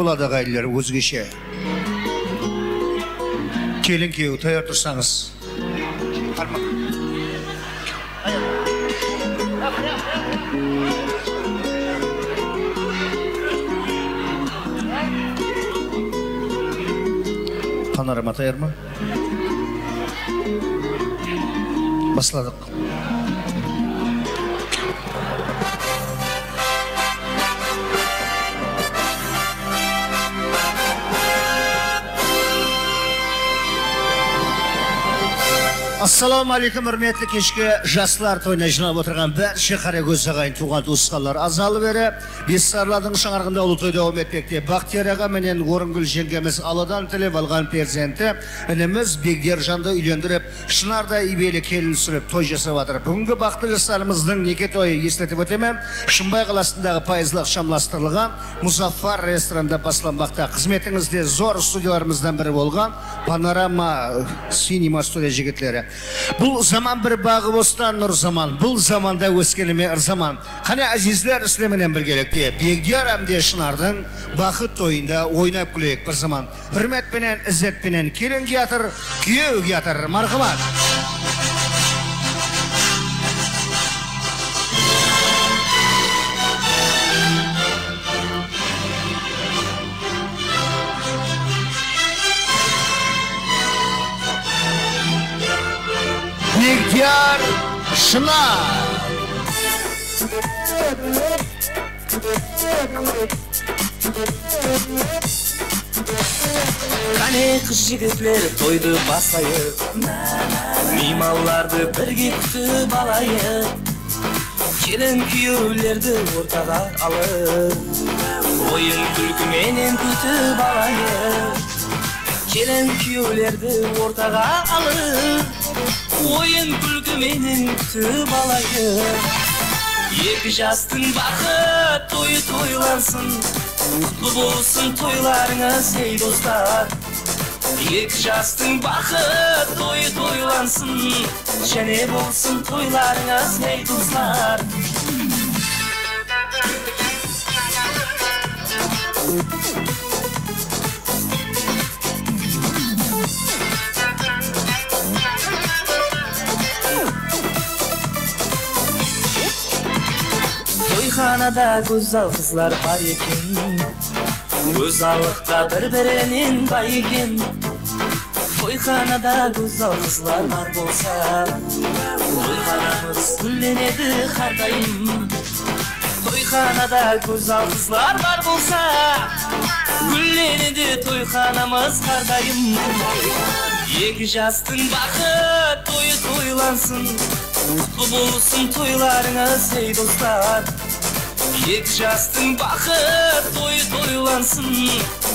болады ағайындылар өзгеше келін күйеу таяқ тұрсаңыз панорама таяр ма бастадық ассалаумағалейкум құрметті кешке жастар тойына жиналып отырған барша қаракөз ағайын туған туысқандар азалы бері бессарладың шаңырағында ұлы той дауам етпекте бақтияр аға менен орынгүл жеңгеміз алладан тілеп алған перзенті ініміз бегдержанды үйлендіріп шынарда ибелі келін сүріп той жасап жатыр бүгінгі бақытты жастарымыздың неке тойы естетіп өтемін шымбай қаласындағы пайызлы ықшамластырылған мұзаффар ресторанында басталмақта қызметіңізде зор студияларымыздан бірі болған панорама синема студия жігітлері бұл заман бір бағы бостан нұр заман. Бұл заманда өскеніме ырзаман қане әзизлер ісілеменен біргелікте бегдияр әмде шынардың бақыт тойында ойнап күлейік бір заман. Құрметпенен ізzetпенен келін жатыр күйеу жатыр мархабат. Бегдияр шынар қане қыз жігітлер тойды бастайық мейманларды бірге күтіп алайық. Келін күйеулерді ортаға алып. Ойын күлкіменен күтіп алайық. Келін күйеулерді ортаға алып. Ойын күлкіменен күтіп алайық екі жастың бақыт тойы тойлансын. Құтты болсын тойларыңыз ей достар. Екі жастың бақыт тойы тойлансын. Және болсын тойларыңыз ей достар. Тойханада көзал қызлар бар екен көзалыққа бір бірінен бай екен тойханада көзал қызлар бар болса тойханамыз гүлленеді әрдайым тойханада көзал қызлар бар болса гүлленеді тойханамыз әрдайым екі жастың бақыт тойы тойлансын құтты болсын тойларыңыз ей достар екі жастың бақыт тойы тойлансын.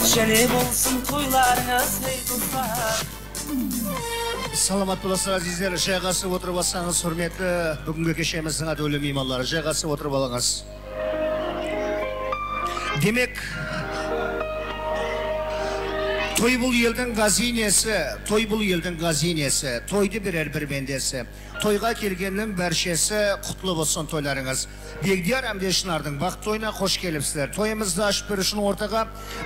Және болсын тойларыңыз ей достар саламат боласыздар әзиздер. Жайғасып отырып алсаңыз құрметті. Бүгінгі кешеміздің әдеулі меймандары жайғасып отырып алыңыз. Демек той бұл елдің газинесі той бұл елдің газинесі тойды берер бір бендесі тойға келгеннің бәршесі құтлы болсын тойларыңыз бегдияр әмде шынардың бақыт тойына қош келіпсіздер тойымызды ашып беру үшін ортаға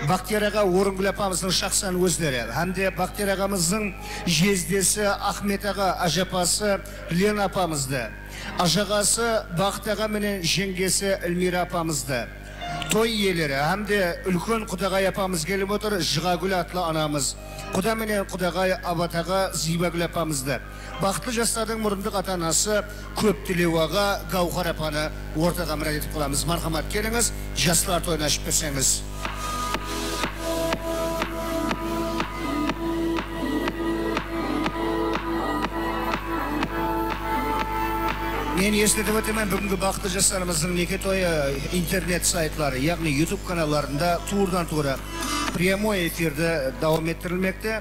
бақтияр аға орынгүл апамыздың шақсан өздері әмде бақтияр ағамыздың жездесі ахмет аға ажапасы лена апамызды ажағасы бақыт аға менен жеңгесі эльмира апамызды той иелері әмде үлкен құдағай апамыз келіп отыр жығагүл атлы анамыз құда менен құдағай абатаға зибагүл апамызды бақытты жастардың мұрындық ата анасы көптілеу аға гауһар апаны ортаға мұрат етіп қаламыз мархамат келіңіз жастар тойын ашып берсеңіз мен естетіп өтемін. Бүгінгі бақытты жастарымыздың неке тойы интернет сайтлары яғни ютуб каналдарында турдан тура прямой эфирді дауам еттірілмекте.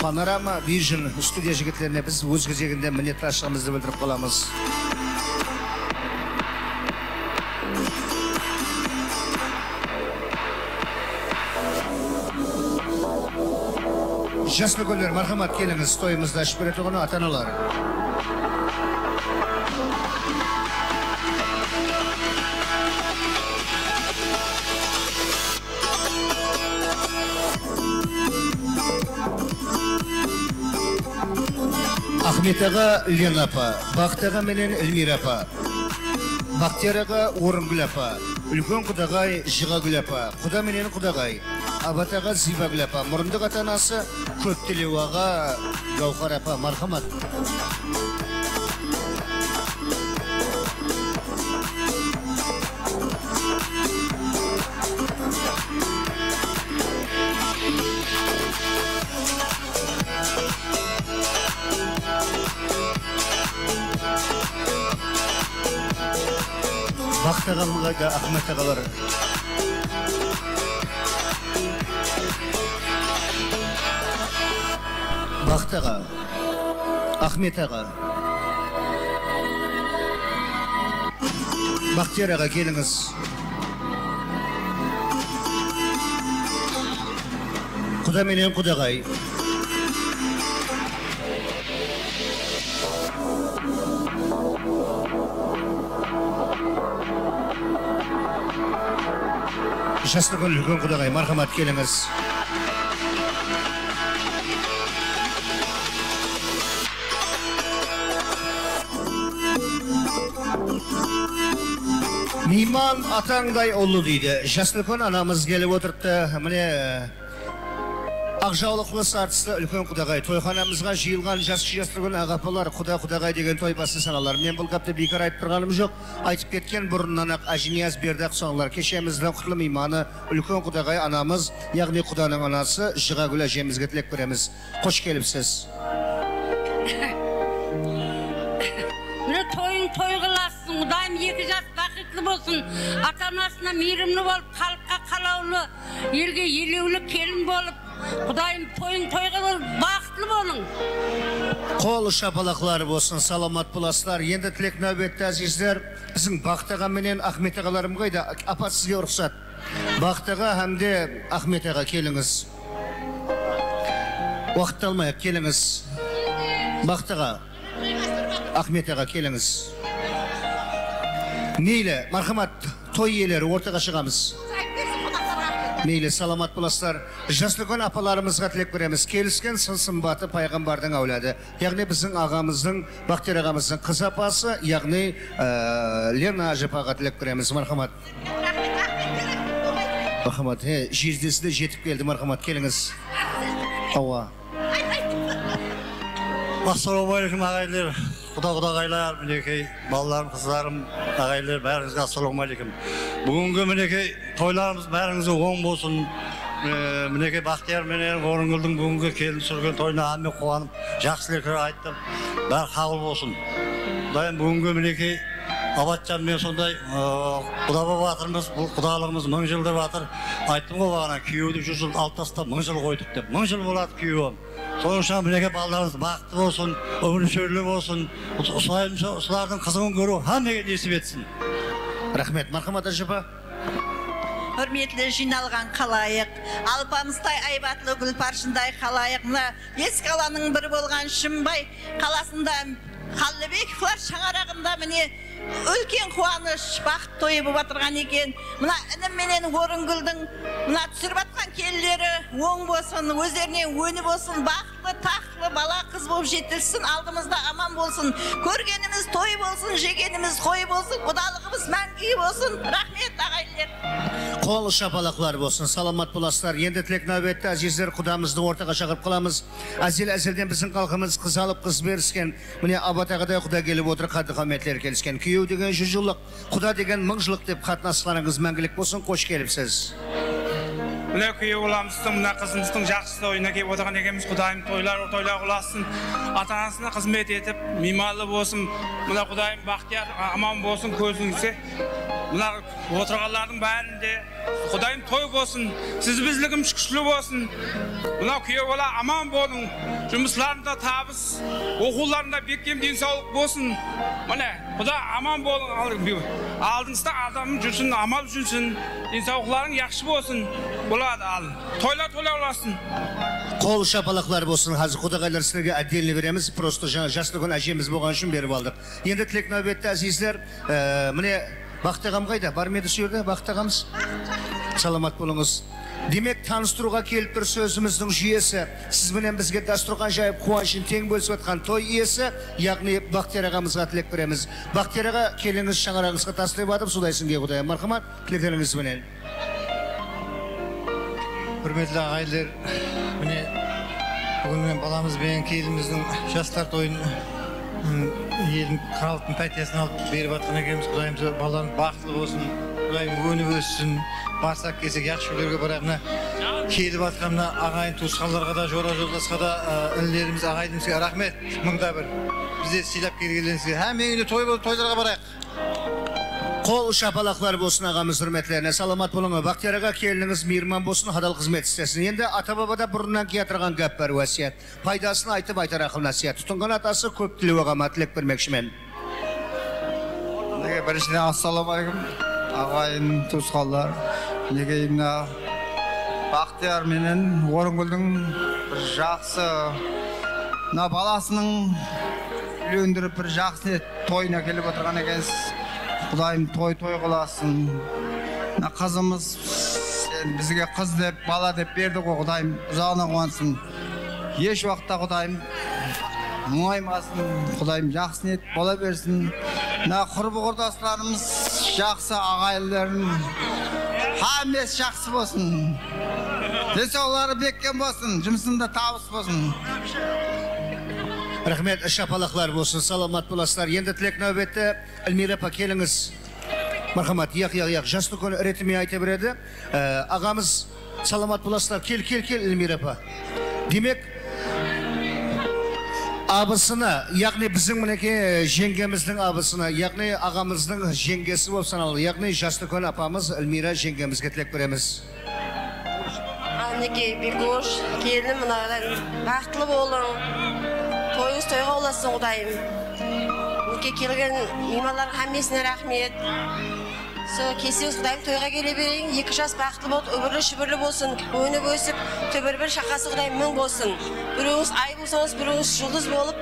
Панорама вижн студия жігіттеріне біз өз кезегінде мінетташылығымызды білдіріп қаламыз. Жас мархамат келіңіз тойымызды ашып беретұғыны ата ахмет аға лена апа бақыт аға менен эльмира апа бақтияр аға орынгүл апа үлкен құдағай жығагүл апа құда менен құдағай абат аға зибагүл апа мұрындық ата анасы көптелеу аға гаухар апа мархамат. Бақыт ағамға да ахмет ағалар бақыт аға ахмет аға бақтияр аға келіңіз құда менен құдағай жастық үлкен құдағай. Мархамат келіңіз. Мейман атаңдай ұлы дейді. Жастықын анамыз келіп отырыпты. Міне ақжаулық артысты үлкен құдағай. Тойханамызға жиылған жас жастығын ағапалар құда құдағай деген той басы саналар. Мен бұл қапты бекер айтып тұрғаным жоқ. Айтып кеткен бұрыннан ақ әжінияз бердіақ соңлар кешеміздің құтлы мейманы үлкен құдағай анамыз яғни құданың анасы жығагүл әжемізге тілек береміз. Қош келіпсіз. Міне тойың той қыласың құдайым екі жас бақытлы болсын. Ата анасына мейірімді болып халыққа қалаулы елге елеулі келін болып құдайым тойың той қылып бақытлы болың қол шапалақлар болсын саламат боласыздар. Енді тілек нәубетті әзиздер. Біздің бақыт аға менен ахмет ағаларым қайда апа сізге рұқсат. Бақыт аға һәмде ахмет аға келіңіз. Уақыт алмайық келіңіз. Бақыт аға ахмет аға келіңіз. Мейлі мархамат той иелері ортаға шығамыз. Мейлі саламат боласыздар. Жаслыкөн апаларымызға тілек береміз. Келіскен сын сымбаты пайғамбардың әулады яғни біздің ағамыздың бақтияр ағамыздың қыз апасы яғни ә, лена ажапаға тілек береміз. Мархамат. Мархамат е жездесі де жетіп келді. Мархамат келіңіз. Ауа. Ассалаумағалейкум ағайлар. Құда құдағайлар мінекей балаларым қыздарым ағайлар бәріңізге ассалаумағалейкум бүгінгі мінекей тойларымыз бәріңізге оң болсын мінекей бақтияр менен орынгүлдің бүгінгі келін түсірген тойына әмме қуанып жақсы тілектер айттым бәрі қабыл болсын құдайым бүгінгі мінекей абатжан мен сондай ә, құда болып жатырмыз бұл құдалығымыз мың жыл деп жатыр айттым ғой бағана күйеуді жүз жыл алып тастап мың жыл қойдық деп. Мың жыл болады күйеуім соның үшін мінекей балаларымыз бақытты болсын өмір сүрлі болсын солардың қызығын көру әммеге несіп етсін. Рахмет. Мархамат ажапа құрметті жиналған қалайық. Алпамыстай айбатлы гүлпаршындай қалайық. Мына бес қаланың бірі болған шымбай қаласында қалдыбековлар шаңырағында міне үлкен қуаныш бақыт тойы болып жатырған екен. Мына інім менен орынгүлдің мына түсіріп жатқан келіндері оң болсын өздеріне өні болсын бақытлы тақлы бала қыз болып жетілсін алдымызда аман болсын. Көргеніміз той болсын жегеніміз қой болсын құдалығымыз мәңгіге болсын. Рахмет ағайлар. Қол шапалақлар болсын. Саламат боласыздар. Енді тілек нәубетті әзиздер құдамызды ортаға шақырып қаламыз. Әзел әзелден біздің халқымыз қыз алып қыз беріскен. Міне абат ағадай құда келіп отыр қаметлер келіскен. Күйеу деген жүз жылдық құда деген мың жылдық деп қатынасқаныңыз мәңгілік болсын қош келіпсіз. Міне күйеу баламыздың мына қызымыздың жақсы тойына келіп отырған екенбіз. Құдайым тойлар тойлар қыласын ата анасына қызмет етіп мейманды болсын. Мына құдайым бақтияр аман болсын көзіңізде мына отырғанлардың бәрінде құдайым той болсын сіз біздігіміз күшлі болсын. Мына күйеу бала аман болың жұмысларында табыс оқуларында бекем денсаулық болсын. Міне құда аман болың алдыңызда адам жүрсін амал жүрсін денсаулықтарың жақсы болсын. Ал тойлар тойлар боласын қол шапалақлар болсын қазір құдағайлар сіздерге отдельно береміз просто жаңа жасты күн әжеміз болған үшін беріп алдық енді тілек нәубетті әзиздер ә, міне бақыт ағам қайда бар ма еді сол жерде бақыт ағамыз саламат болыңыз демек таныстыруға келіп тұр сөзіміздің жүйесі сіз менен бізге дастархан жайып қуанышын тең бөлісіп жатқан той иесі яғни бақтияр ағамызға тілек береміз бақтияр аға келіңіз шаңырағыңызға тас деп жатып судайсың құдайым мархамат тілектеріңізбенен құрметті ағайындар міне бүгін мен баламызбен келініміздің жастар тойын елдің халықтың пәтесін алып беріп жатқан екенбіз құдайым сол балаларың бақытты болсын құдайым өніп өссін барсақ келсек жақсы үйлерге барайық мына келіп жатқан мына ағайын туысқандарға да жора жолдасқа да інілеріміз ағайынымызға рахмет мыңда бір бізде сыйлап келгендеріңізге һәм үйінде той болып тойларға барайық қол шапалақлар болсын ағамыз құрметлеріне саламат болыңыз. Бақтияр аға келініңіз мейірман болсын адал қызмет істесін. Енді ата бабада бұрыннан келе жатырған гәп бар уәсият пайдасын айтып айтар ақыл насихат тұтынған атасы көп тілеу ағама тілек бермекшімін неге біріншіден ассалаумағалейкум ағайын туысқандар. Неге бақтияр менен орынгүлдің бір жақсы мына баласының үйлендіріп бір жақсы тойына келіп отырған екенсіз. Құдайым той той қыласын. Мына қызымыз сен бізге қыз деп бала деп берді ғой құдайым. Ұзағына қуансын. Еш уақытта құдайым мұңаймасын. Құдайым жақсы ниет бола берсін. Мына құрбы құрдастарымыз жақсы ағайындарым хаммесі жақсы болсын. Денсаулықтары бекем болсын жұмысында табыс болсын. Рахмет шапалақлар болсын. Саламат боласыздар. Енді тілек нәубетті эльмира апа келіңіз мархамат яқ яқ яқ жас үлкен ретімен айта береді. Ә, ағамыз саламат боласыздар. Кел кел кел эльмира апа. Демек абысыны яғни біздің мінекей жеңгеміздің абысыны яғни ағамыздың жеңгесі болып саналады яғни жас үлкен апамыз эльмира жеңгемізге тілек береміз. Анеке Бекош, келінім мынаған бақытлы болың. Тойыңыз тойға оласын құдайым. Келген мейманлардың хаммесіне рахмет. Сол келсеңіз құдайым тойға келе берейін. Екі жас бақытты болып, өмірлі шүбірлі болсын. Өніп өсіп, төбір-бір шақасы құдайым мың болсын. Біреуіңіз ай болсаңыз, біреуіңіз жұлдыз болып,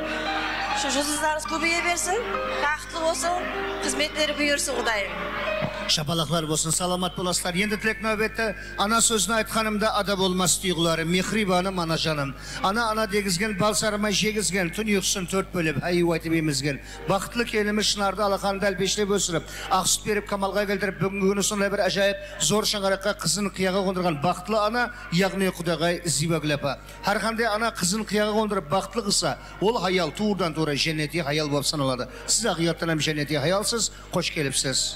жұлдыздарыңыз көбейе берсін. Бақытты болсын, қызметтері бұйырсын құдайым. Шапалақлар болсын саламат боласыздар енді тілек нәубетті ана сөзін айтқанымда ада болмас түйғылары мехрибаным ана жаным ана ана дегізген бал сарымай жегізген түн ұйқысын төрт бөліп әю айтып емізген бақытлы келініміз шынарды алақанында әлпештеп өсіріп ақ сүт беріп камалға келтіріп бүгінгі күні сондай бір әжайып зор шаңыраққа қызын қияға қондырған бақытлы ана яғни құдағай зибагүл апа әрқандай ана қызын қияға қондырып бақытлы қылса ол хаял туырдан тура жәннати хаял болып саналады сіз ақиқаттан жәннати хаялсыз қош келіпсіз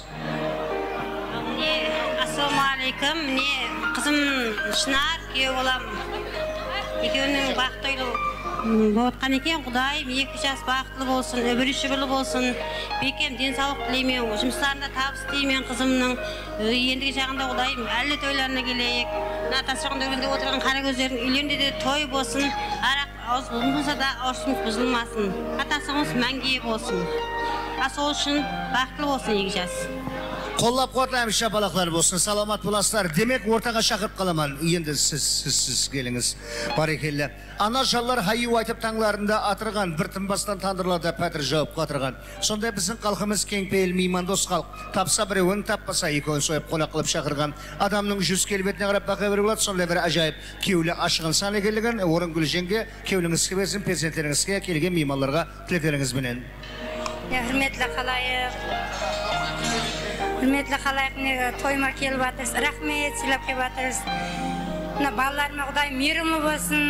ассалаумағалейкум міне қызым шынар күйеу балам екеуінің бақыттойлы болып жатқан екен. Құдайым екі жас бақытлы болсын өмірі шүбірлі болсын. Бекем денсаулық тілеймін. Жұмыстарында табыс тілеймін қызымның. Ендігі жағында құдайым әлі тойларына келейік. Мына тасжағында өргенде отырған қара көздердің үйлерінде де той болсын. Арақ ауыз да ауызымыз бұзылмасын. Атасыңыз мәңгие болсын. А сол үшін бақытлы болсын екі жас. Қолдап қуатаймыз шапалақлар болсын саламат боласыздар демек ортаға шақырып қаламын енді сіз сіз сіз келіңіз барекелді ана жаллар хаю айтып таңларында атырған бір тынбастан тандырларда пәтір жауып қатырған сондай біздің халқымыз кеңпейіл меймандос халық тапса біреуін таппаса екеуін сойып қонақ қылып шақырған адамның жүз келбетіне қарап бақа беруге болады сондай бір ажайып күйеулі ашығын сан екенлігін орынгүл жеңге күйеуіңізге берсін перзенттеріңізге келген меймандарға тілектеріңізбенен құрметті қалайық құрметті қалайық міне тойыма келіп жатырсыз рахмет сыйлап келіп жатырсыз мына балаларыма құдай мейірімі болсын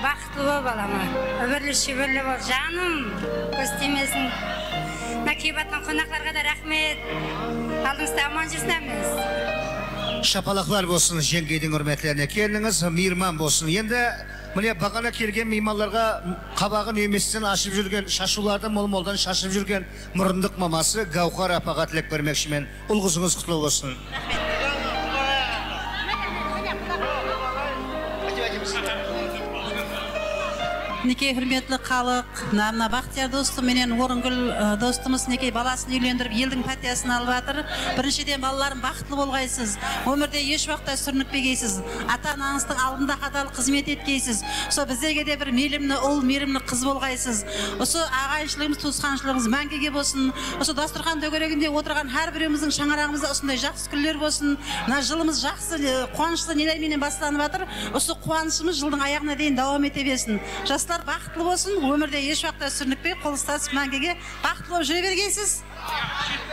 бақытты бол балама өмірлі шүбірлі бол жаным көз тимесін мына келіп жатқан қонақтарға да рахмет алдыңызда аман жүрсін әміз шапалақлар болсын жеңгейдің құрметлеріне келініңіз мейірман болсын енді міне бағана келген меймандарға қабағын еместен ашып жүрген шашуларды мол молдан шашып жүрген мұрындық мамасы гаухар апаға тілек бермекшімін ұл қызыңыз құтты болсын. Мінекей құрметті халық мына мына бақтияр достым менен орынгүл ә, достымыз мінекей баласын үйлендіріп елдің пәтиясын алып жатыр. Біріншіден балаларым бақытлы болғайсыз. Өмірде еш уақытта сүрінікпегейсіз ата анаңыздың алдында қатал қызмет еткейсіз. Сол біздерге де бір мейірімді ұл мейірімді қыз болғайсыз. Осы ағайыншылығымыз туысқаншылығымыз мәңгіге болсын. Осы дастархан дөңгелегінде отырған әрбіреуіміздің шаңырағымызда осындай жақсы күндер болсын. Мына жылымыз жақсы е, қуанышты нелерменен басталып жатыр. Осы қуанышымыз жылдың аяғына дейін давам ете берсін. Жастар бақытты болсын. Өмірде еш уақытта сүрінікпей қол ұстасып мәңгіге бақытты болып жүре бергейсіз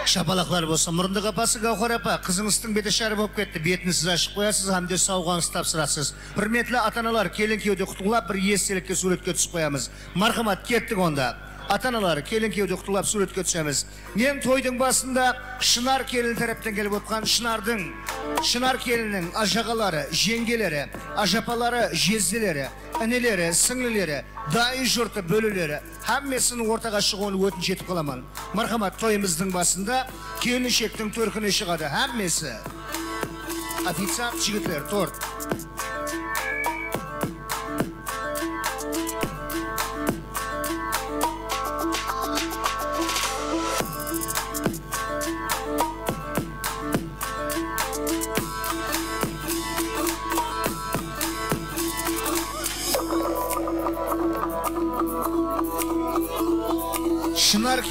шапалақлар болсын мұрындық апасы гауһар апа қызыңыздың беті шәрі болып кетті. Бетін сіз ашып қоясыз һәм де сауғаныңызды тапсырасыз. Құрметті ата аналар келін күйеуді құттықтап бір естелікке суретке түсіп қоямыз. Мархамат кеттік онда. Ата аналар келін күйеуді құттықтап суретке түсеміз. Мен тойдың басында шынар келін тараптан келіп отқан шынардың шынар келіннің ажағалары жеңгелері ажапалары жезделері інілері сіңлілері дайын жұрты бөлелері әммесінің ортаға шығуын өтініш етіп қаламын. Мархамат тойымыздың басында келіншектің төркіні шығады. Әммесі официант жігіттер торт.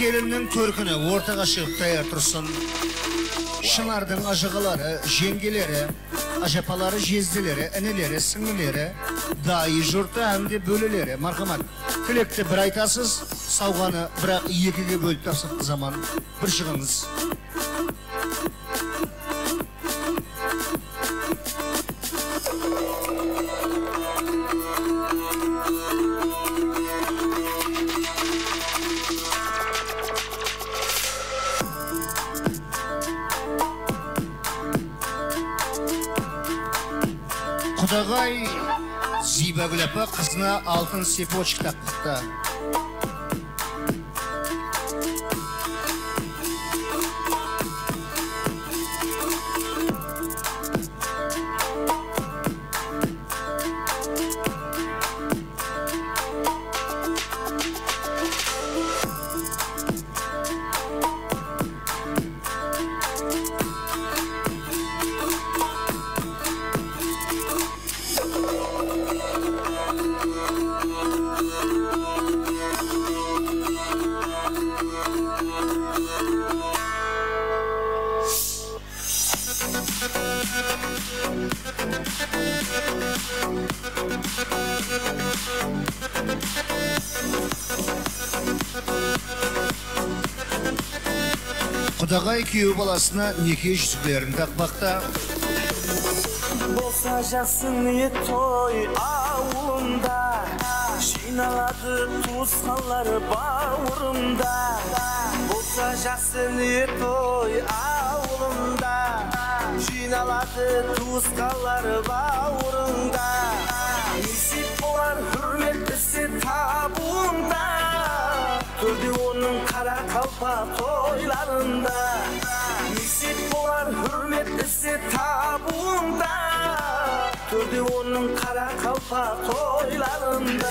Келіннің төркіні ортаға шығып даяр тұрсын. Шынардың ажығалары жеңгелері ажапалары жезделері інілері сіңлілері дайы жұрты әмде бөлелері мархамат тілекті бір айтасыз сауғаны бірақ екіге бөліп тапсырып заман. Бір шығыңыз. Апа қызына алтын цепочка баласына неке жүзіктерін тақпақта болса жасын той ауылында. Жиналады туысқандар бауырында. Болса жасын той ауылында. Жиналады туысқандар бауырында. Несіп болар хүрмет ісі табуында төрде оның қара қалпа тойларында несіп болар хүрмет ісі табуында төрде оның қара қалпа тойларында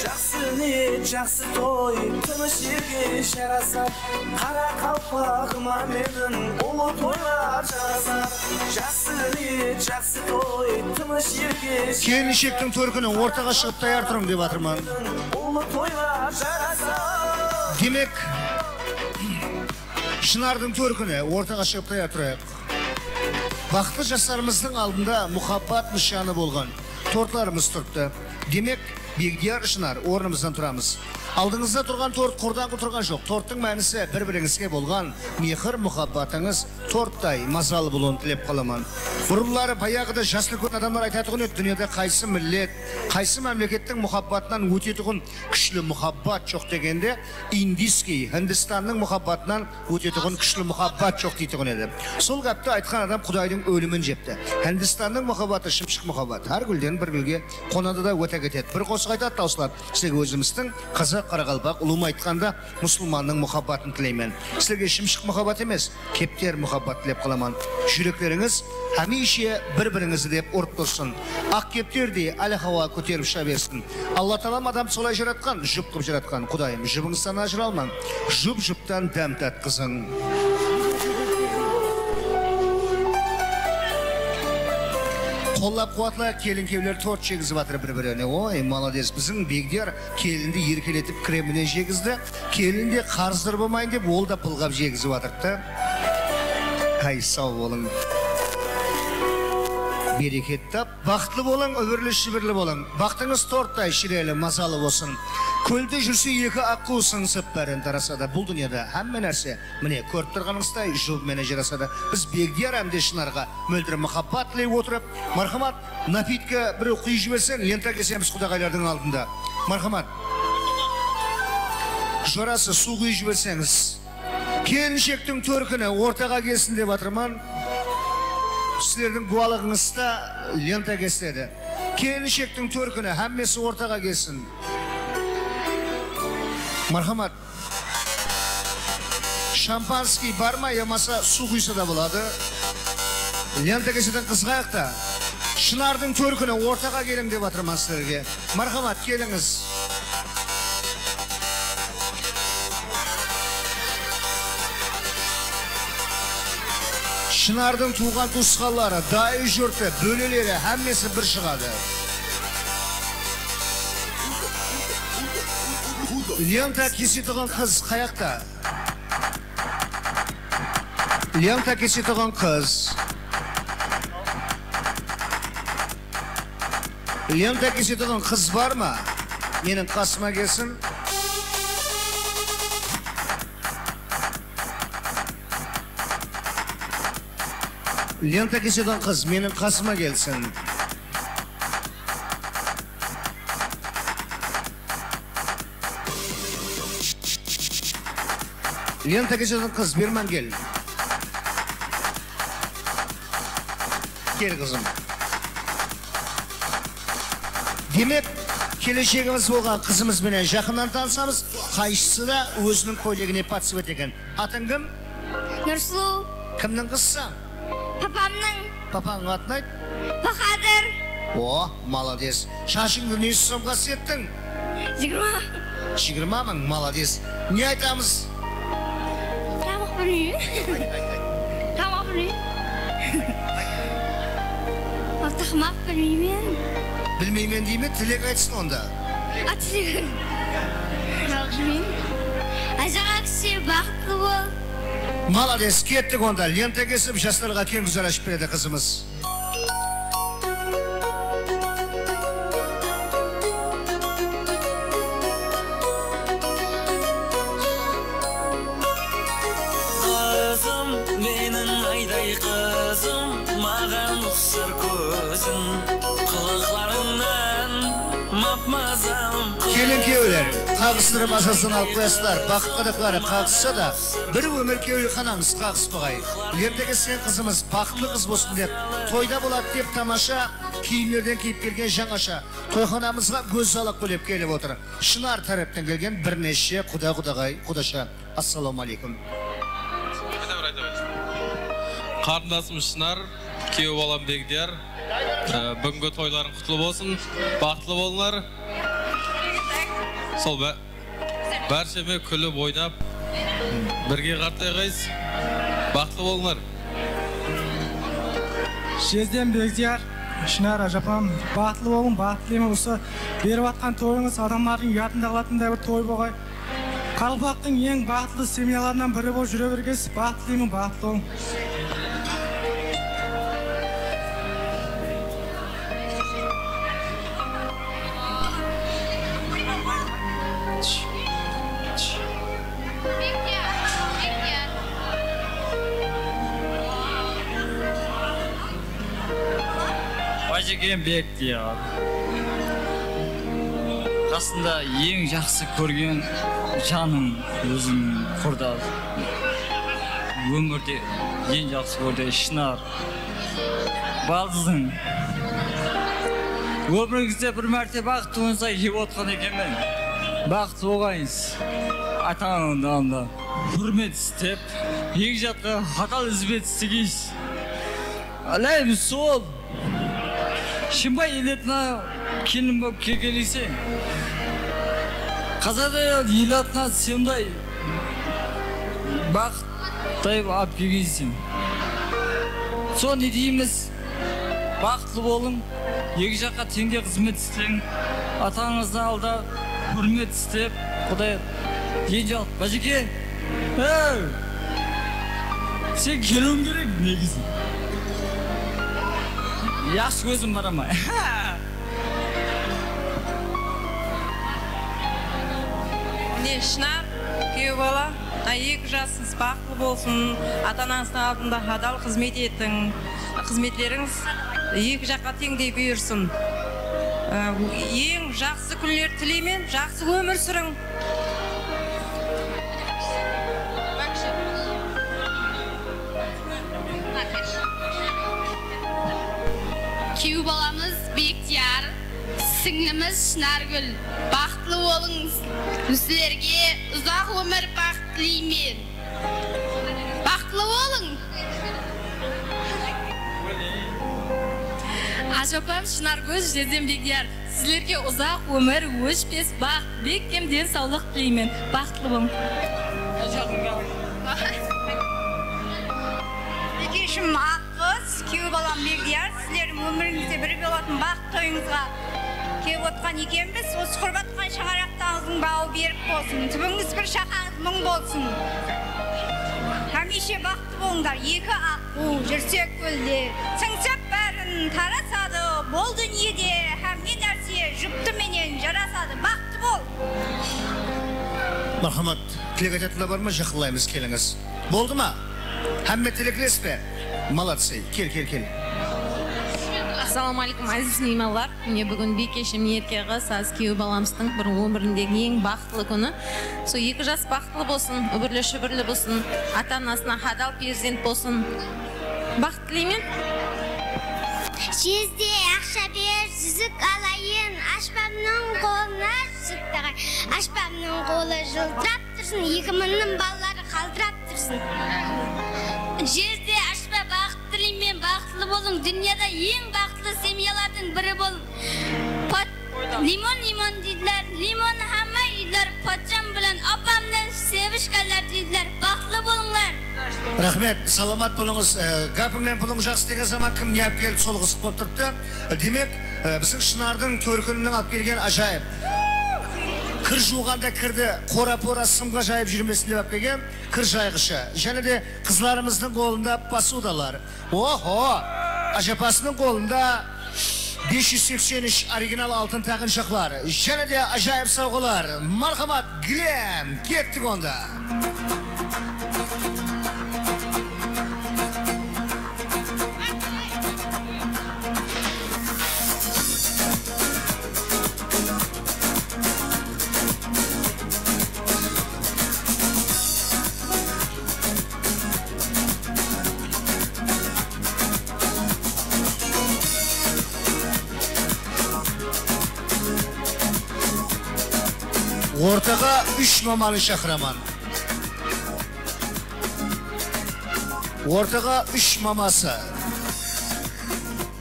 жақсы ниет жақсы той тыныш елге жарасар қара қалпағыма менің ұлы тойлар жарасар жақсы ниет жақсы той тыныш елге келіншектің төркіні ортаға шығып даяр тұрың деп жатырмын ұлы тойлар жарасар демек шынардың төркіні ортаға шығып даяр тұрайық бақытты жастарымыздың алдында мұхаббат нышаны болған тортларымыз тұрыпты демек бегдияр шынар орнымыздан тұрамыз алдыңызда тұрған торт құрдан тұрған жоқ торттың мәнісі бір біріңізге болған мехір мұхаббатыңыз торттай мазалы болуын тілеп қаламын бұрынлары баяғыда жасы үлкен адамдар айтатұғын еді дүниеде қайсы миллет қайсы мемлекеттің мұхаббатынан өтетұғын күшлі мұхаббат жоқ дегенде индийский үндістанның мұхаббатынан өтетұғын күшлі мұхаббат жоқ дейтұғын еді сол гәпті айтқан адам құдайдың өлімін жепті үндістанның мұхаббаты шымшық мұхаббат әр гүлден бір гүлге қонады да өте кетеді бір қосық айтады таусылады сізге өзіміздің қазақ қарақалпақ ұлыма айтқанда мұсылманның мұхаббатын тілеймін сіздерге шымшық мұхаббат емес кептер мұхаббат тілеп қаламын жүректеріңіз хәмеше бір біріңізді деп ұрып тұрсын ақ кептердей әлі хауа көтеріп ұша берсін алла тағалам адамды солай жаратқан жұп қылып жаратқан құдайым жұбыңыздан ажыра алман жұп жұптан дәм татқызың қолдап қуатлайық келін күйеулер торт жегізіп жатыр бір біріне ой молодец біздің бегдер келінді еркелетіп кремінен жегізді келін де қарыздар болмайын деп ол да пылғап жегізіп жатыр да ай сау болың? Берекет тап. Бақытлы болың өмірлі шүбірлі болың. Бақытыңыз торттай шірелі мазалы болсын. Көлде жүрсе екі аққу сыңсып бәрін тарасады. Бұл дүниеде әмме нәрсе міне көріп тұрғаныңыздай жұбымен жарасады біз бегдияр әмде шынарға мөлдір махаббат тілей отырып мархамат напитка біреу құйып жіберсең лента кесеміз құдағайлардың алдында мархамат жорасы су құйып жіберсеңіз келіншектің төркіні ортаға келсін деп жатырман сіздердің гуалығыңызда лента кесіледі. Келіншектің төркіні әммесі ортаға келсін. Мархамат шампанский бар ма? Ямаса су құйса да болады. Лента кесетін қызғайық та? Шынардың төркіні ортаға келің деп жатырмын сіздерге. Мархамат келіңіз. Шынардың туған туысқанлары дайы жұрты бөлелері әммесі бір шығады. Лента кесетұғын қыз қаяқта лента кесетұғын қыз. Лента кесетұғын қыз бар ма? Менің қасыма келсін. Лента кесетін қыз менің қасыма келсін. Лента кесетін қыз берман кел. Кел қызым демек келешегіміз болған қызымызбенен жақыннан танысамыз. Қайсысы да өзінің көйлегіне подсвет екен. Атың кім? Нұрсұлу. Кімнің қызысың папамның папаңның атын айт бахадыр о молодец шашыңды не сомға сеттің жиырма жиырма мың молодец не айтамыз тамақ білмеймін тамақ білмеймін тамақ білмеймін білмеймін дей ме тілек айтсын онда а тілегім білмеймін ажаға кісі бақытты бол молодец кеттік онда. Лента кесіп жастарға кең гүзар ашып береді қызымыз. Қызым менің айдай бақытқа да қары қағысса да бір өмір күйеу қанаңыз қағыспағай лента кескен қызымыз бақытты қыз болсын деп тойда болады деп тамаша киімдерден киіп келген жаңаша тойханамызға көз алақ бөлеп келіп отыр. Шынар тараптан келген бірнеше құда құдағай құдаша. Ассалаумағалейкум қарындасым шынар күйеу балам бегдияр Ә, бүгінгі тойларың құтты болсын бақытлы болыңдар сол бә- бәршеме күліп ойнап бірге қартайғайсыз бақытты болыңдар жездем бегдияр шынар ажапам бақытлы болың бақыт тілеймін осы беріп жатқан тойыңыз адамдардың ұятында қалатындай бір той болғай қарақалпақтың ең бақытты семьяларынан бірі болып жүре бергенсіз бақыт тілеймін бақытты болың бажекең бектияр қасында ең жақсы көрген жаным өзің құрдас. Өмірде ең жақсы көрген шынар. Балдызың өміріңізде бір мәрте бақытты болса жеп отқан екенмін. Бақытты болғайсыз ата ананың құрмет істеп екі жаққа қатал ізбет істегейсіз. Әлем сол. Шымбай елетіне келін болып келгенесе қазадай ел атына сондай бақыттай алып келгенсің. Сол не дейміз? Бақытты болың екі жаққа теңде қызмет істең. Ата анаңыздың алда құрмет істеп құдай денжаулық бәжеке ей сен келуің керек негізі. Жақсы көзім бара ма міне шынар күйеу бала мына екі жасыңыз бақытты болсын. Ата анаңыздың алдында адал қызмет еттің қызметтеріңіз екі жаққа теңдей бұйырсын Ә, ең жақсы күндер тілеймін жақсы өмір сүрің. Күйеу баламыз бектияр сіңліміз шынаргүл бақытлы болыңыз сіздерге ұзақ өмір бақыт тілеймін бақытлы болың ажапам шынаркөз жездем бекдияр сіздерге ұзақ өмір өшпес бақ бектем денсаулық тілеймін бақытлы болың Бекешім күйеу балам Бегдияр, сіздердің өміріңізде бір болатын бақыт тойыңызға келіп отқан екенбіз. Осы құрбатқан шаңырақтарыңыздың бауы берік болсын. Түбіңіз бір шақаңыз мұң болсын. Хәмеше бақытты болыңдар. Екі аққу жүрсек көлде, сіңсіп бәрін тарасады. Бол дүниеде не нәрсе жүктіменен жарасады. Бақытты бол. мархамат тілек айтатындар бар ма жақындаймыз келіңіз болды ма hamma тілектілес пе молодцы. Кел кел кел ассалаумағалейкум әзиз меймандар міне бүгін бикешім ерке қыз аз күйеу баламыздың бір өміріндегі ең бақытлы күні. Сол екі жас бақытлы болсын үбірлі шүбірлі болсын ата анасына адал перзент болсын. Бақыт тілеймін. Жезде ақша бер жүзік алайын. Ашпамның қолына жүзік тағай ашпамның қолы жылтырап тұрсын екі мыңның балалары қалтырап тұрсын. Тілеймін бақытлы болың дүнияда ең бақытты семьялардың бірі бол. Лимон лимон deydilar limon hamma uylar pochcham bilan opamni sevishganlar deydilar бақытлы болыңlar рахмет. Саламат болыңыз. Ә, гапыңнан пұлың жақсы деген заман кім не алып келді сол қызық болып тұрыпты. Демек ә, біздің шынардың төркінінің алып келген ажайып. Кір жуғанда кірді қора пора сымға жайып жүрмесін деп алып келген кір жайғышы. Және де қызларымыздың қолында посудалар. Охо! Ажапасының қолында 583 оригинал алтын тағыншақтар және де ажайып сауғалар. Мархамат глем кеттік онда. Ортаға үш маманы шақырамын ортаға үш мамасы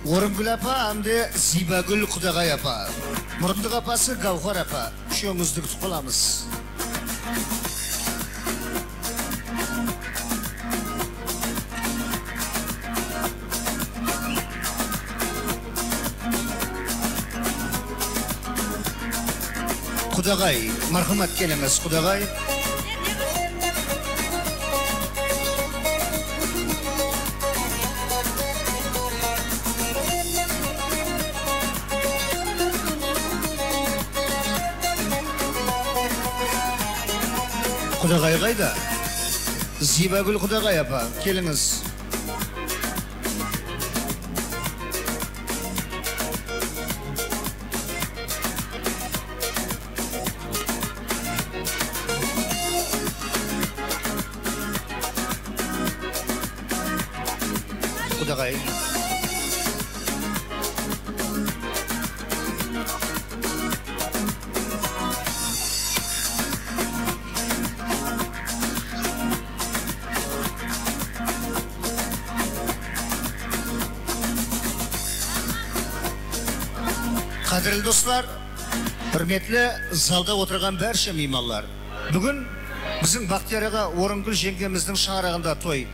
орынгүл апа әмде зибагүл құдағай апа мұрындық апасы гаухар апа үшеуіңізді күтіп қаламыз құдағай мархамат келіңіз құдағай құдағай қайда зибагүл құдағай апа келіңіз құдағай құрметті залда отырған барша меймандар бүгін біздің бақтияр аға орынгүл жеңгеміздің шаңырағында той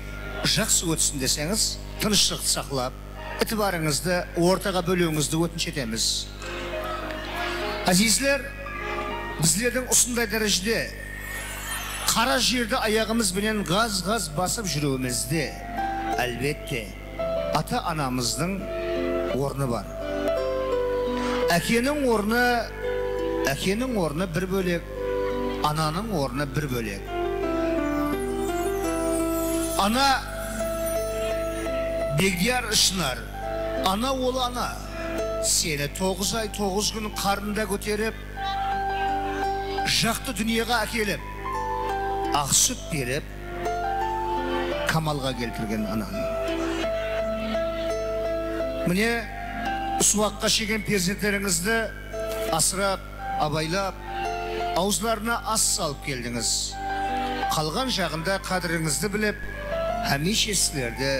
жақсы өтсін десеңіз тыныштықты сақлап ітібарыңызды ортаға бөлуіңізді өтініш етеміз. Әзизлер біздердің осындай дәрежеде қара жерді аяғымызбенен ғаз ғаз басып жүруімізде әлбетте ата анамыздың орны бар. Әкенің орны әкенің орны бір бөлек ананың орны бір бөлек. Ана бегдияр шынар ана ол ана. Сені тоғыз ай тоғыз күн қарнында көтеріп жақты дүниеға әкеліп ақ сүт беріп камалға келтірген ананың. Міне суаққа шеген перзенттеріңізді асырап абайлап аузларына ас салып келдіңіз. Қалған жағында қадіріңізді біліп хәмеше сілерді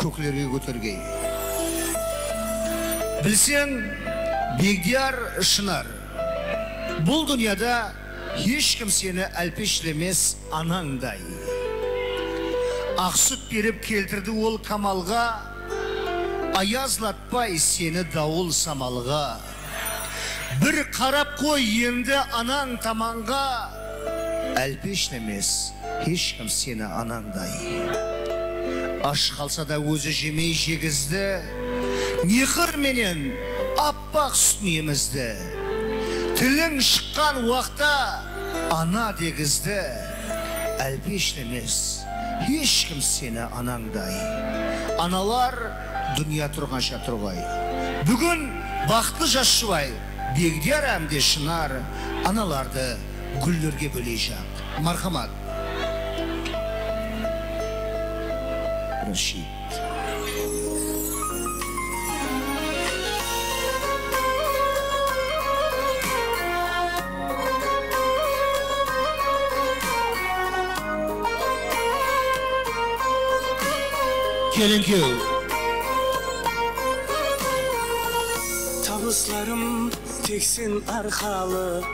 көкілерге көтергей. Білсең бегдияр шынар. Бұл дүнияда ешкім сені әлпештемес анаңдай. Ақ беріп келтірді ол камалға аязлатпай сені дауыл самалға. Бір қарап қой енді анаң таманға әлпештемес ешкім сені анаңдай аш қалса да өзі жемей жегізді менен аппақ сүтін емізді тілің шыққан уақта ана дегізді әлпештемес ешкім сені анаңдай аналар дүния тұрғанша тұрғай бүгін бақытты жас жұбай бегдияр әмде шынар аналарды гүлдерге бөлей жақ мархамат рашид келін күйеу табысларым тек сен арқалы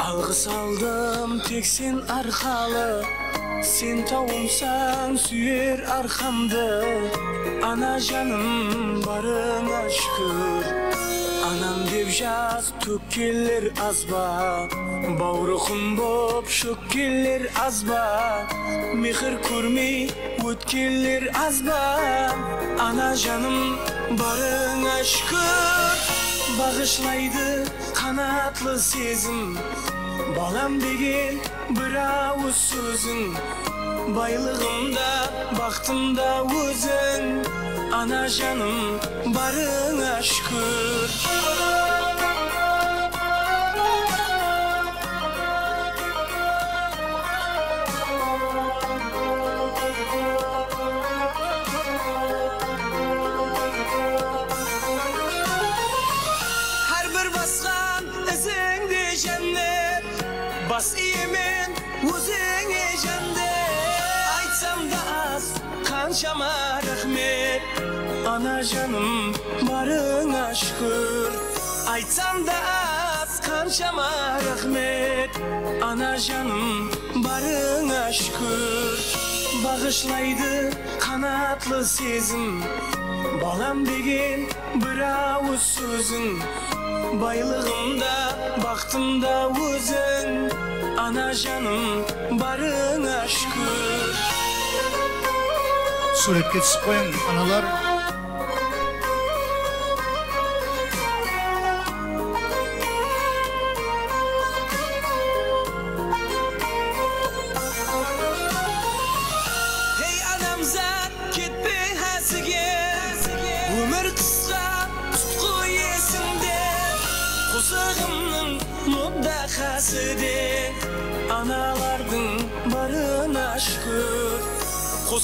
алғыс алдым тек сен арқалы сен тауымсаң сүйер арқамды ана жаным барыңа шүкір анам деп жаз төккелер аз ба бауырқын боп шөккелер аз ба мехір көрмей өткелер аз ба ана жаным барыңа шүкір бағышлайды қанатлы сезім балам деген бір ауыз сөзің байлығымда бақытымда өзің ана жаным барыңа шүкір қаншама рахмет ана жаным барыңа шүкір айтсам да аз қаншама рахмет ана жаным барыңа шүкір бағышлайды қанатлы сезім балам деген бір ауыз сөзің байлығымда бақытымда өзің ана жаным барыңа шүкір суретке түсіп қояң аналар ей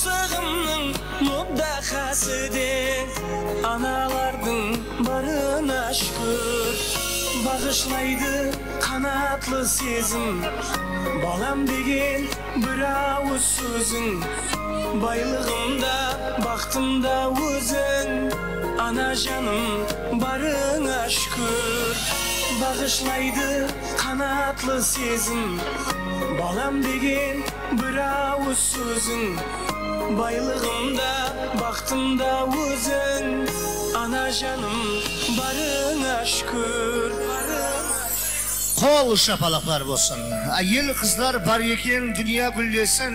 қосағымның мұддақасы де аналардың барына шүкір бағышлайды қанатлы сезім балам деген бір ауыз сөзің байлығымда бақытымда өзің ана жаным барыңа шүкір бағышлайды қанатлы сезім балам деген бір ауыз сөзің байлығымда бақытымда өзің. Ана жаным барыңа шүкір қол шапалақтар болсын. Әйел қыздар бар екен дүния гүлдесін.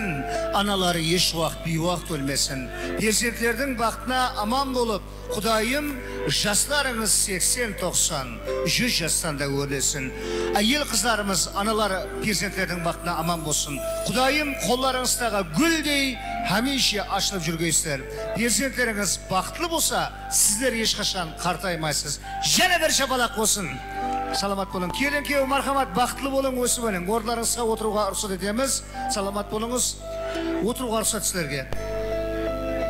Аналары еш уақыт бейуақыт өлмесін перзентлердің бақытына аман болып құдайым жастарыңыз 80-90 жүз жастан да өрлесін. Әйел қыздарымыз аналары перзенттердің бақытына аман болсын. Құдайым қолдарыңыздағы гүлдей хәмеше ашылып жүргейсіздер. Перзенттеріңіз бақытлы болса сіздер ешқашан қартаймайсыз. Және бір шапалақ болсын. Саламат болың келін күйеу мархамат бақытлы болың өсіп өнің. Орындарыңызға отыруға рұқсат етеміз. Саламат болыңыз. Отыруға рұқсат сіздерге.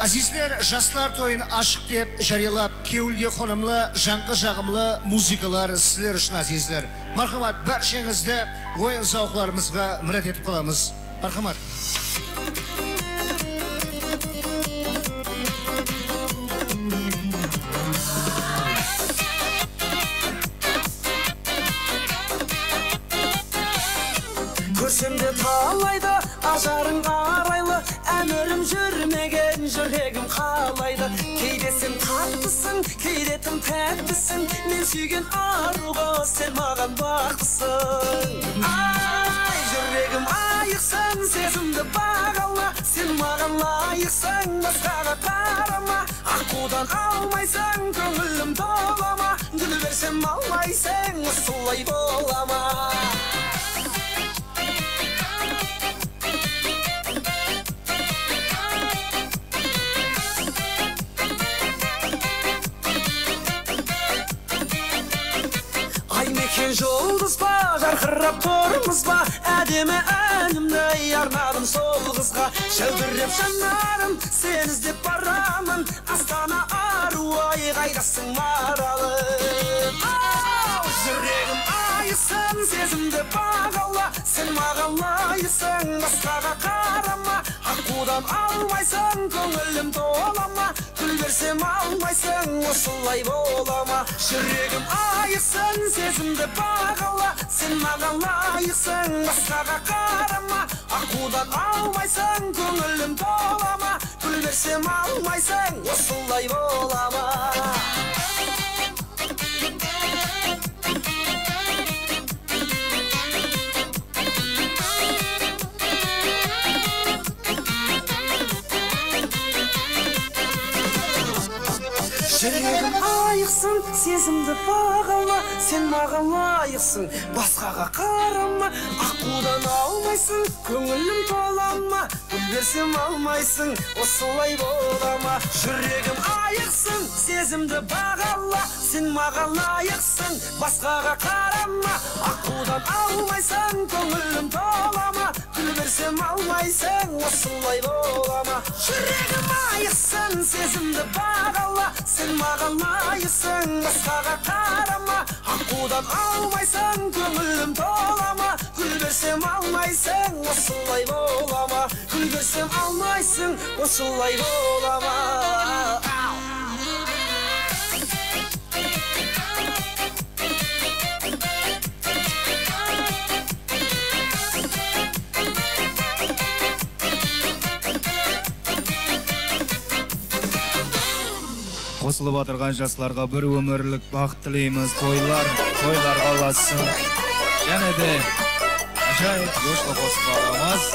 Әзіздер, жастар тойын ашық деп жариялап, кеуілге қонымлы, жанғы жағымлы музыкалар сіздер үшін әзіздер. Мархамат, баршаңызды ойын зауқларымызға мұрат етіп қаламыз. Мархамат. көрсем де талайды ажарың арайлы әмірім жүрмеген жүрегім қалайды. Кейде сен таптысың кейде тым тәттісің мен сүйген аруға сен маған бақсың ай жүрегім айықсын сезімді бағала сен маған лайықсың басқаға қарама. Аққудан алмайсың көңілім толама гүл берсем алмайсың осылай бола ма? Ай мекен жұлдыз ба жарқырап тұрмыз ба әдемі әнімді арнадым сол қызға. Жәудіреп жанарым сені іздеп барамын. Астана ару ай қайдасың маралым ау жүрегім айысын сезімді бағала. Сен маған лайысың басқаға қарама. Аққудан алмайсың көңілім тола ма гүл берсем алмайсың осылай бола ма? жүрегім айықсын сезімді бағала сен маған лайықсың. басқаға қарама аққудан алмайсың көңілім тола ма? гүл берсем алмайсың осылай бола ма? Жүрегім айықсын сезімді бағала сен маған лайықсың басқаға қарама аққудан алмайсың көңілім тола ма гүл берсем алмайсың осылай бола ма жүрегім айықсын сезімді бағала сен маған лайықсың басқаға қарама аққудан алмайсың көңілім тола ма берсем алмайсың осылай бола ма? Жүрегім айықсын сезімді бағала. Сен маған лайықсың басқаға қарама. Аққудан алмайсың көңілім тола ма? Гүл берсем алмайсың осылай бола ма? Гүл берсем алмайсың осылай бола ма? Қосылып отырған жастарға бір өмірлік бақыт тілейміз тойлар тойларға ұлассын және де ажайып жошлы қосып ағамыз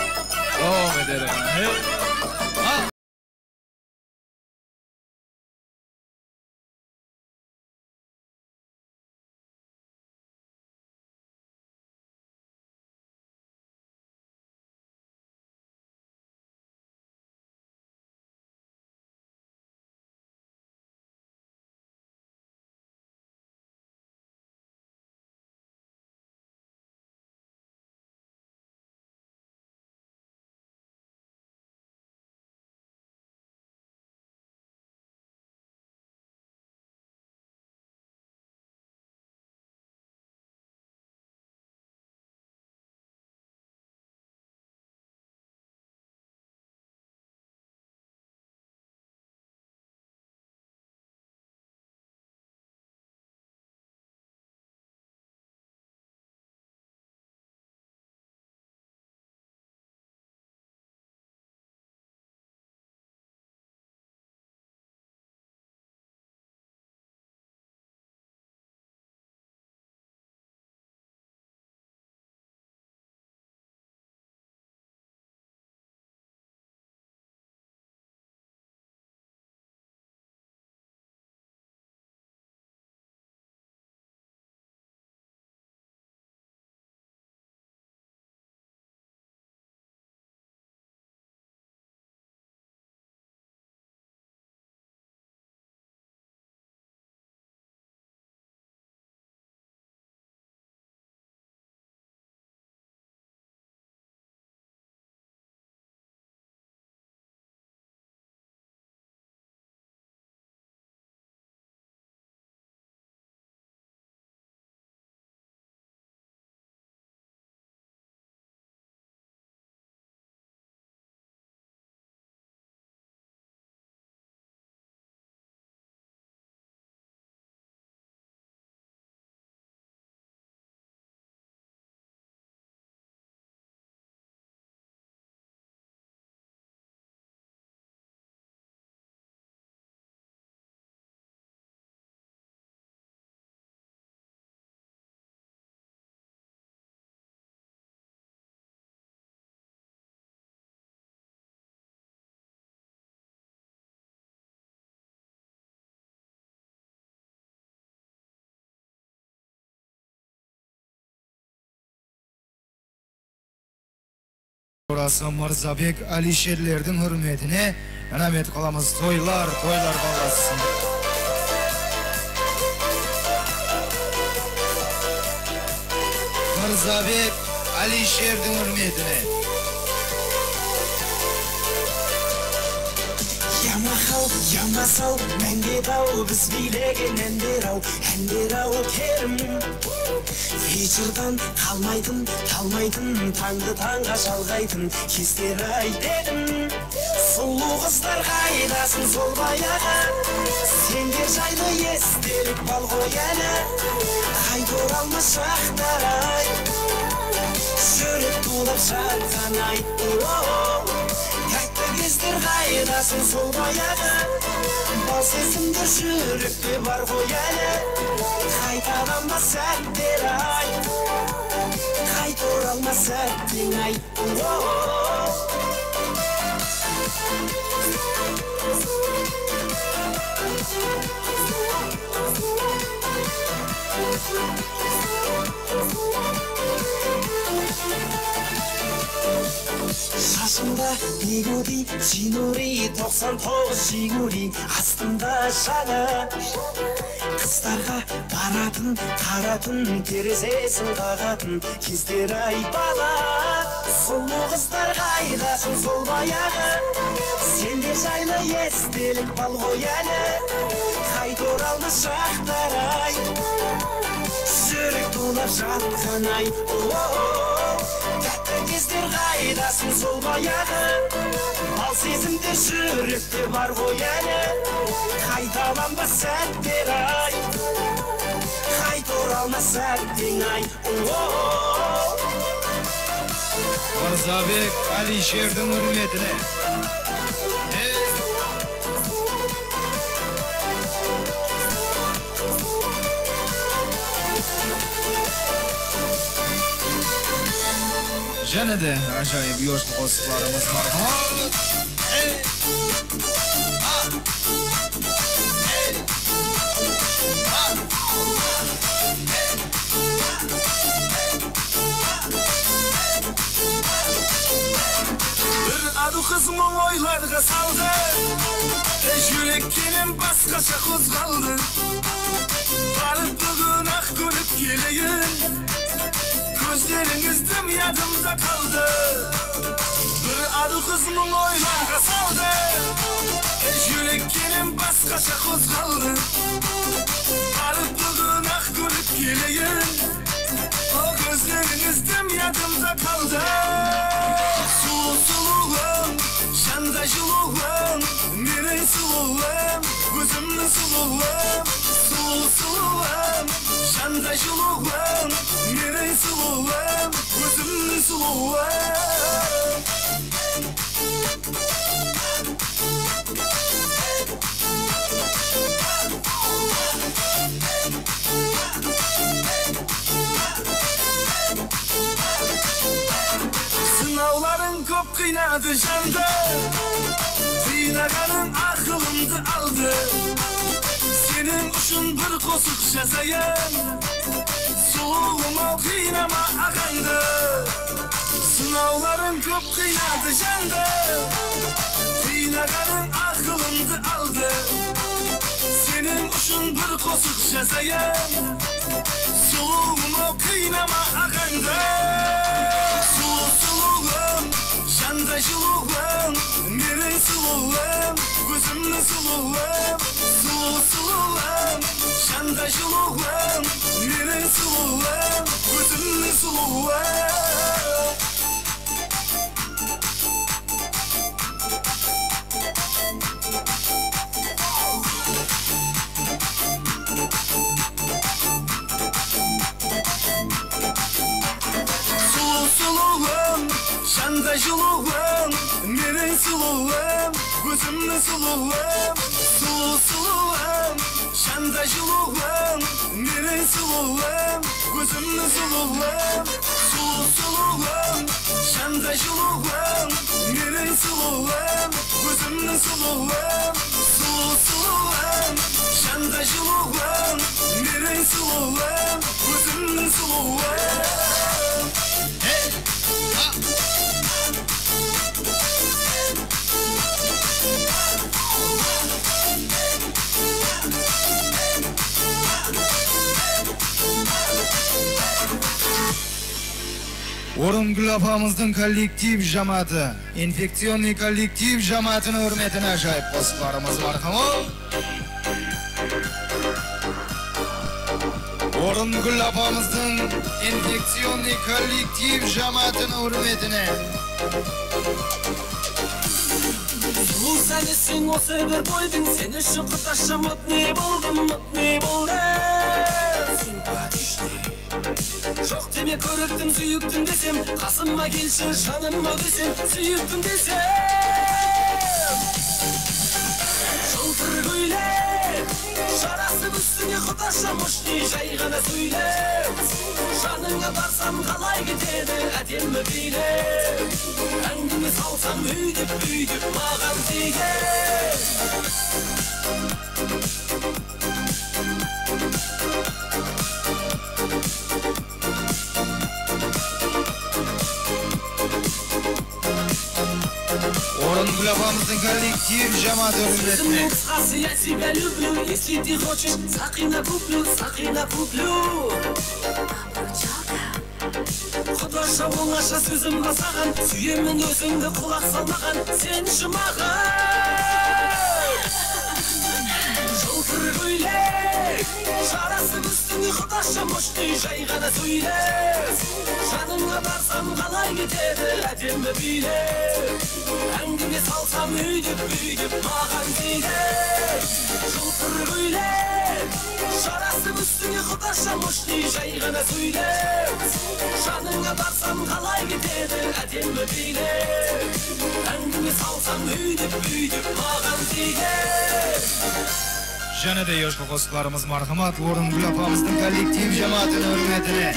давам етеді баласы мырзабек алишерлердің hürmetine рахмет қыламыз тойлар тойлар баласын мырзабек алишердің hürmetine. Я махал, я масал, мәңге дау біз билеген әндер ау әндер ау керім вечердан қалмайтын талмайтын таңды таңға жалғайтын кездер ай дедім сұлу қыздар қайдасың сол баяғы сендер жайлы естелік бал ғой әлі қайта оралмас шақтар ай жүрек тулап жатқан ай оу тәтті кездер қайдасың сол баяғы бал сезімдер жүректе бар ғой әлі қайталанбас сәттер ай қайта оралмас сәттің ай оу шашымда бигуди синури тоқсан тоғыз жигули астымда жаңа қыздарға баратын қаратын терезесін қағатын кездер ай бала сұлу қыздар сол баяғы сендер жайлы естелік бал ғой әлі қайта оралмас шақтар ай жүрек тулап жатқан ай кездер қайдасың сол баяғы. Ал сезімдер жүректе бар ғой әлі. Қайталанбас сәттер ай. Қайта оралмас сәттің ай. Мырзабек алишердің hürmetine және де ажайып yoshli qo'shiqlarimiz marhamat бір ару қыз мың ойларға салды жүрек келем басқаша қозғалды барып бүгін ақ көріп келейін көздеріңіздің ядымда қалды бір ару қыз мың ойларға салды жүрек келем басқаша қозғалды барып бүгін ақ көріп келейін о көздеріңіздің ядымда қалды сұлу сұлуым жандай жылуым менің сұлуым өзімнің сұлуым сұлу сұлуым жандай жылуым менің сұлуым өзімнің сұлуым көп қинады жанды қинағаның ақылымды алды сенің үшін бір қосық жасайын сұлуым ау қинама ағаңды сынауларың көп қинады жанды қинағаның ақылымды алды сенің үшін бір қосық жасайын сұлуым ау жандай жылуым менің сұлуым өзімнің сұлуым сұлу сұлуым жандай жылуым менің сұлуым өзімнің сұлуым жандай жылуым менің сұлуым өзімнің сұлуым сұлу сұлуым жандай жылуым менің сұлуым өзімнің сұлуым сұлу сұлуым жандай жылуым менің сұлуым өзімнің сұлуым сұлу сұлуым жандай жылуым менің сұлуым өзімнің сұлуым Орынгүл апамыздың коллектив жаматы, инфекционный коллектив жаматының үрметіне ажайып қосқыларымыз марқамол. Орынгүл апамыздың инфекционный коллектив жаматының үрметіне. Бұл сәнесің осы бір бойдың Сен үшін құташы мұтни болдым, мұтни болдым Симпатичный Жоқ. Деме көріктім, сүйіктім десем Қасыма келші, жаныма десем Сүйіктім десем. Жылтыр көйлек Жарасып үстіңе құташы мұшни Жай ғана сөйлеп. Жаныңа барсам қалай кетеді әдемі билеп. Әңгіме салсам өйдеп өйдеп маған тиген. Орынгүл апамыздың коллектив үрметіне. Сөзімнің қысқасы я тебя люблю Если ты хочешь, сақина куплю, сақина куплю Құдаша оңаша сөзім басаған Сүйемін өзіңді құлақ салмаған Сен жұмаған Жылтыр көйлек Жарасып үстіңе құдаша мұшты Жай ғана сөйлеп Жаныңа барсам қалай кетеді әдемі билеп әңгіме салсам өйдеп өйдеп маған тиген жылтыр көйлек жарасып үстіңе құдаша мұшни жай ғана сөйлеп жаныңа барсам қалай кетеді әдемі билеп әңгіме салсам өйдеп өйдеп маған тиген Және де ешкі қосқыларымыз мархамат Орынгүл апамыздың коллектив жаматының үрметіне.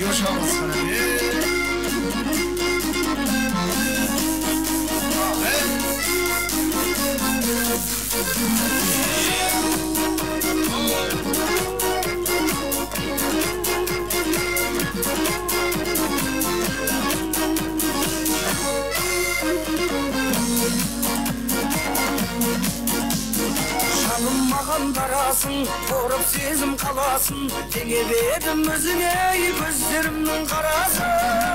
Йошамыз қана. Барасың ұрып сезім қаласын теңеп едім өзіңе көздерімнің қарасын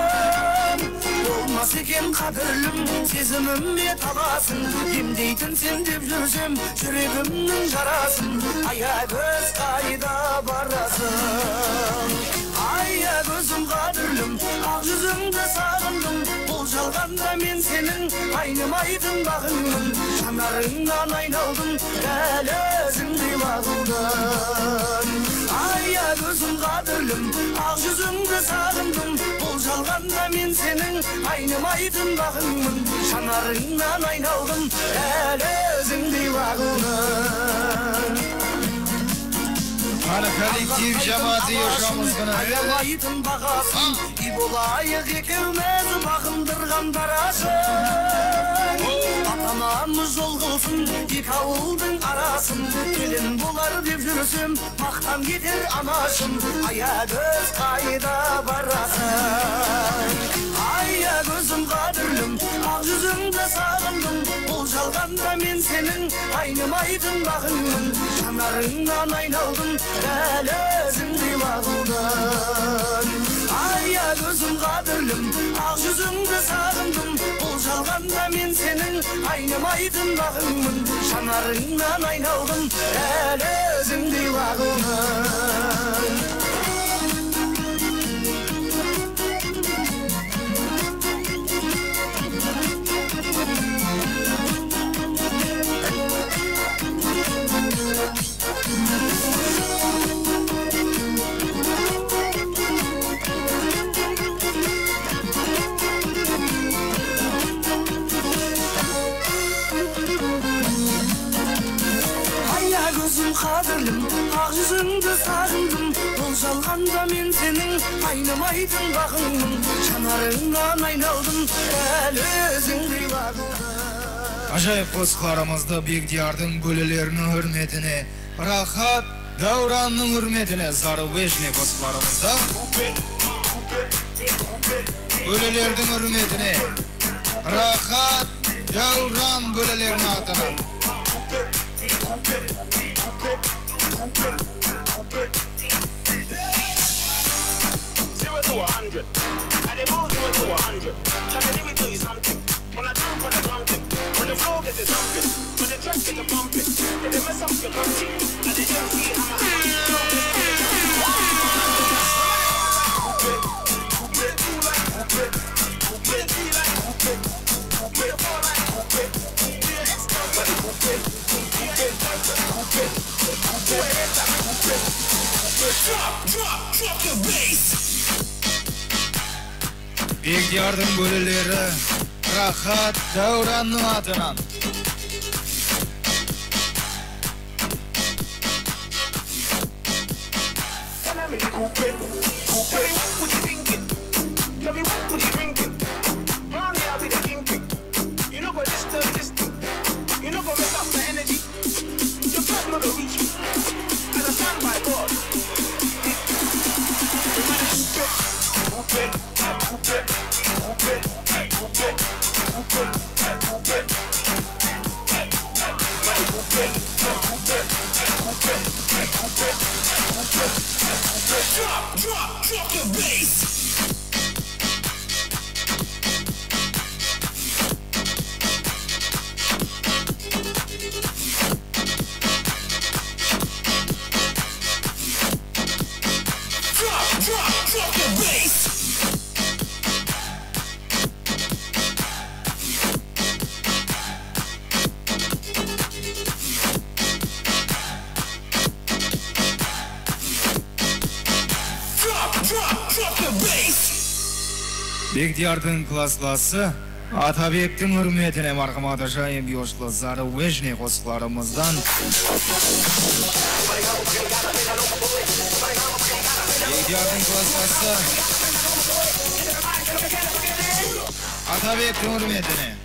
болмас екен қадірлім сезіміме таласын емдейтін сен деп жүрсем жүрегімнің жарасын аягөз қайда барасың аягөзім қадірлім ақ жүзіңді сағындым бұл жалғанда мен сенің айнымайтын бағыңмын жанарыңнан айналдым дәл өзіңдей бағылдым аягөзім қадірлім ақ жүзіңді сағындым бұл жалғанда мен сенің айнымайтын бағыңмын жанарыңнан айналдым дәл өзіңдей коллектив қана. аямайтын бағасын үй болайық екеуміз бағындырған дарашын анамыз жол қылсын екі ауылдың арасын келін болар деп жүрсем мақтан кетер анашым аягөз қайда барасың аягөзім қадірлім ақ жүзіңді сағындым бұл жалғанда мен сенің айнымайтын бағыңмын жанарыңнан айналдым дәл өзіңдей бағылдым аягөзім қадірлім ақ жүзіңді сағындым бұл жалғанда мен сенің айнымайтын бағыңмын жанарыңнан айналдым дәл өзіңдей бағылдым аягөзім қадірлім ақ жүзіңді сағындым бұл жалғанда мен сенің айнымайтын бағыңмын жанарыңнан айналдым дәл өзіңдей бағылдым Ажайып қосқыларымызды Бегдиярдың бөлелерінің үрметіне, Рахат Дауранның үрметіне Зарубежне қосқыларымызды бөлелердің үрметіне, Рахат Дауран бөлелерінің атына. Zero to a hundred. Move zero to a hundred. You something. When I jump on the when the gets pumping, when the track gets pumping, if they mess up your country, and the MC, I'm And them бегдиярдың бөлелері рахат дәуранның атынан бегдиярдың классласы атабектің үрметіне марқамады жайым биошлы зары уэжне қосқыларымыздан бегдиярдың классласы атабектің үрметіне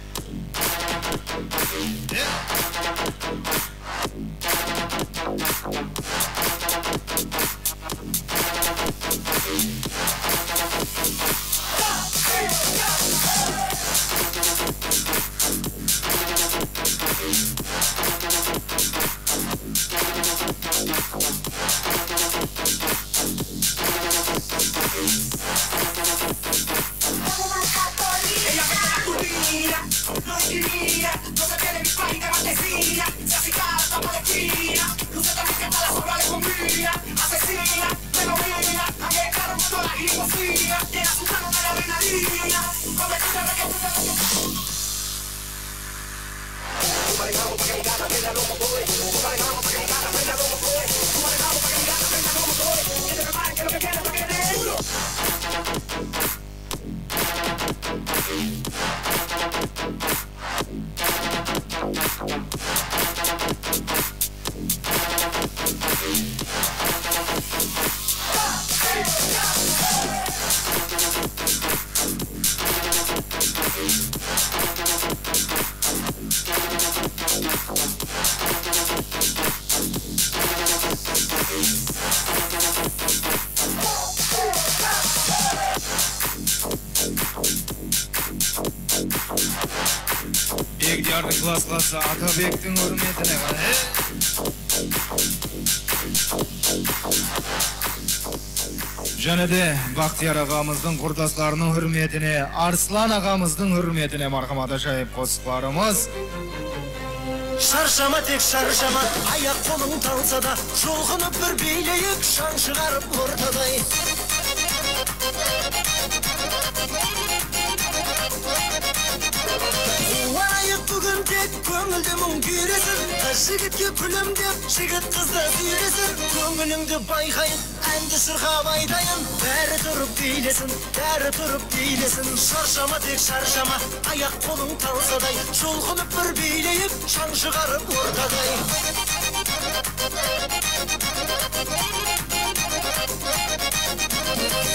бегдиярдың классласы атабектің үрметіне қарай және де бақтияр ағамыздың құрдастарының үрметіне арслан ағамыздың үрметіне марқамада жайып қосқыларымыз шаршама тек шаршама аяқ қолың талса да жұлқынып бір билейік шаң шығарып ортадай күйресін қыз жігітке күлімдеп жігіт қызды сүйресін көңіліңді байқайын әнді шырқап айтайын бәрі тұрып билесін бәрі тұрып билесін шаршама тек шаршама аяқ қолың талсадай жұлқынып бір билейік шаң шығарып ортадай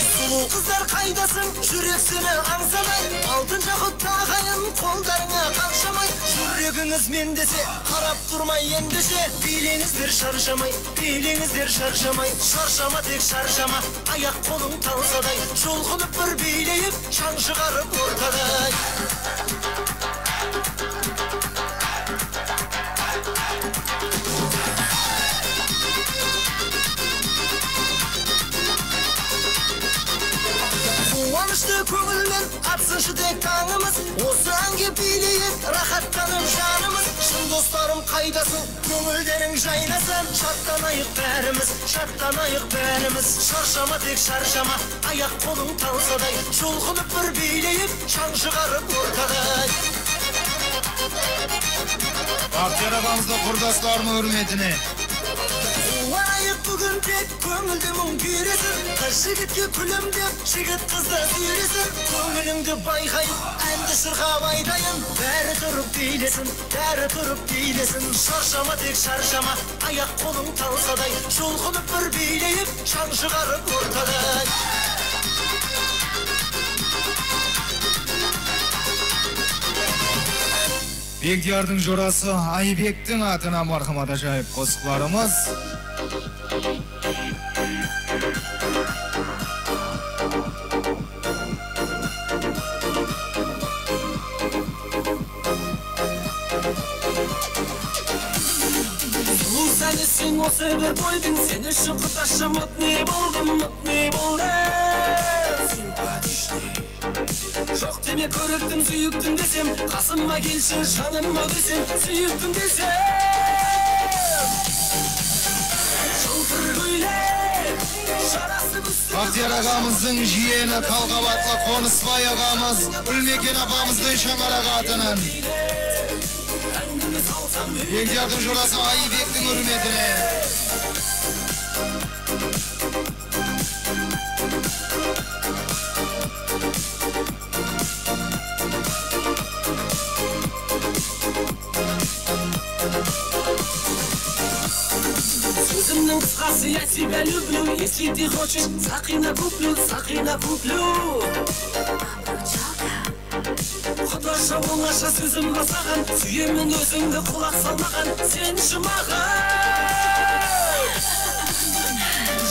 сұлу қыздар қайдасың жүрек сені аңсамай алтын жақұт тағайын қолдарыңа қаншамай жүрегіңіз мен десе қарап тұрмай ендеше билеңіздер шаршамай билеңіздер шаршамай шаршама тек шаршама аяқ қолың талсадай жұлқынып бір билейік шаң шығарып ортадай достарым қайдасың көңілдерің жайнасын шаттанайық бәріміз шаттанайық бәріміз шаршама тек шаршама аяқ қолың талсадай жұлқынып бір билейік шаң шығарып ортадай бақтияр ағамыздың құрдастарының үрметіне қуанайық бүгін тек көңілді мұң күйресін қыз жігітке күлімдеп жігіт қызды сүйресін көңіліңді байқайын әнді шырқап айтайын бәрі тұрып билесін бәрі тұрып билесін шаршама тек шаршама аяқ қолың талсадай жұлқынып бір билейік шаң шығарып ортадай бегдиярдың жорасы айбектің атына мархамат ажайып қосқыларымыз бір бойдың сен үшін құташы мутный болдым мутный болдым. Симпатичный. Жоқ деме көріктім сүйіктім десем қасыма келші жаныма десем сүйіктім десем. Жылтыр көйлек жарасып бақтияр ағамыздың жиені талғабатлы қонысбай ағамыз үлмекен апамыздың шаңырақ атынан бегдиярдың жорасы айбектің үрметіне тебя люблю Если ты хочешь, сақина куплю, сақина куплю. Құдаша оңаша сөзім бар саған Сүйемін өзіңді құлақ салмаған Сенші маған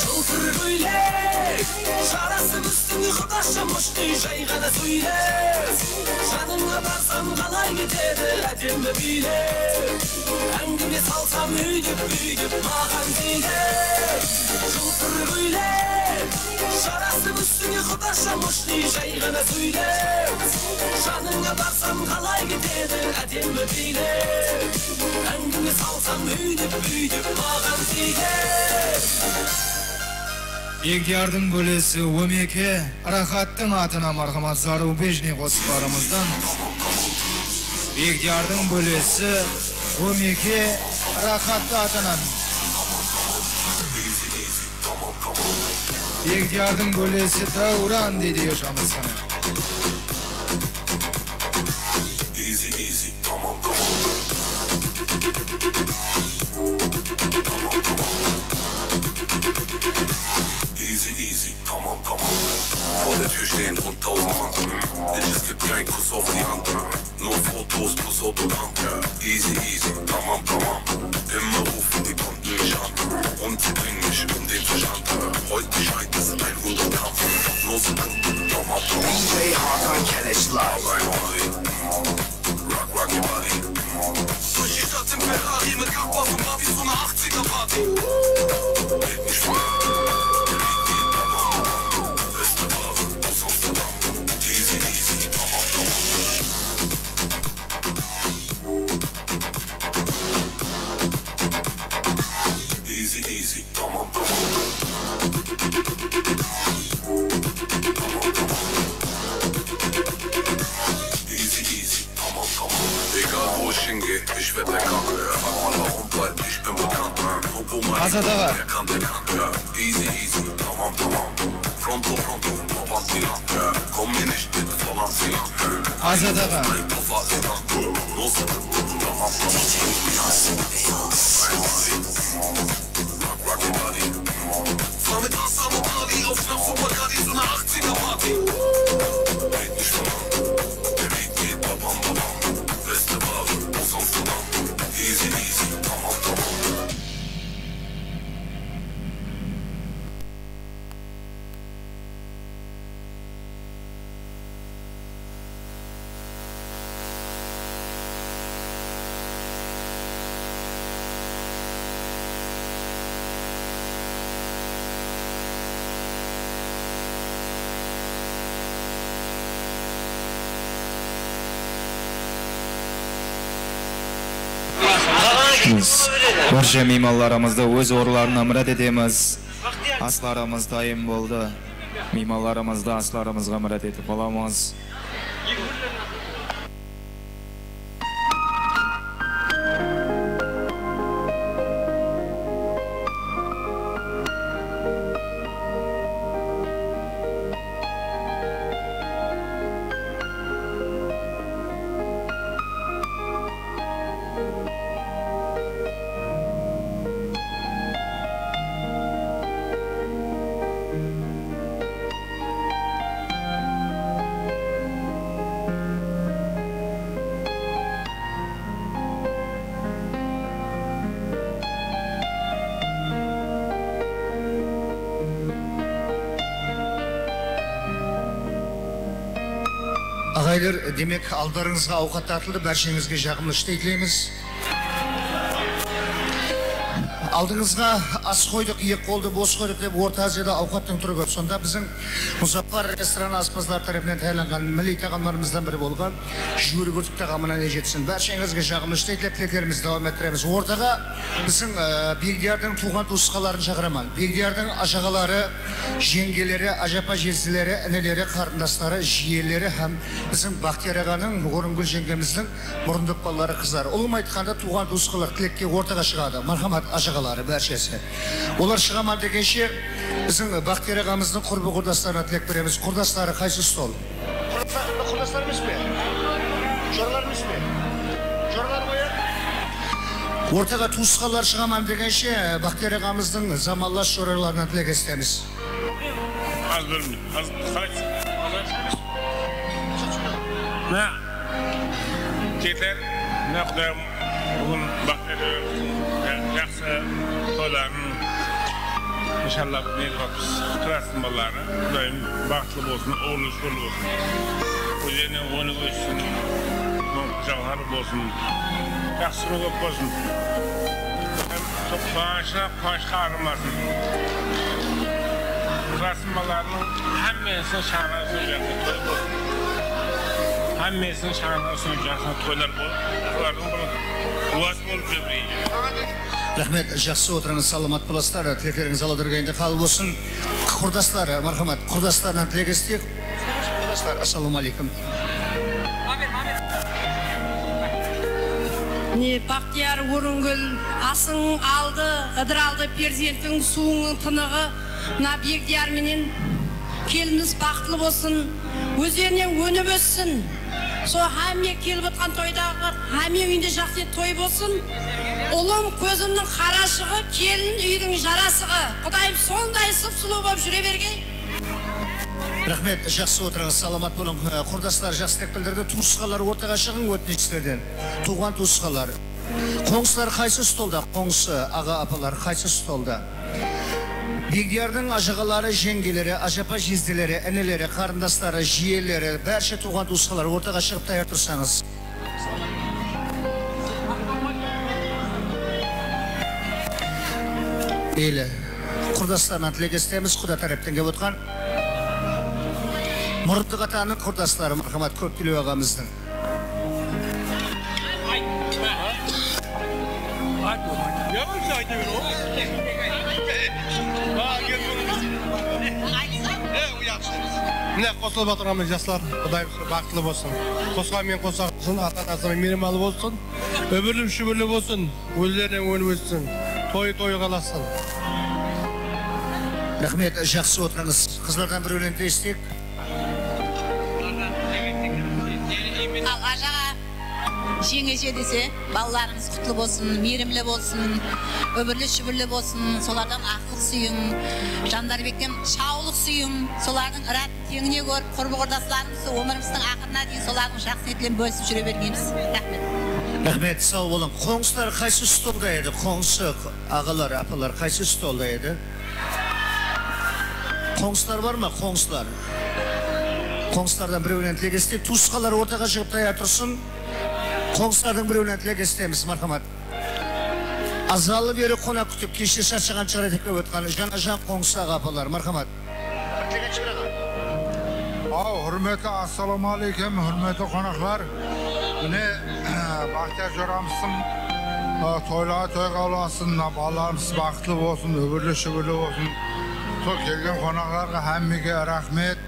Жылтыр көйлек Жарасып үстіңе құдаша мұшты жай ғана сөйлеп Жаныңа барсам қалай кетеді әдемі билеп әңгіме салсам өйдіп өйдіп маған тиді жылтыр көйлек жарасып үстіңе құдаша мұшты жай ғана сөйлеп жаныңа барсам қалай кетеді әдемі билеп әңгіме салсам өйдіп өйдіп маған тиді бегдиярдың бөлесі өмеке рахаттың атына мархамат зарубежный қосқыларымыздан бегдиярдың бөлесі 12 rakatta atanan İlk yardım golesi Davran dedi yaşamı sana. Easy easy, come on, come on. Easy easy, come on, come on. Vor der Tür stehen und tausend Mann. Bitches. Nur Fotos plus Autogramm. Easy, easy, come on. Immer rufen die Kunden mich an. Und sie bringen mich um den Verstand. Heute scheint es ein Wunderkampf. Nur Sekunden, come on, come on. DJ Hakan Keleş live. Rock, rock your body. Durch die Stadt im Ferrari mit und war wie so eine 80er Party. Mağazada var. Mağazada var. Mağazada var. Барша меймандарымызды өз орындарына мұрат етеміз асларымыз дайын болды меймандарымызды асларымызға мұрат етіп аламыз демек алдарыңызға ауқат тартылды баршаңызға жағымды іште тілейміз. Алдыңызға ас қойдық екі қолды бос қойдық деп орта азияда ауқаттың түрі көп. Сонда біздің мұзаффар рестораны аспаздар тарапынан тағайындалған милли тағамдарымыздан бірі болған жүгері бүртік тағамына не жетсін? Баршаңызға жағымды іште тілеп тілектерімізді давам ettіреміз ортаға біздің ә, бегдиярдың туған туысқаларын шақырамын. Бегдиярдың ажағалары жеңгелері ажапа жезділері інілері қарындастары жиелері һәм біздің бақтияр ағаның орынгүл жеңгеміздің мұрындық балалары қыздары ұлым айтқанда туған туысқалар тілекке ортаға шығады. Мархамат ажағалары баршасы олар шығаман дегенше біздің бақтияр ағамыздың құрбы құрдастарына тілек береміз құрдастары қайсы стол құрдастар емес пе жорлар емес пе жорлар ғой ортаға туысқандар шығаман дегенше бақтияр ағамыздың замаллас жораларына тілек естеміз Az bölümlü. Az kaç? Ne? Yeter. İnşallah bir kapış kırarsın ballarını. Daim bahtlı olsun, oğlu şolu olsun. Bu yerine onu göçsün. Cavharı olsun. Yaxşını köp olsun. Çok bağışına başka ağrımasın. Kırarsın ballarının hemmesini şahına söyleyeceksin. Toy olsun. Hemmesini şahına söyleyeceksin. Toylar bu. Bunların bunu kuvvet olup gömleyecek. Рахмет жақсы отырыңыз саламат боласыздар. Тілектеріңіз алла дұрғайында қалып болсын. Құрдастар мархамат құрдастарынан тілек естейік құрдастар ассалаумағалейкум не бақтияр өрінгүл асың алды ыдыралды перзентің суыңның тынығы мына бегдияр менен келініміз бақытлы болсын өздеріне өніп өссін. Сол әме келіп жатқан тойдағы әме үйінде жақсы той болсын. Ұлым көзімнің қарашығы келін үйдің жарасығы. Құдайым сондай сұп сұлу болып жүре бергей рахмет жақсы отырыңыз. Саламат болың құрдастар жақсы тілек білдірді. Туысқалар ортаға шығың өтініш сіздерден. Туған туысқалар қоңсылар қайсы столда? Қоңсы аға апалар қайсы столда? Бегдиярдың ажағалары жеңгелері ажапа жезделері інілері қарындастары жиелері бәрше туған туысқалар ортаға шығып даяр тұрсаңыз. Мейлі құрдастарынан тілек естеміз құда тараптан келіп отқан мұрындық атаның құрдастары мархамат көптілеу ағамыздың. Міне қосылып отырған жастар құдайым бақытлы болсын. Қосқан мен қосақсын ата анасымен мейірмалы болсын өмірлі шүбірлі болсын өздеріне өніп өссін той той қаласын рахмет жақсы отырыңыз. Қыздардан бір өлеңді естейік ажаға жеңеше десе балаларыңыз құтлы болсын мейірімлі болсын өмірлі шүбірлі болсын. Солардан ақылық сүйің жандарбектен шаулық сүйің солардың ыратын теңіне көріп құрбы құрдастарымызды өміріміздің ақырына дейін солардың жақсы ниетімен бөлісіп жүре бергенбіз. Рахмет. Рахмет сау болың қоңсылар қайсы столда еді қоңсы ағалар апалар қайсы столда еді қоңсылар бар ма қоңсылар қоңсылардан біреуінен тілек естейік туысқалар ортаға шығып даяр тұрсын қоңсылардың біреуінен тілек естейміз мархамат азалы бері қонақ күтіп кеше шаршаған шығар отқан жанажан қоңсы аға апалар мархамат ау құрметті ассалаумағалейкум құрметті қонақтар міне бақтияр жорамыздың тойларға той қауласын мына балаларымыз бақытлы болсын үбірлі шүбірлі болсын сол келген қонақтарға әммеге рахмет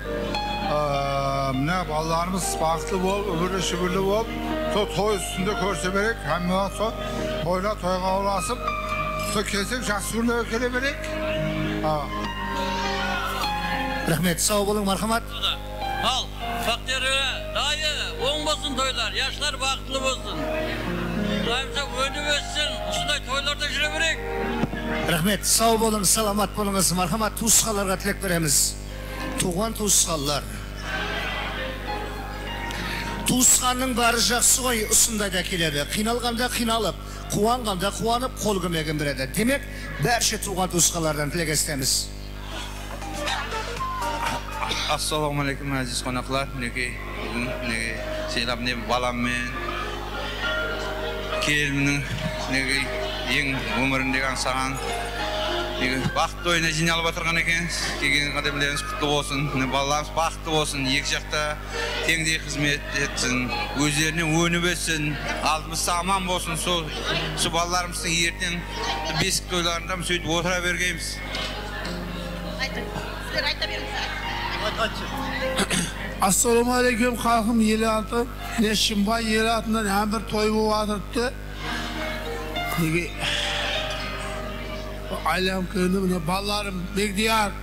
міне балаларымыз бақытты болып үбірлі шүбірлі болып сол той үстінде көрсе берейік әмме сол тойлар тойға ұласып сол келсек жақсы күндерге келе берейік рахмет сау болың мархамат ал бақтияр дайы оң болсын тойлар яшьлар бақытлы болсын құдайымса өніп өссін осындай тойларда жүре берейік рахмет сау болың саламат болыңыз мархамат туысқанларға тілек береміз туған туысқанлар туысқанның бары жақсы ғой осындайда келеді. Қиналғанда қиналып қуанғанда қуанып қол көмегін береді демек бәрше туған туысқандардан тілектестеміз ассалаумағалейкум әзиз қонақтар мінекей бүгін мінекей сыйлап міне баламмен келінімнің мінекей ең өміріндегі аңсаған бақытты тойына жиналып отырған екенбіз келген қадірлеріңіз құтты болсын міне балаларымыз бақытты болсын екі жақта теңдей қызмет етсін өздеріне өніп өссін алдымызда аман болсын сол сол балаларымыздың ертең бесік тойларында сөйтіп отыра бергенбіз ассалаумағалейкум халқым ел аты міне шымбай ел атынан әм бір той болып жатырыпты неге айлам күні міне балаларым бегдияр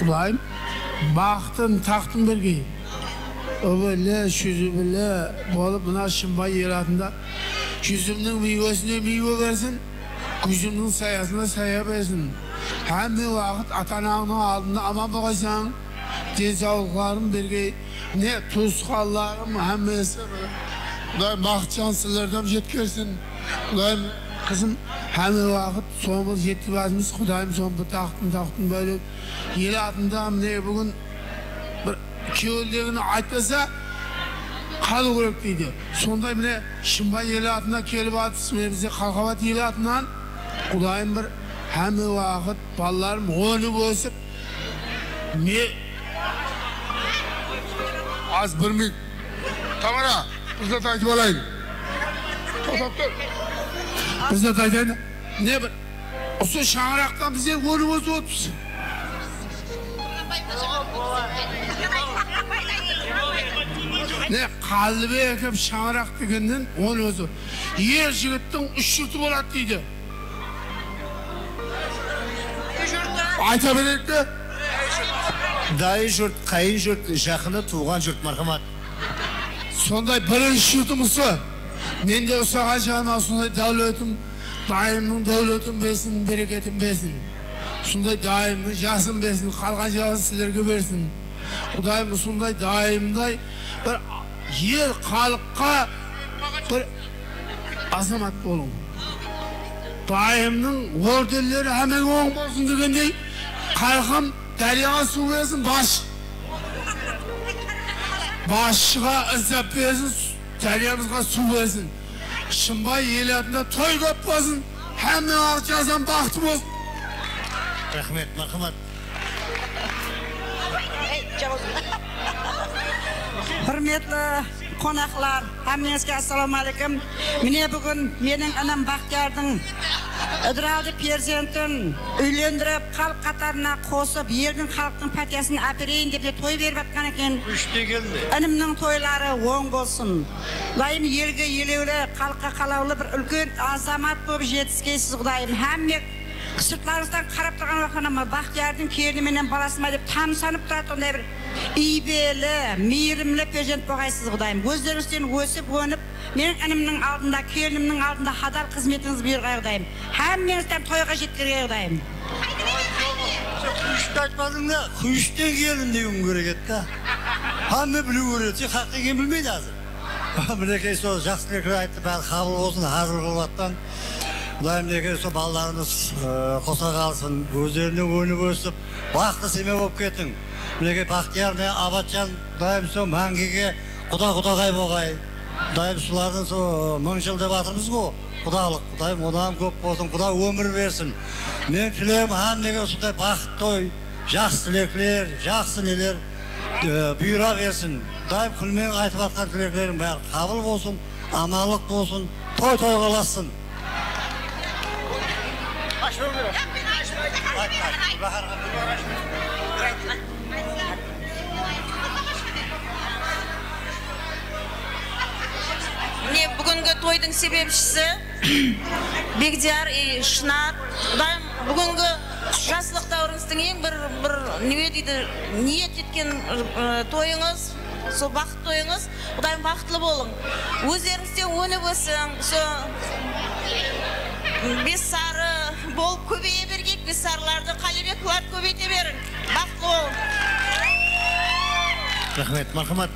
құдайым бақытын тақтын берген үбілі шүзібілі болып мына шымбай ел атында жүзімнің мейвесіне мейве берсін күзімнің саясына сая әмме уақыт ата анаңның алдында аман болғайсаң денсаулықтарың берген не туысқандарым әммесі құдайым бақытжан сілерден жеткерсін құдайым қызым әмме уақыт соңғы жетті бәзіміз құдайым соңғы тақтын тақтын бөліп ел атында міне бүгін бір күйеулерін айтпаса қалу керек дейді сондай міне шымбай ел атына келіп міне бізде қалқабат ел атынан құдайым бір әмме уақыт балаларым өніп өсіп не аз бір минут тамара бізді айтып алайын тоқтап тұр бізді айтайын не бір осы шаңырақтан бізде өніп өсіп отырмыз не қалыбек екеуі шаңырақ дегеннен оны өзі ер жігіттің үш болады дейді айта берейік те. Дайы жұрт қайын жұрт жақыны туған жұрт мархамат. Сондай бірінші жұртымызды мен де ұстаған жағына сондай дәулетім дайымның дәулетін берсін берекетін берсін. Сондай дайымның жасын берсін қалған жағын сіздерге берсін. Құдайым сондай дайымдай бір ел халыққа бір азамат болу дайымның ордерлері әмең оң болсын дегендей халқым дарияға су берсін баш басшыға іздеп берсін дариямызға су берсін шымбай ел атында той көп болсын әмме ақ жазан бақытты болсын рахмет мархамат құрметті қонақлар әмеңізге ассалаумағалейкум міне бүгін менің інім бақтиярдың ыдыралды перзентін үйлендіріп халық қатарына қосып елдің халықтың пәтиясын әперейін деп те той беріп жатқан екен үште келді інімнің тойлары оң болсын құдайым елге елеулі халыққа қалаулы бір үлкен азамат болып жетіскейсіз құдайым әмме сыртларыңыздан қарап тұрған уақытта бақтиярдың келіні менен баласы ма деп тамсанып тұрады ондай бір ибелі мейірімлі перзент болғайсыз құдайым өздеріңізден өсіп өніп менің інімнің алдында келінімнің алдында адал қызметіңіз бұйырғай құдайым әммеңізден тойға жеткізгей құдайым құйышты айтпадың да құйыштен келдім деуің керек еді да әмме білу керек сен хақ екенін білмейді қазір мінекей сол жақсы айтты бәрі қабыл болсын hazır қылып құдайым мінекей сол балаларымыз қоса қалсын өздеріне өніп өсіп бақытты семья болып кеттің. Мінекей бақтияр міне абатжан құдайым сол мәңгіге құда құдағай болғай. Құдайым солардың сол мың жыл деп жатырмыз ғой. Құдалық құдайым одан көп болсын құда өмір берсін. Мен тілегім әммеге осындай бақытты той. Жақсы тілектер жақсы нелер бұйыра берсін. Құдайым күлмен айтып жатқан тілектерің бәрі қабыл болсын амандық болсын той тойға ұлассын міне бүгінгі тойдың себепшісі бегдияр и шынар құдайым бүгінгі жаслық дәуіріңіздің ең бір бір не дейді ниет еткен тойыңыз сол бақыт тойыңыз. Құдайым бақытлы болың. Өздеріңіз де өніп өсің сол бес сары болып көбейе бергек бес сарыларды қалибек қылып көбейте берің бақытты болың рахмет мархамат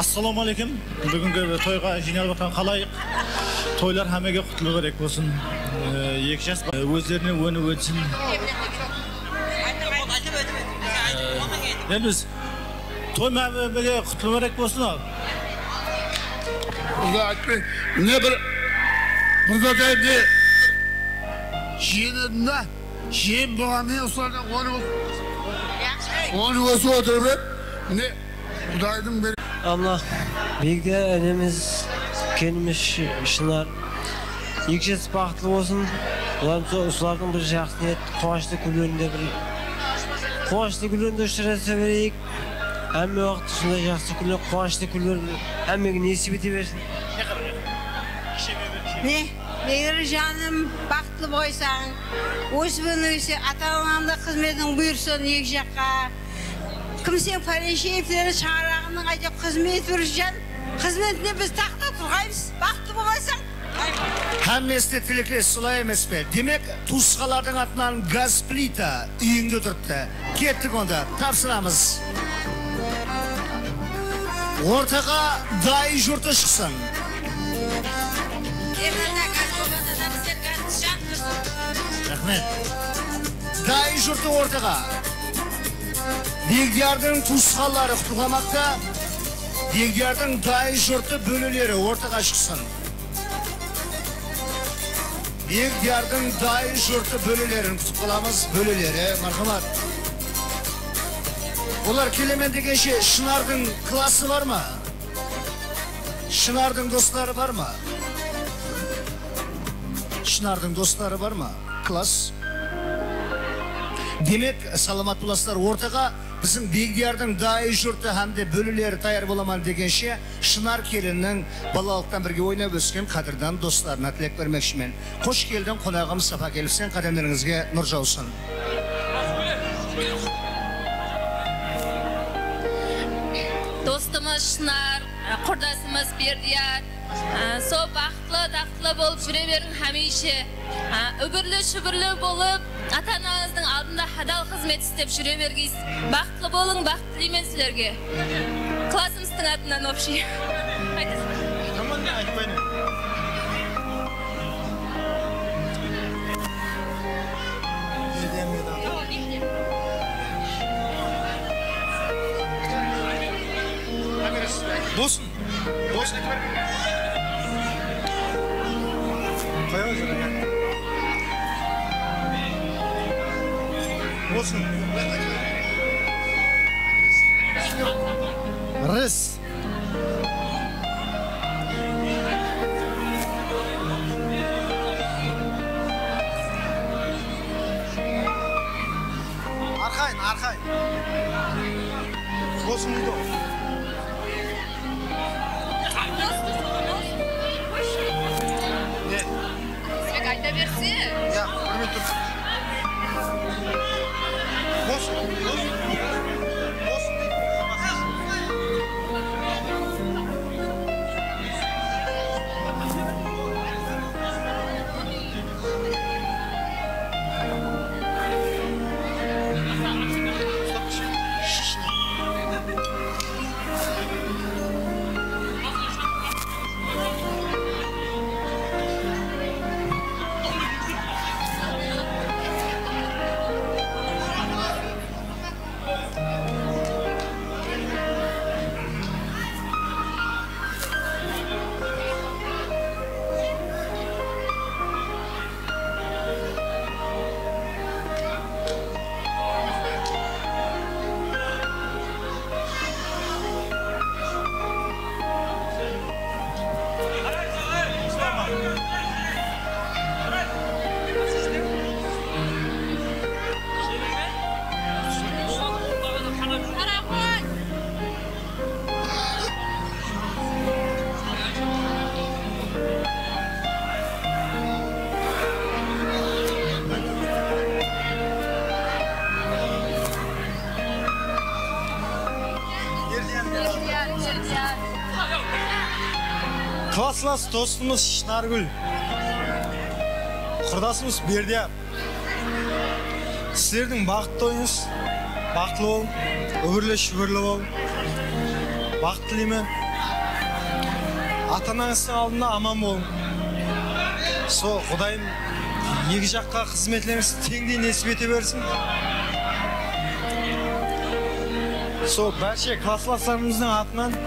ассалаумағалейкум бүгінгі тойға жиналып жатқан қалайық тойлар hammaga құтлы керек болсын екі жас өздеріне өніп өтсін енді біз той мәмілеге құтлы керек болсын Ulan айтпай міне бір бір затайым не жиенім да жиен болғанмен осылардан оны оны өсіп отырып еді міне құдайдың бер Ama Bigde önemiz kendimiz şınar. Yüksek bahtlı olsun. Ulan usulardan bir şahsiyet kuvaşlı külünde bir kuvaşlı külünde şıra severek hem vakit dışında şahsı külü kuvaşlı külür hem nesi biti versin. Ne? Егер жаным бақытты болсаң, өсіп ата анаңда қызметің бұйырсын екі жаққа. Кім сен Пәленшеевтердің шаңырағының әйтеуір қызмет жан қызметіне біз тақта тұрғаймыз. Бақытты болсаң. Hammasida tilaklash солай емес пе демек туысқалардың атынан газ плита үйіңде тұрыпты кеттік онда тапсырамыз ортаға дай жұрты шықсын рахмет дай жұрты ортаға бегдиярдың туысқалары құтылғамақта бегдиярдың дай жұрты бөлелері ортаға шықсын бегдиярдың дай жұрты бөлелерін күтіп қаламыз бөлелері мархамат олар келемен дегенше шынардың классы бар ма шынардың достары бар ма шынардың достары бар ма класс демек саламат боласыздар ортаға біздің бегдиярдың дайы жұрты hamda бөлелері даяр боламан дегенше шынар келіннің балалықтан бірге ойнап өскен қадірдан достарына тілек бермекшімін қош келдің қонағым сапа келіпсен қадамдарыңызге нұр жаусын достымыз шынар құрдасымыз бердияр сол бақытлы дақытлы болып жүре берің хәмейше үбірлі шүбірлі болып ата анаңыздың алдында адал қызмет істеп жүре бергейсіз бақытлы болың бақыт тілеймін сіздерге классымыздың атынан общий Болсын. Болсын. Қоя жүр. Болсын. рыс Арқайын, арқайын. Болсын. Сізге айта берсе Я, бір минут класслас достымыз шынаргүл. Құрдасымыз бердия сіздердің бақытты тойыңыз бақытлы болың өмірлі шүбірлі болың. Бақыт тілеймін. Ата анаңыздың алдында аман болың. Сол құдайым екі жаққа қызметлеріңіз теңдей несіп ете берсін. Сол барша классластарымыздың атынан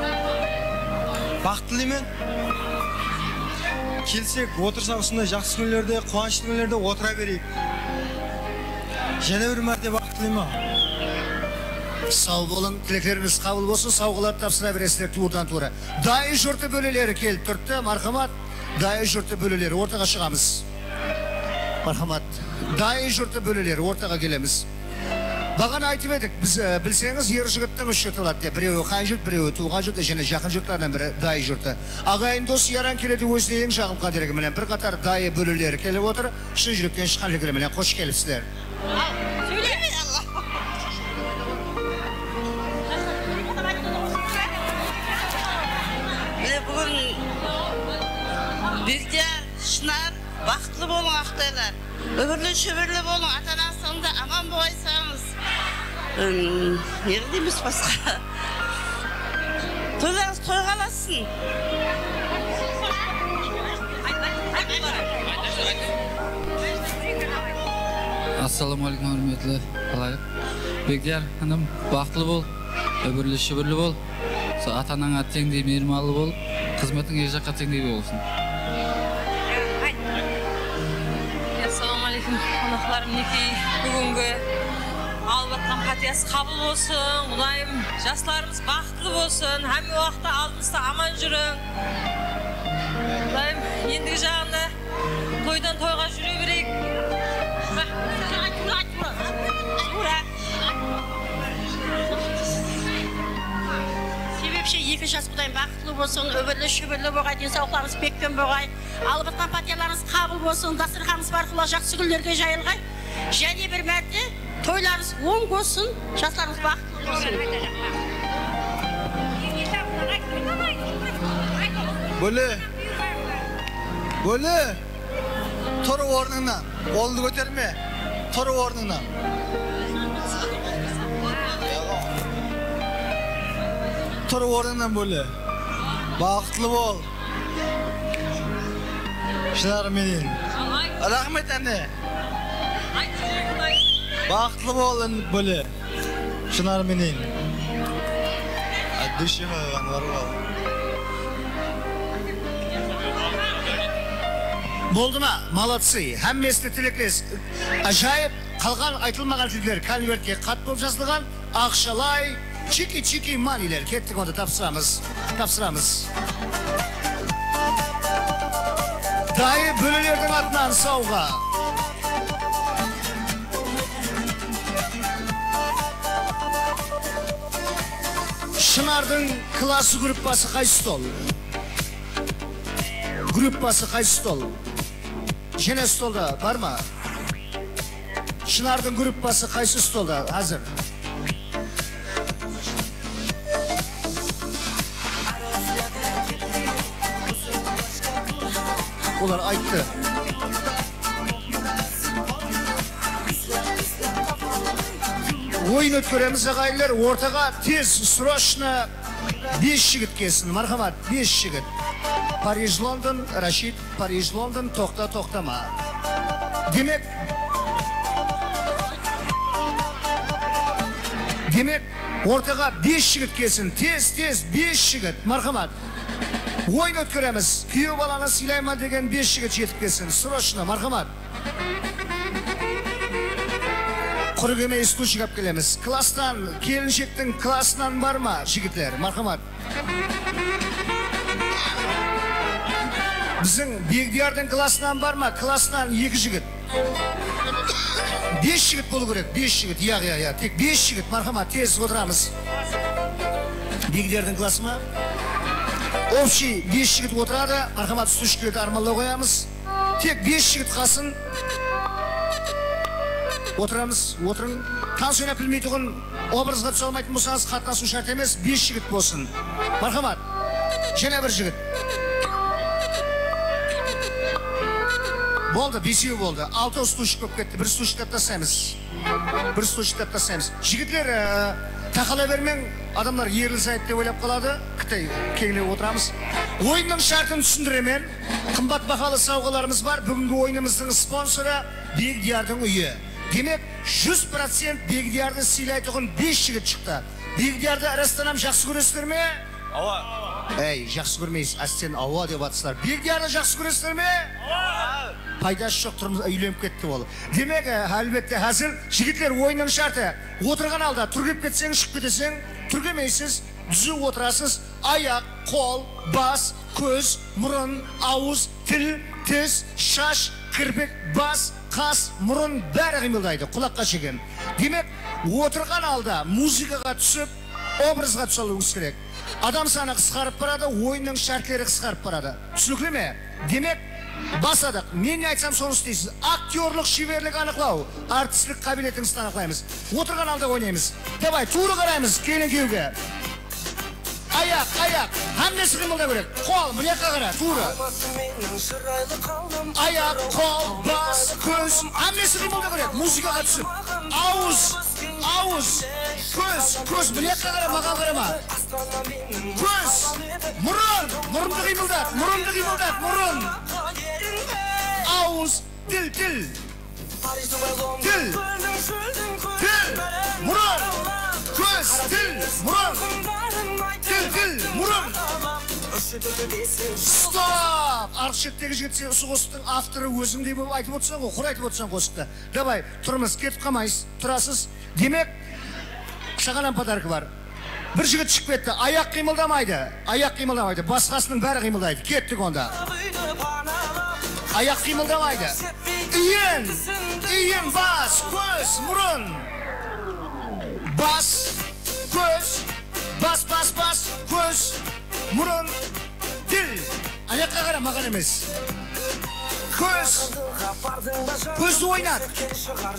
бақыт тілеймін. Келсек отырсақ осындай жақсы күндерде қуанышты күндерде отыра берейік. Және бір мәрте бақыт тілеймін сау болың тілектеріңіз қабыл болсын сауғалап тапсыра бересіздер туырдан тура. Дайын жұрты бөлелері келіп тұрды мархамат. Дайын жұрты бөлелері ортаға шығамыз. Мархамат. Дайын жұрты бөлелері ортаға келеміз. Бағана айтып едік біз білсеңіз ер жігіттің үш жұрты болады деп. Біреуі қан жұрт біреуі туған жұрт және жақын жұрттардан бірі дайы жұрты. Ағайын дос яран келеді өзіне ең жағым қадіргіменен бір қатар дайы бөлелері келіп отыр. Шын жүректен шыққан легіменен қош келіпсіздер. Міне бүгін бектияр шынар бақытты болың ақтайлар. Өмірлі шөбірлі болың ата анасында аман болайсаңыз М, не дейміз басқа. Тойларыңыз тойға қаласын ассалаумағалейкум құрметті қалайық бекияр інім бақытлы бол өмірлі шүбірлі бол. Сол ата анаңа теңдей мейірманлы бол. Қызметің еш жаққа теңдей болсын. Ассалаумағалейкум қонақтарым. Мінекей бүгінгі жатқан пәтиясы қабыл болсын құдайым жастарымыз бақытты болсын әмме уақытта алдымызда аман жүрің құдайым ендігі жағында тойдан тойға жүре берейік себепші екі жас құдайым бақытлы болсын өмірлі шүбірлі болғай денсаулықтарыңыз бекпен болғай алып жатқан қабыл болсын дастарханыңыз барқылы жақсы күндерге жайылғай және бір мәрте тойларыңыз оң болсын жастарыңыз бақытты болсын бөле бөле тұр орныңнан қолыңды көтерме тұр орныңнан тұр орныңнан бөле бақытлы бол шынарменен рахмет әне бақытлы бол бөле шынарменен от души ворвал болды ма молодцы әммесіне тілектес ажайып қалған айтылмаған тілдер конвертке хат болып жазылған ақшалай чики чики манилер кеттік онда тапсырамыз тапсырамыз дайы бөлелердің атынан сауға шынардың классы группасы қайсы стол группасы қайсы стол және столда бар ма шынардың группасы қайсы столда қазір олар айтты ойын өткереміз ағайындар ортаға тез срочно бес жігіт келсін мархамат бес жігіт париж лондон рашид париж лондон тоқта тоқтама демек демек ортаға бес жігіт келсін тез тез бес жігіт мархамат ойын өткереміз күйеу баланы сыйлаймын деген бес жігіт жетіп келсін срочно мархамат құр кеме исключик алып келеміз класстан келіншектің классынан бар ма жігіттер мархамат біздің бегдиярдың классынан бар ма классынан екі жігіт бес жігіт болу керек бес жігіт иә иә иә тек бес жігіт мархамат тез отырамыз бегдиярдың классы ма общий бес жігіт отырады мархамат үстішкілерді армалдай қоямыз тек бес жігіт қалсын отырамыз отырың таныс ойнап білмейтұғын образға түсе алмайтын болсаңыз қатынасу шарт емес бес жігіт болсын. Мархамат және бір жігіт. Болды бесеу болды. Алтау стульчик болып кетті. Бір стульчиктеп тастаймыз бір стульчиктеп тастаймыз жігітлер ә, тақала бермең. Адамдар ерлі деп ойлап қалады. Кітай кеңірек отырамыз. Ойынның шартын түсіндіремін. Қымбат бағалы сауғаларымыз бар. Бүгінгі ойынымыздың спонсоры бегдиярдың үйі. Демек 100% процент бегдиярды сыйлайтұғын бес жігіт шықты бегдиярды ырыстанам жақсы көресіздер ме ауа әй жақсы көрмейсіз а сен ауа деп жатсыздар бегдиярды жақсы көресіздер ме пайдасы жоқ тұрмыз үйленіп кетті ол демек әлбетте әзір жігіттер ойынның шарты отырған алда түргеп кетсең шығып кетесің түргемейсіз түзу отырасыз аяқ қол бас көз мұрын ауыз тіл тіс шаш кірпік бас қас мұрын бәрі қимылдайды құлаққа шеген демек отырған алда музыкаға түсіп образға түсе алуыңыз керек. Адам саны қысқарып барады ойынның шарттары қысқарып барады. Түсінікті ме? Демек басадық. Мен не айтсам соны істейсіз. Актерлық шеберлік анықтау. Артистік қабілетіңізді анықтаймыз. Отырған алда ойнаймыз. Давай тура қараймыз келін күйеуге. Аяқ аяқ hamnesi қимылдау керек қол мына жаққа қара тура аяқ қол бас көз hamnesi қимылдау керек музыкаға түсіп ауыз ауыз көз көз мына жаққа қара маған қарама көз мұрын мұрынды қимылдат мұрынды қимылдат мұрын ауыз тіл тіл тіл тіл мұрын тіл мұрын тіл тіл мұрын стоп! Арғы шеттегі жігіт сен осы қосықтың авторы өзіңдей болып айтып отырсың ғой құр айтып отырсың қосықты давай тұрмыз кетіп қалмайсыз тұрасыз. Демек саған подарка бар. Бір жігіт шығып кетті. Аяқ қимылдамайды аяқ қимылдамайды. Басқасының бәрі қимылдайды. Кеттік онда. Аяқ қимылдамайды. Иін иін бас көз мұрын. Бас көз бас бас бас көз мұрын тіл ана жаққа қара маған емес көз. Көзді ойнат.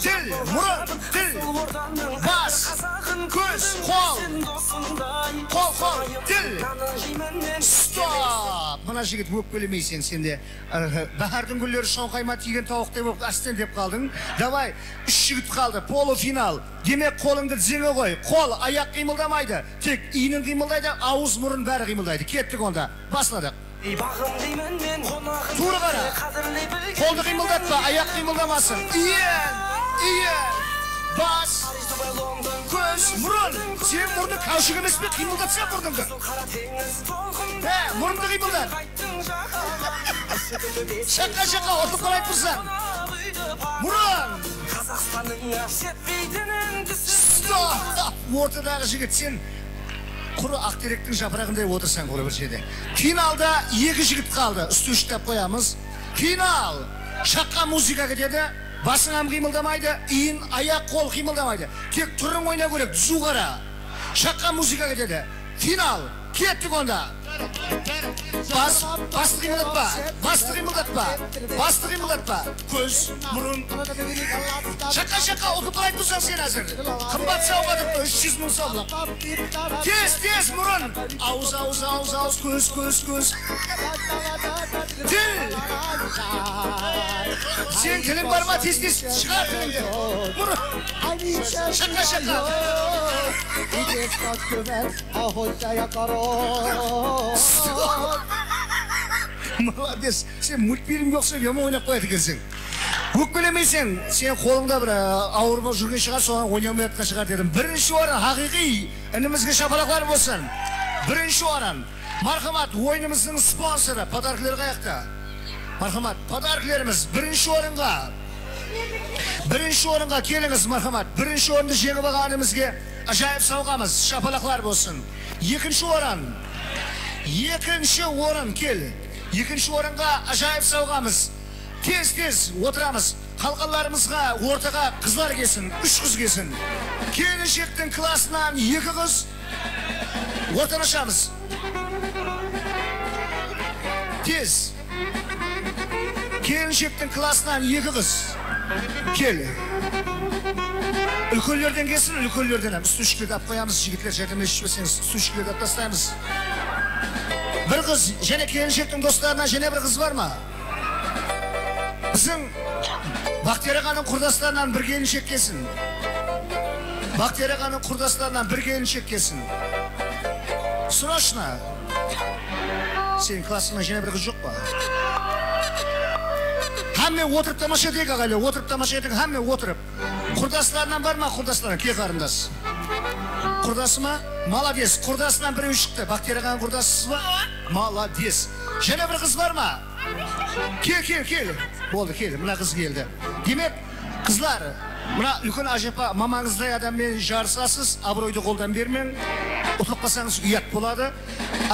Тіл мұрын тіл бас. Көз қол. Қол қол тіл стоп! Мына жігіт өкпелемейсің сенде бахардың гүлдері шоңқайма тиген тауықтай болып астен деп қалдың. Давай үш жігіт қалды полуфинал. Демек қолыңды тізеңе қой. Қол аяқ қимылдамайды. Тек иінің қимылдайды ауыз мұрын бәрі қимылдайды. Кеттік онда. Басладық. Тура қара. қолды қимылдатпа аяқ қимылдамасын. Иен иен. Бас. Көз мұрын. Сен мұрның кәушік емес пе? Қимылдатса мұрныңды. Ә мұрынды қимылдат шаққа шаққа ұтып қалайық тұрсаң мұрын. Стоп. Ортадағы жігіт сен құры ақтеректің жапырағындай отырсаң құры бір жерде финалда екі жігіт қалды. Үсті үштеп қоямыз. Финал! Шаққа музыка кетеді. Басың қимылдамайды. Иін аяқ қол қимылдамайды. Тек түрің ойнау керек. Түзу қара. Шаққа музыка кетеді. Финал! Кеттік онда. Бас басты қимылдатпа басты қимылдатпа басты қимылдатпа көз мұрын шаққа шаққа ұтып қалайтын болсаң сен әзір қымбат сауға үш жүз мың сом тез тез мұрын ауыз ауыз ауыз ауыз көз көз көз тіл сен тілің бар ма тез тез шығар тіліңді мұрын шаққа шаққа молодец. Сен мультфильмге ұқсап яман ойнап қояды екенсің. Өкпелемейсің сен? Қолыңда бір ауыр болып жүрген шығар соған ойнай алмай жатқан шығар дедім. Бірінші орын хақиқи інімізге шапалақтар болсын. Бірінші орын. Мархамат ойынымыздың спонсоры подаркілер қаяқта мархамат подаркілеріміз бірінші орынға. Бірінші орынға келіңіз мархамат. Бірінші орынды жеңіп алған інімізге ажайып сауғамыз. Шапалақлар болсын. Екінші орын. Екінші орын кел екінші орынға ажайып сауғамыз тез тез отырамыз. Қалқаларымызға ортаға қыздар келсін үш қыз келсін. Келіншектің классынан екі қыз. Ортаны ашамыз тез. Келіншектің классынан екі қыз. Кел үлкендерден келсін үлкендерден. Үсті үшкілерді алып қоямыз жігіттер жәрдемдесіп үсті үшкілерді алып тастаймыз. Бір қыз және келіншектің достарынан және бір қыз бар ма біздің бақтияр құрдастарынан бір келіншек келсін бақтияр құрдастарынан бір келіншек келсін срочно сенің классыңда жиырма бір қыз жоқ па Хәмме отырып тамаша етейік ағайлар отырып тамаша етейік хәмме отырып құрдастарынан бар ма құрдастарынан ке қарындас құрдасы ма молодец құрдасынан біреу шықты бақтияр құрдасысыз ба молодец және бір қыз бар ма кел кел кел болды кел мына қыз келді демек қызлар мына үлкен әжепа мамаңыздай адаммен жарысасыз абыройды қолдан бермең. Ұтылып қалсаңыз ұят болады.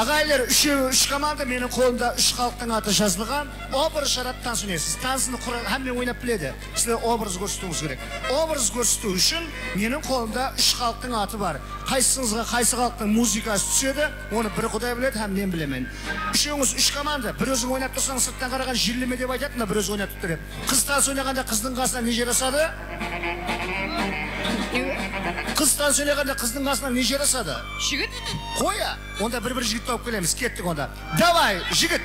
Ағайлар үшеуі үш команда менің қолымда үш халықтың аты жазылған. Образ жаратып таныс ойнайсыз танысыны әммен ойнап біледі. Сіздер образ көрсетуіңіз керек. Образ көрсету үшін менің қолымда үш халықтың аты бар. Қайсыңызға қайсы халықтың музыкасы түседі оны бір құдай біледі һәм мен білемін. Үшеуіңіз үш команда. Бір өзің ойнап тұрсаң сырттан қараған жерлеме деп айтады мына бір өзі ойнап тұр деп. Қыз таныс ойнағанда қыздың қасына не жарасады? Қыз таныс ойнағанда қыздың қасына не жарасады жігіт? Қоя онда бір бір жігіт тауып келеміз. Кеттік онда. Давай жігіт!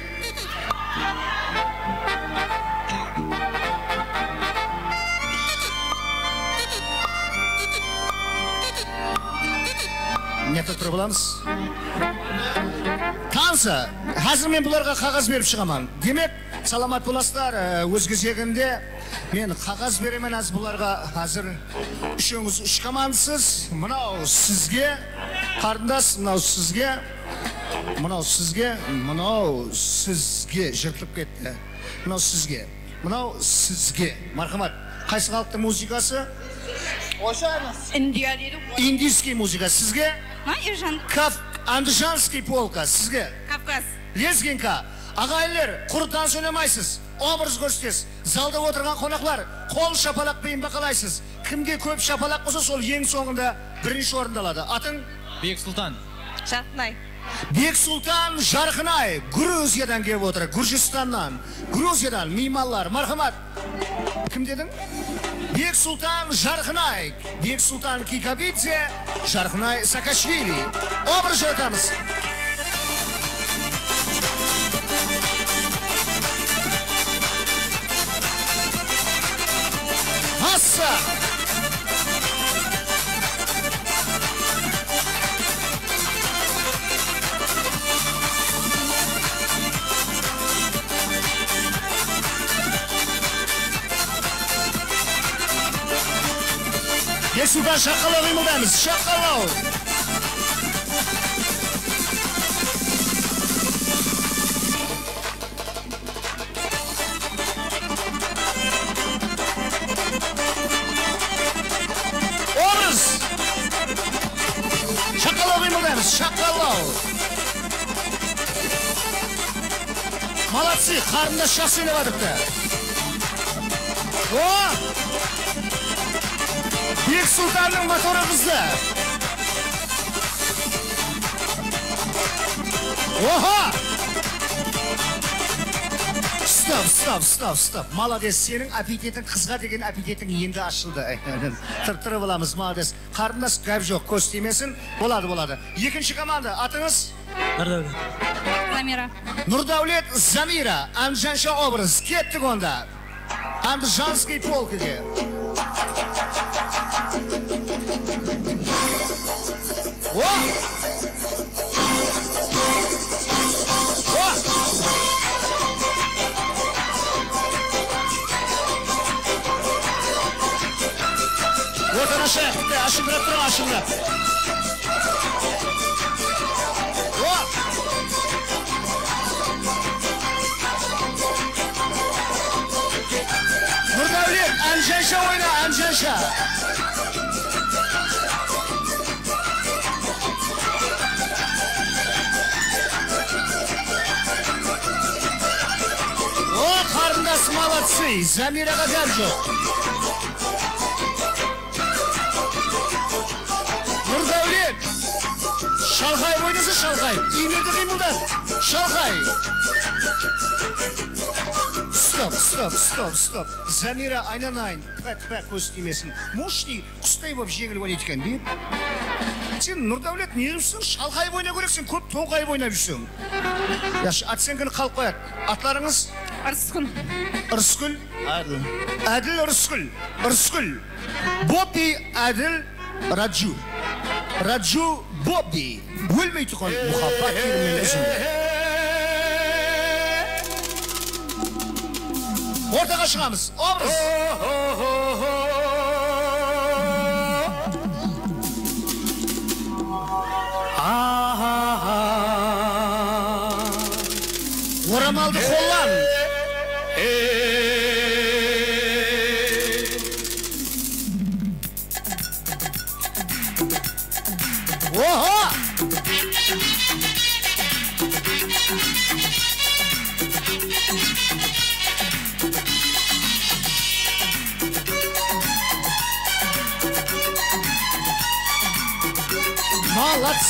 Не аламыз танысы қазір мен бұларға қағаз беріп шығамын. Демек саламат боласыздар ә, өз кезегінде мен қағаз беремін аз бұларға. Қазір үшеуіңіз үш командасыз мынау сізге. Қарындас мынау сізге. Мынау сізге. Мынау сізге. Жыртылып кетті. Мынау сізге. Мынау сізге. Мархамат қайсы халықтың музыкасы? Индия дейді ғой. Индийский музыка. Сізге? Ма ержан. Андижанский полка сізге кавказ лезгинка ағайындар құр таныс ойнамайсыз образ көрсетесіз. Залда отырған қонақтар қол шапалақпен бақылайсыз кімге көп шапалақ болса сол ең соңында бірінші орынды алады атың бек сұлтан жарқынай бек сұлтан жарқынай грузиядан келіп отыр гүржістаннан. Грузиядан меймандар мархамат. Кім дедің? Бек сұлтан жарқынай бек сұлтан кикабидзе жарқынай саакашвили. Образ жаратамыз. Асса бек сұлтан шақалау қимылдаймыз шақалау образ шақалау қимылдаймыз шақалау молодцы қарындас жақсы ойнап жатыпты о бек сұлтанның моторы қызды оха стоп стоп стоп стоп молодец сенің аппетитің қызға деген аппетитің енді ашылды тұрып тұрып аламыз молодец қарындас гәп жоқ көз тимесін болады болады екінші команда атыңыз замира нұрдәулет замира андижанша образ кеттік онда андижанский полкіге о о Вот она шеф, ты ашыңдырап тұр ашыңдырап. О! Қарындас молодцы, Замираға гәп жоқ. Нұрдәулет, шалғай шалғай. Стоп, стоп, стоп, стоп. Замира айналайын, пәк пәк көз тимесін. Мушни құстай болып жеңіл ойнайды екен, дейіп. Сен Нұрдәулет не жүрсің? Шалғай ойна керексің, көп тоңқайып ойнап жүрсің. Яш, оценканы қалып қояды. Атларыңыз ырысқұл ырысгүл әділ әділ ырысгүл ырысгүл бобби әділ раджу раджу бобби өлмей тұрған мұхаббат керімен үзілді ортаға шығамыз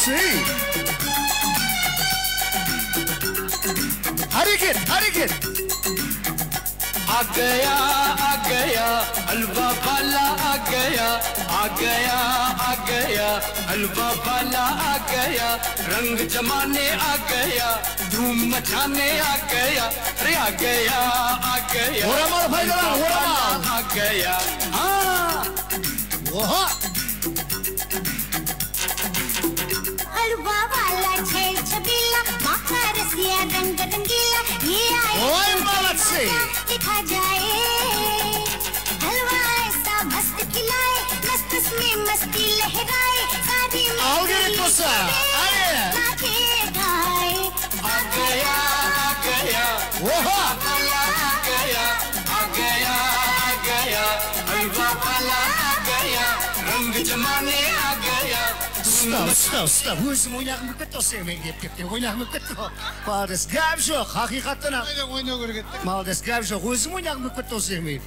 see. Harikit, Harikit. आ गया आ गया अलवा वाला आ गया आ गया आ गया अलवा वाला आ गया रंग जमाने आ गया धूम मचाने आ गया अरे आ गया आ गया हो रहा भाई हो रहा आ गया हाँ दिया ये आए दिखा जाए। हलवा ऐसा मस्त खिलाए मस्त मस्ती लहराए आओगे Стоп, стоп, стоп. Өзім ойнағым келіп кетті осы мен келіп кетті. Ойнағым келіп кетті ғой. Молодец. Гәп жоқ, хақиқаттан ақ. ойнау керек еді Молодец, гәп жоқ. Өзім ойнағым келіп кетті осы мен.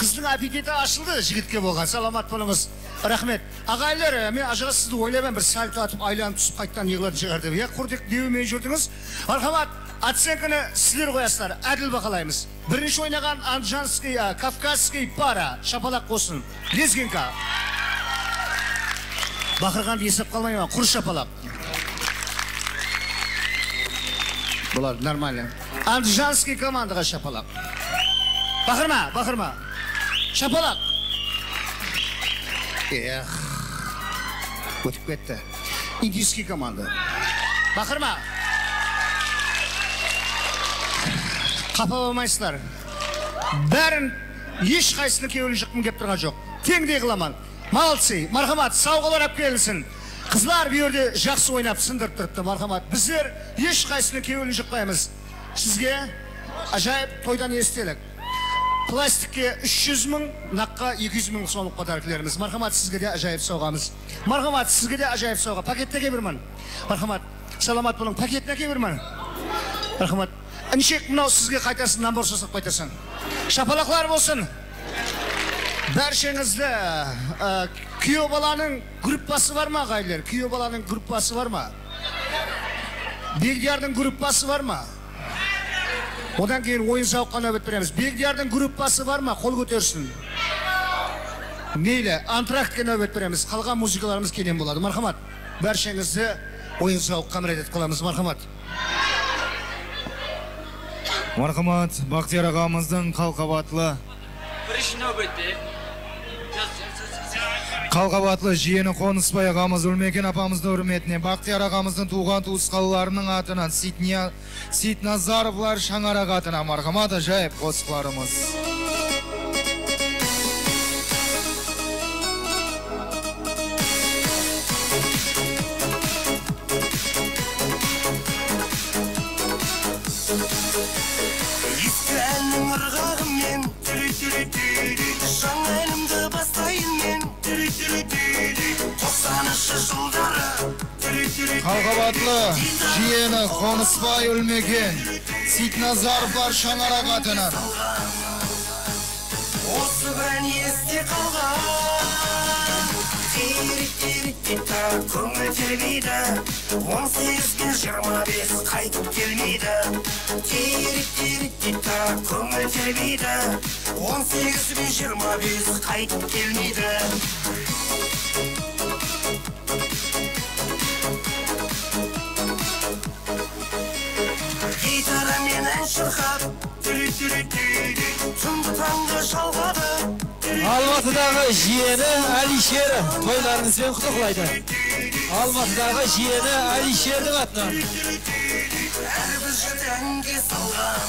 Қыздың аппетиті ашылды жігітке болған. Саламат болыңыз. Рахмет. Ағайлар, мен ажыға сізді ойлаймын бір сальто атып айланып түсіп қайтадан йығылатын шығар деп. Иә, құрдек деумен жүрдіңіз. Мархамат, оценканы сіздер қоясыздар. Әділ бақылаймыз. Бірінші ойнаған Анжанский, а, Кавказский пара. Шапалақ болсын. Лезгинка. Бақырғанды есіп қалмай ма? Құр шапалақ. Бұлар нормально. Анжанский командаға шапалақ. Бақырма, бақырма. Шапалақ. Эх. Өтіп кетті. Индийский команда. Бақырма. Қапа болмайсыздар. Бәрін ешқайсыны кеуілі жыққым кеп тұрған жоқ. Теңдей қыламан. Молодцы, мархамат, сауғалар әп келінсін. Қызлар бұл жерде жақсы ойнап сындырып тұрыпты, мархамат. Біздер ешқайсыны кеуілі жықпаймыз. Сізге ажайып тойдан естелік. Пластикке 300 мың, наққа 200 мың сомлық подаркілеріміз. Мархамат, сізге де ажайып соғамыз. Мархамат, сізге де ажайып соға. Пакетте кебірмін. Мархамат, саламат болың. Пакетіне кебірмін. Рахмат. Іншек мынау сізге қайтасын набор жасап қайтасын. Шапалақлар болсын. Бәршеңізді ә, күйеу баланың группасы бар ма ағайлар? Күйеу баланың группасы бар ма? Бегдиярдың группасы бар ма? Одан кейін ойын сауыққа нәубет береміз. Бегдиярдың группасы бар ма? Қол көтерсін. Мейлі, антрактке нәубет береміз. Қалған музыкаларымыз келен болады. Мархамат. Бәршеңізді ойын сауыққа мәрет қаламыз. Мархамат. мархамат бақтияр ағамыздың қалқабатлы бірінші нөбетте қалқабатлы жиені қонысбай ағамыз үлмекен апамыздың үрметіне бақтияр ағамыздың туған туыс қалаларының атынан сейтназаровлар шаңарақ атына мархамат ажайып қосықларымыз қалқабатлы жиені қонысбай үлмекен сейтназаровлар шаңарақ атынан осы бір ән есте қалған тирит-тирит-тита көңіл тербейді он сегіз бен жиырма бес қайтып келмейді тирит-тирит-тита көңіл тербейді он сегіз бен жиырма бес қайтып келмейді түнгі таңды жалғады. Алматыдағы жиені әлишер тойларыңызбен құттықтайды. Алматыдағы жиені әлишердің атынан. Әрбір жерде әнге салған.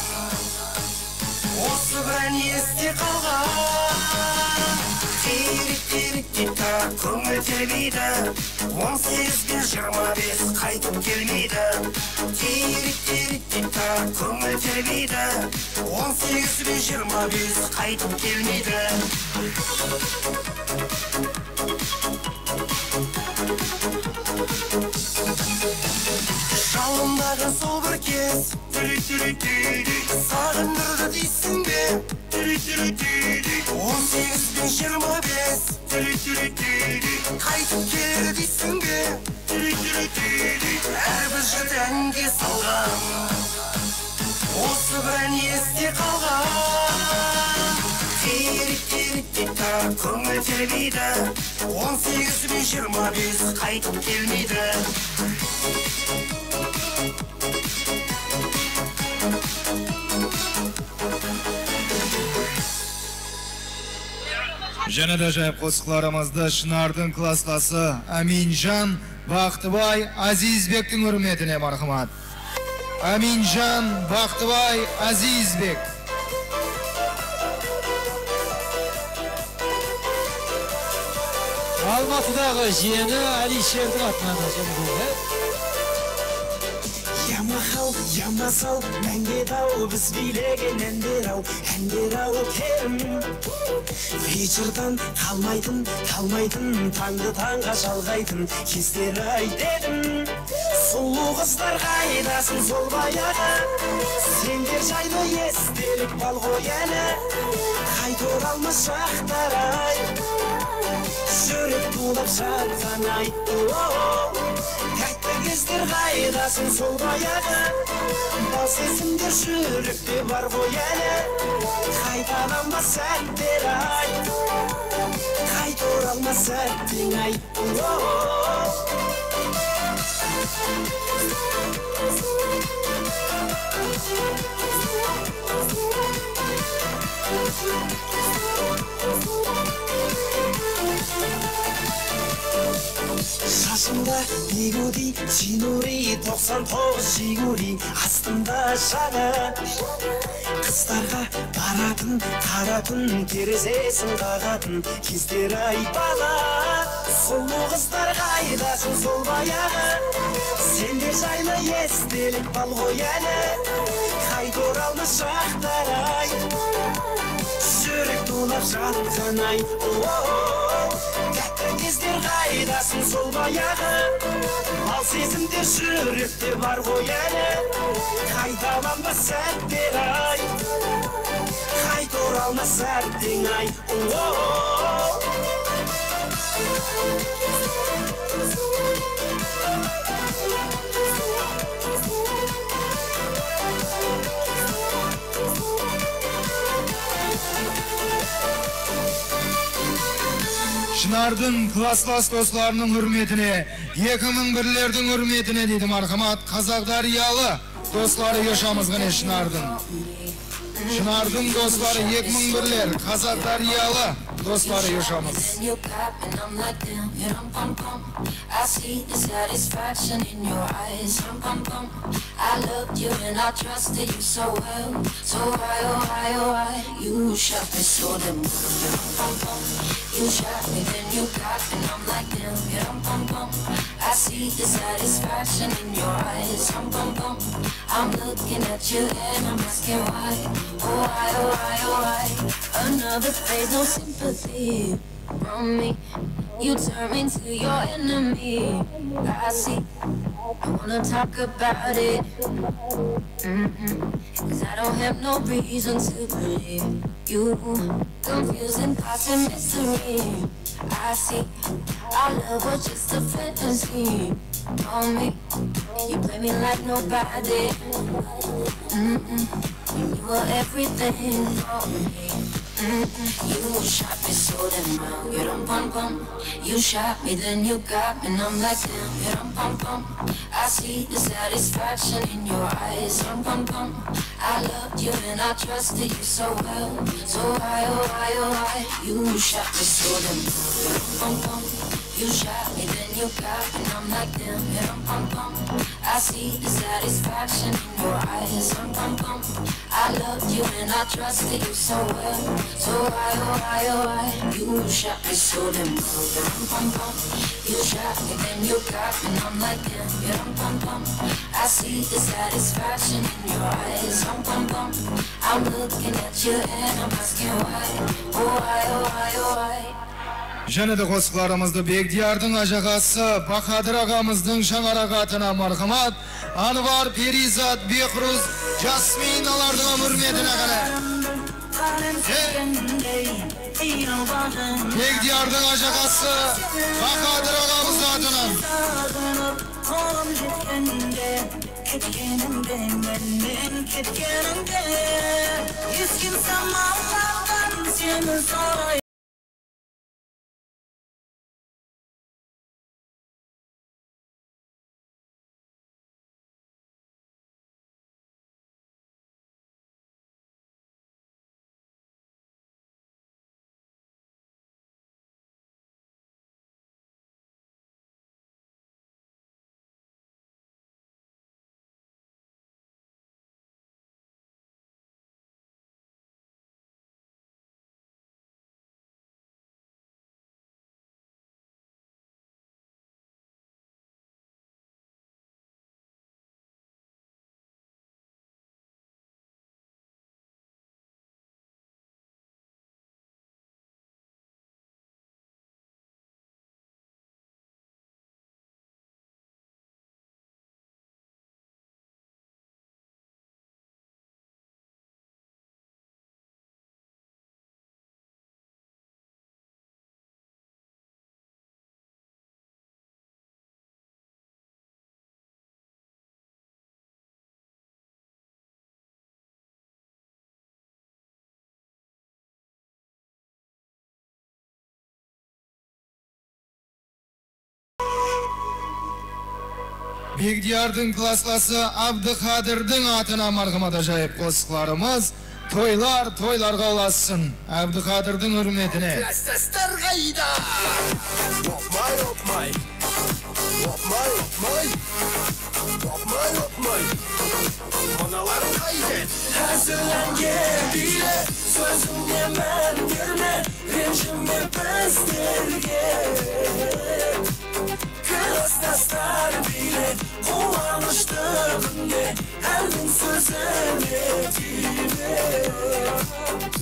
Осы бір ән есте қалған. Тита көңіл тербейді он сегіз бен жиырма бес қайтып келмейді. Тита көңіл тербейді он сегіз бен жиырма бес қайтып келмейді. Жалындаған сол бір кез саған үрді дейсің бе? Он сегіз бен жиырма бес қайтып келер дейсің бе әрбір жерде әнге салған осы бір ән есте қалған терек терек тита көңіл тербейді он сегіз бен жиырма бес қайтып келмейді. Және де жайып қосықларымызды шынардың класстасы Аминжан Бақтыбай Азизбектің үрметіне мархамат. Аминжан Бақтыбай Азизбек. алматыдағы жиені әлишердің атынан және де Я махал, я масал, мәңге дау біз билеген әндер ау әндер ау керім вечердан қалмайтын талмайтын таңды таңға жалғайтын кездер ай дедім сұлу қыздар қайдасың сол баяғы сендер жайлы естелік бал ғой әлі қайта оралмас шақтар ай жүрек тулап жатқан ай кездер қайдасың сол баяғы бал сезімдер жүректе бар ғой әлі қайталанбас сәттер ай қайта оралмас сәттің ай оу шашымда бигуди чинури тоқсан тоғыз жигули астымда шана қыздарға баратын қаратын терезесін қағатын кездер ай бала сұлу қыздар қайдасың сол баяғы сендер жайлы естелік бал ғой әлі қайта оралмас шақтар ай жүрек тулап жатқан ай кездер қайдасың сол баяғы. Ал сезімдер жүректе бар ғой әлі. Қайталанбас сәттер ай. Қайта оралмас сәттің ай. Оу Шынардың класслас достарының үрметіне, 2001-лердің үрметіне дейді мархамат Қазақ Дариялы достары ешамыз ғане Шынардың. Шынардың достары 2001-лер Қазақ Дариялы достары ешамыз. I. I see the satisfaction in your eyes, rum, pum, pum. I'm looking at you and I'm asking why, oh why, oh why, oh why? Another phase, no sympathy from me. You turn me to your enemy. I see. I wanna talk about it. Mm-mm. Cause I don't have no reason to believe you. Confusing thoughts and mystery. I see. Our love was just a fantasy. On me. You play me like nobody. Mm-mm. You were everything for me. You shot me so damn well, you dum pum pum. You shot me, then you got me, and I'm like damn, you dum pum pum. I see the satisfaction in your eyes, dum pum pum. I loved you and I trusted you so well, so why oh why oh why? You shot me so damn well, you dum pum pum. You shot me, then you got and I'm like damn, you dum pum pum. I see the satisfaction in your eyes, dum pum. I loved you and I trusted you so well, so why oh why oh why? You shot me so damn well, pum pum. You shot me, then you got and I'm like damn, you dum pum pum. I see the satisfaction in your eyes, pum pum. I'm looking at you and I'm asking why, oh why oh why oh why? Және де қосқыларымызды бегдиярдың ажағасы бахадыр ағамыздың шаңарақ атына мархамат анвар перизат бекруз жасминалардың құрметіне бегдиярдың ажағасы бахадыр ағамыз атынан Sağlanıp kolum jetkende Ketkenimde menden ketkenimde Yüz бегдиярдың классласы абдықадырдың атына мархамат ажайып қосқыларымыз тойлар тойларға ұлассын әбдіқадырдың үрметіне Кластастар қайда Опмай, опмай Опмай, опмай Опмай, опмай Мыналар қайда Әзірләнге биле Сөзіңе мән берме Ренжіме біздерге Кластастар биле Қуанышты күнде Әлдің сөзіне тиме Чип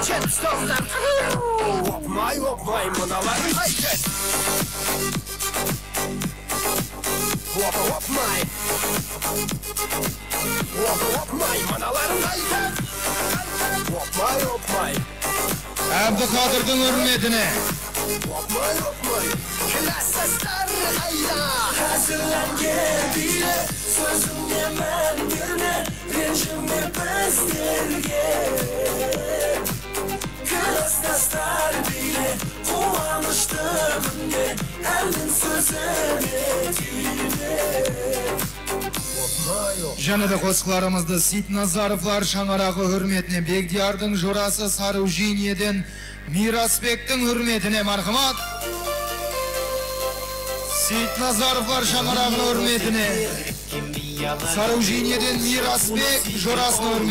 жетпіс тоғыздар опмай опмай мыналар қайтеді Опа, опмай Опа, опмай мыналарың қайтеді опмай опмай әбдіқадырдың үрметіне опмай опмай кластастар қайда әзірләнге биле сөзіңе мән берме ренжіме біздерге кластастар биле қуанышты әлдің сөзіне және де қосқыларымызды сейтназаровлар шаңырағы үрметіне бегдиярдың жорасы саружинеден мирасбектің үрметіне мархамат. Сейтназаровлар шаңырағының үрметіне Сарыужинеден Мирасбек жорасының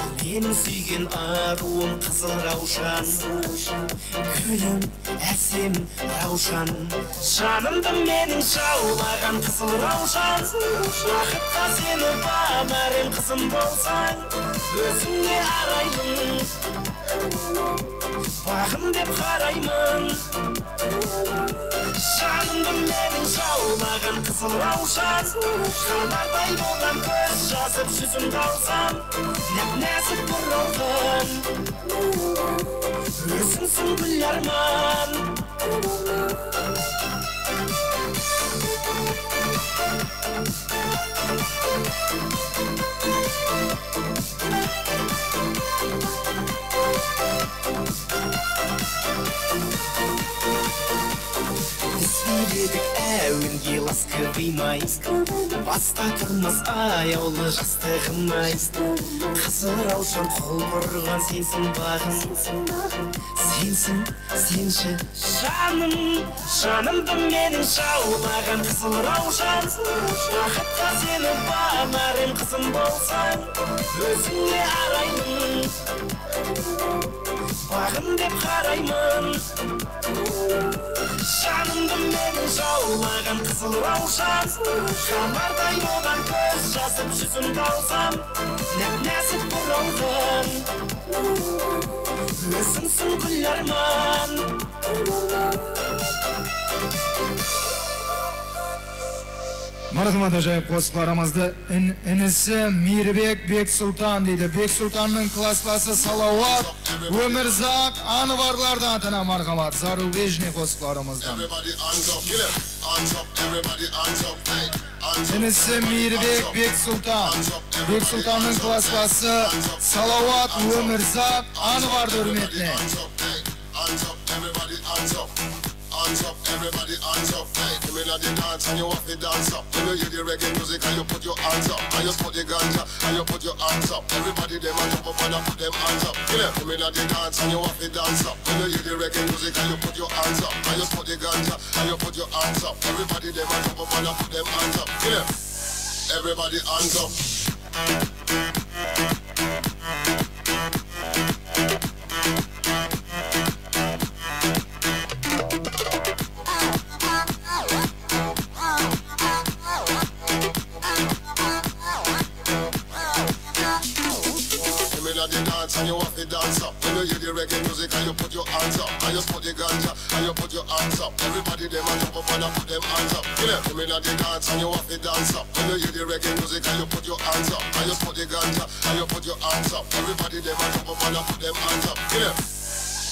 ал менің сүйген аруым қызыл раушан гүлім әсем раушан жанымды менің жаулаған қызыл раушан бақытқа сені бамарем қызым болсаң өзіңе араймын бағым деп қараймын жанымды менің жаулаған қызыл раушан хабардай болған көз жазып жүзімді алсам нәп нәзік бұралған өзіңсің гүл арман Сөйледік әуенге ласковыймай Баста тұрмас аяулы жастығымай Қызыл раушан қол бұрған сенсің бағым Сенсің, сенші жаным Жанымды менің жаулаған қызыл раушан. Бақытқа сені бамарым қызым болсаң Өзіңе араймын. Бағым деп қараймын жанымды менің жаулаған қызыл раушан хабардай болған көз жазып жүзімді алсам нәп нәзік бұралған өзіңсің гүл арман Maradıma acayip klaslar aramızda en, enesi Mirbek Bek Sultan deydi. Bek Sultan'ın klaslası Salavat, Ömirzak, Anvarlardan atana marhamat. Zaru Vejni klaslarımızdan. Enesi Mirbek Bek Sultan. Bek Sultan'ın klaslası Salavat, Ömirzak, Anvar hürmetli. Everybody on top. Hands up, everybody hands up. Hey, come in the dance and you have to dance up. You hear the reggae music and you put your hands up. And you put the ganja and you put your hands up. Everybody them a jump up and you put them hands up. Come in, come in at the dance and you have to dance up. You hear the reggae music and you put your hands up. And you put the ganja and you put your hands up. Everybody them a jump up and you put them hands up. In, everybody hands up. Come in at the dance and you have to dance up. When you hear the reggae music and you put your hands up. And you put the ganja and you put your hands up. Everybody them a jump up and you put them hands up. In, come in at the dance and you have to dance up. When you hear the reggae music and you put your hands up. And you put the ganja and you put your hands up. Everybody them a jump up and you put them hands up. In.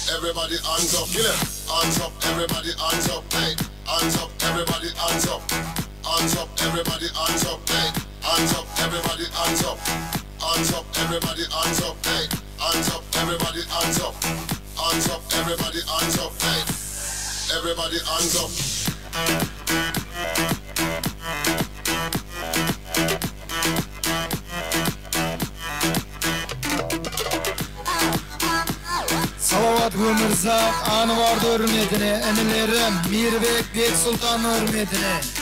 Everybody hands up, it. Hands up, everybody hands up, hey. Hands up, everybody hands up. Hands up, everybody hands up, hey. Hands up, everybody hands up. on top, everybody on top, hey. On top, everybody on top. On top, everybody on top, hey. Everybody on top. Salavat Gümürzak Anvar Dörmedine Emirlerim Mirbek Bek Sultan Örmedine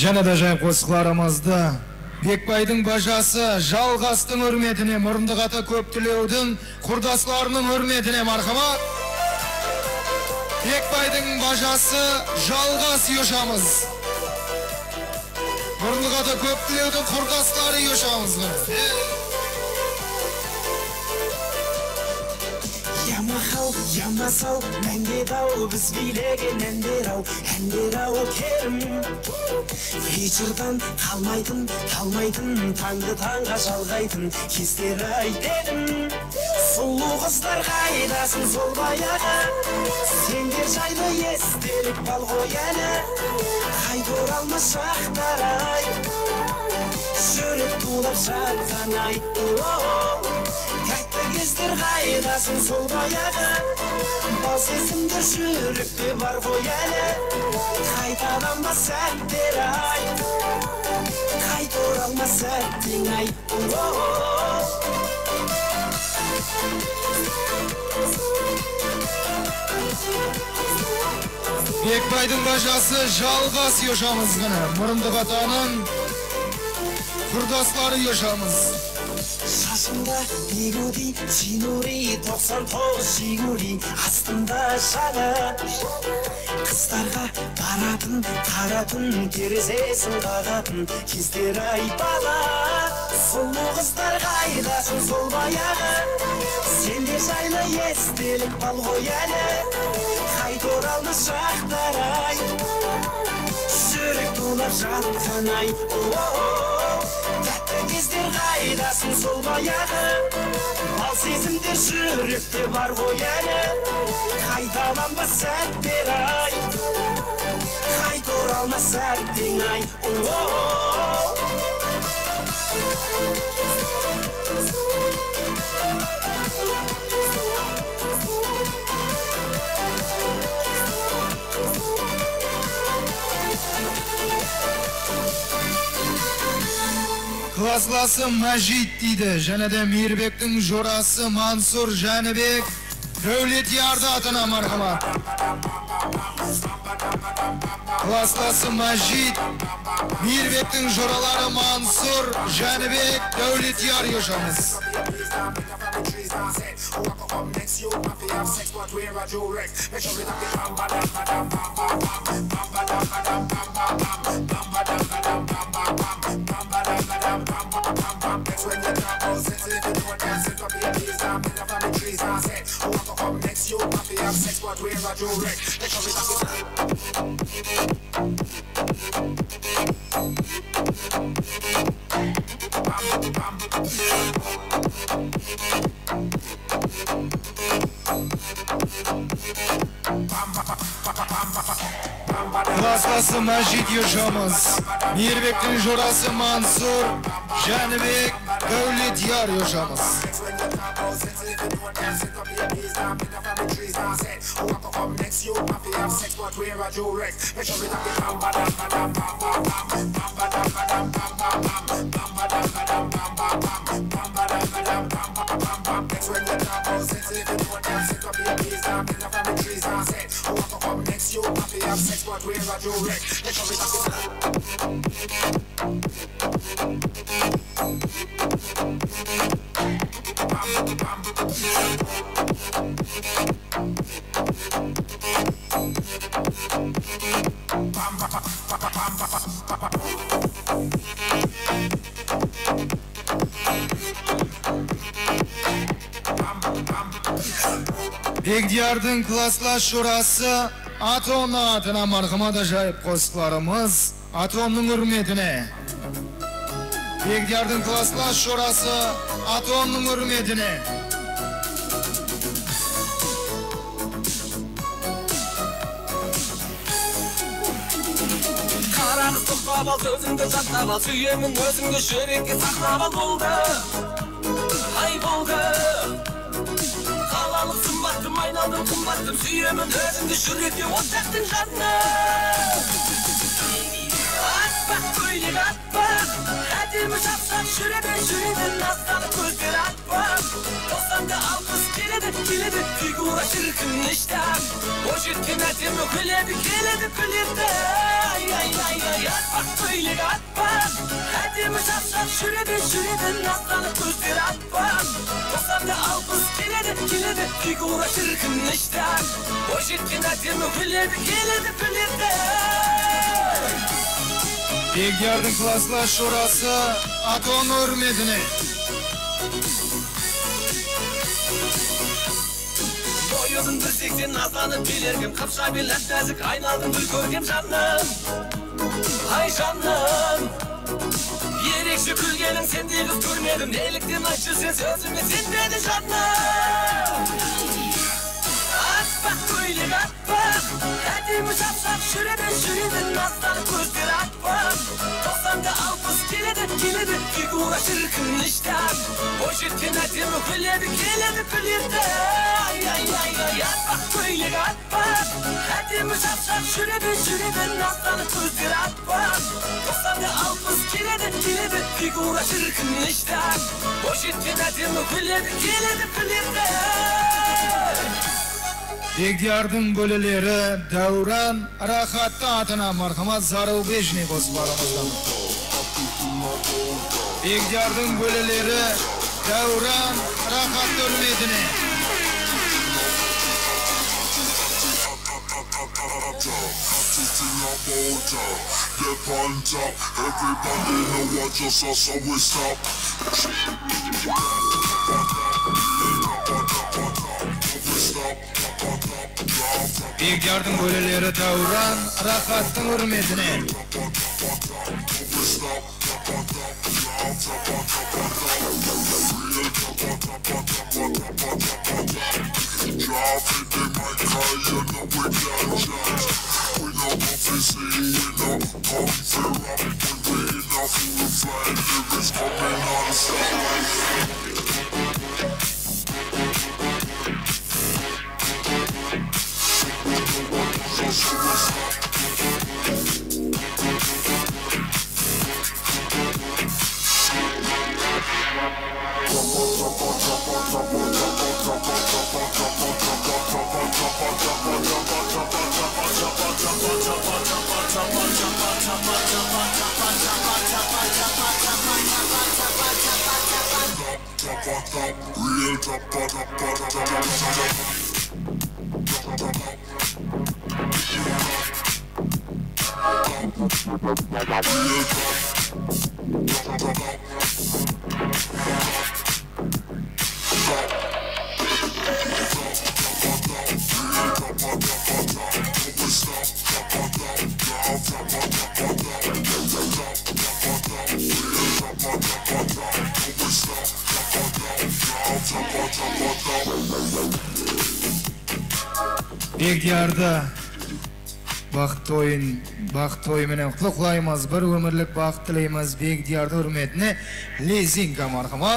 Және де жай қосқыларымызды Бекбайдың бажасы жалғастың үрметіне, мұрындық ата көп тілеудің құрдасларының үрметіне мархамат. Бекбайдың бажасы жалғас юшамыз. Мұрындық ата көп тілеудің құрдастары юшамыз. Я махал, я масал, мәңге дау біз билеген әндер ау әндер ау керім вечердан қалмайтын талмайтын таңды таңға жалғайтын кездер ай дедім сұлу қыздар қайдасың сол баяғы сендер жайлы естелік бал ғой әлі қайта оралмас шақтар ай жүрек тулап жатқан ай қайдасың сол баяғы бал сезімдер жүректе бар ғой әлі қайталанбас сәттер ай қайта оралмас сәттің ай бекбайдың бажасы жалғас ешамыз ғана мұрындық атаның құрдастары ешамыз шашымда бигуди синури тоқсан тоғыз жигули астымда шаға қыздарға баратын таратын терезесін қағатын кездер ай бала сұлу қыздар қайдасың сол баяғы сенде жайлы естелік бар ғой әлі қайта оралды шақтар ай жүрек тулап жатқан ай кездер қайдасың сол баяғы. Ал сезімдер жүректе бар ғой әлі. Қайталанбас сәттер ай. Қайта оралмас сәттең ай. Классласы мәжит дейді және де мейірбектің жорасы мансұр жәнібек дәулетиярды атына мархамат классласы мәжит мейірбектің жоралары мансұр жәнібек дәулетияр ешамыз Step out, all sensitive, you don't dance It drop your keys down, pick up from the trees down Set, I want to come next You happy, have sex, but where are you wreck? Take a risk, Bam, bam, bam, bam, bam, bam, bam. классласы мәжит ешамыз мейірбектің жорасы мансұр жәнібек дәулетияр transit. I want to come next, you want to have sex, but we're you wreck? Let's go. Bam, bam. Bam, bam, bam, bam, bam, bam, bam. Бегдиярдың класслас жорасы атомның атына мархамат жайып қосқыларымыз атомның үрметіне бегдиярдың класслас жорасы атомның үрметіне қарағыз тоқтап ал сөзіңді жаттап ал сүйемін өзіңді жүрекке сақтап ал болды ай болды айналдым қымбаттым сүйемін өзіңді жүрекке от жақтың жанына аппақ көйлек аппақ әдемі шапшаң жүреді жүреді настағы көздер аппақ тоқсанды алпыс келеді келеді фигура шіркін іштап бойжеткен әдемі күледі келеді күледі ай ай ай ай аппақ көйлек аппақ әдемі шапшаң жүреді жүреді настағы көздер аппақ тоқсанды алпыс келеді келеді фигура шіркін іштап бойжеткен әдемі күледі келеді күледі бегдиярдың класслас жорасы атом үрметіне бойының бір сексен назанып билергем қапша беләп нәзік айналдым гүл көргем жаным ай жаным ерекше күлгенің сендей қыз көрмедім неліктен айтшы сен сөзіме сенбеді жаным аппақ көйлек аппақ әдемі шапшаң жүреді жүреді настағы көздер аппақ тоқсанды алпыс келеді келеді фигура шіркін іштап бойжеткен әдемі күледі келеді күледі ай ай ай ай аппақ көйлек көйлек атпақ әдемі жапсақ жүреді жүреді наздан көздер атпақ тоқсанды алпыс келеді келеді фигура шіркін іштан бойжеткен әдемі күледі келеді күледі Бегдиярдың бөлелері Дәуран Рахатты атына мархамат Зарылбежный қосып арамыздан. Bekyardın bölüleri Davran Rahatta adına marhamat zarov bejni bozib boramizdan. Bekyardın bölüleri Davran Rahatta ölmedini. Get on everybody know what just us always stop. Bir gördüm böyleleri davran Arafat'ın hürmetini Coming on the side. Real Big yarda бақыт ойын бақыт ойыменен құттықтаймыз бір өмірлік бақыт тілейміз Бегдиярды үрметіне лезинка мархама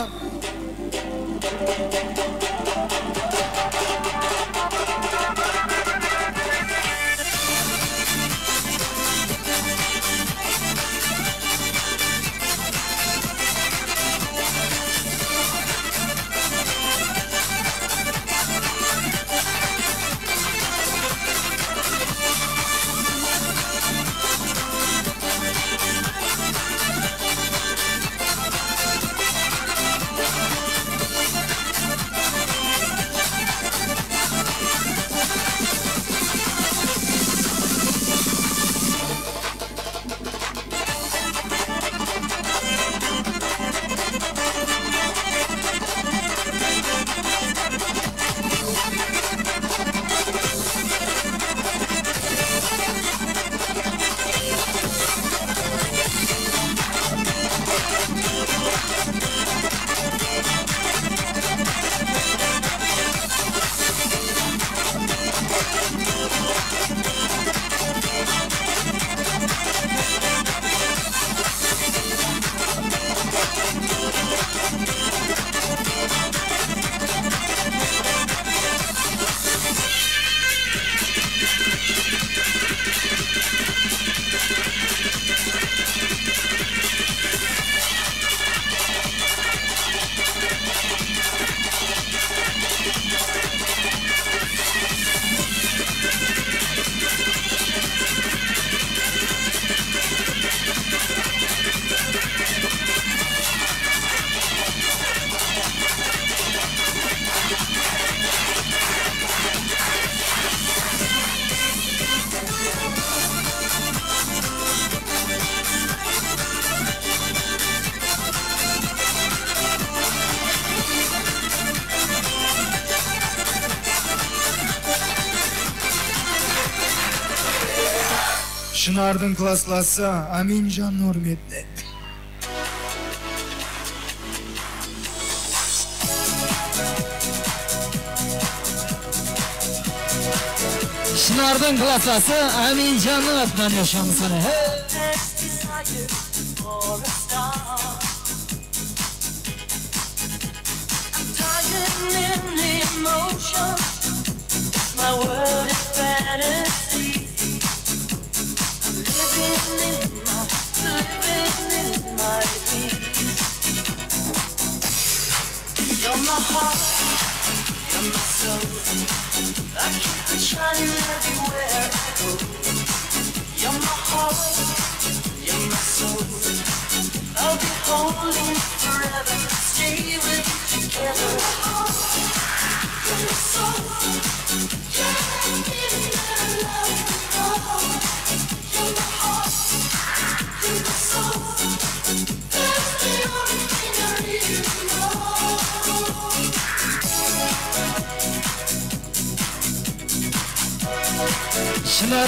Шынардың классласы Аминжан үрметіне Шынардың классасы Аминжанның атынан yaşamı sana. My world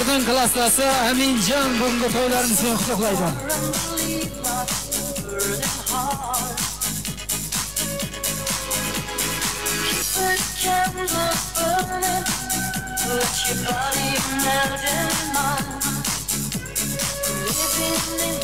Шынардың класстасы Аминжан бүгінгі тойларыңызбен құттықтайды. Keep the candles burning. Let your body melt in mine. Living in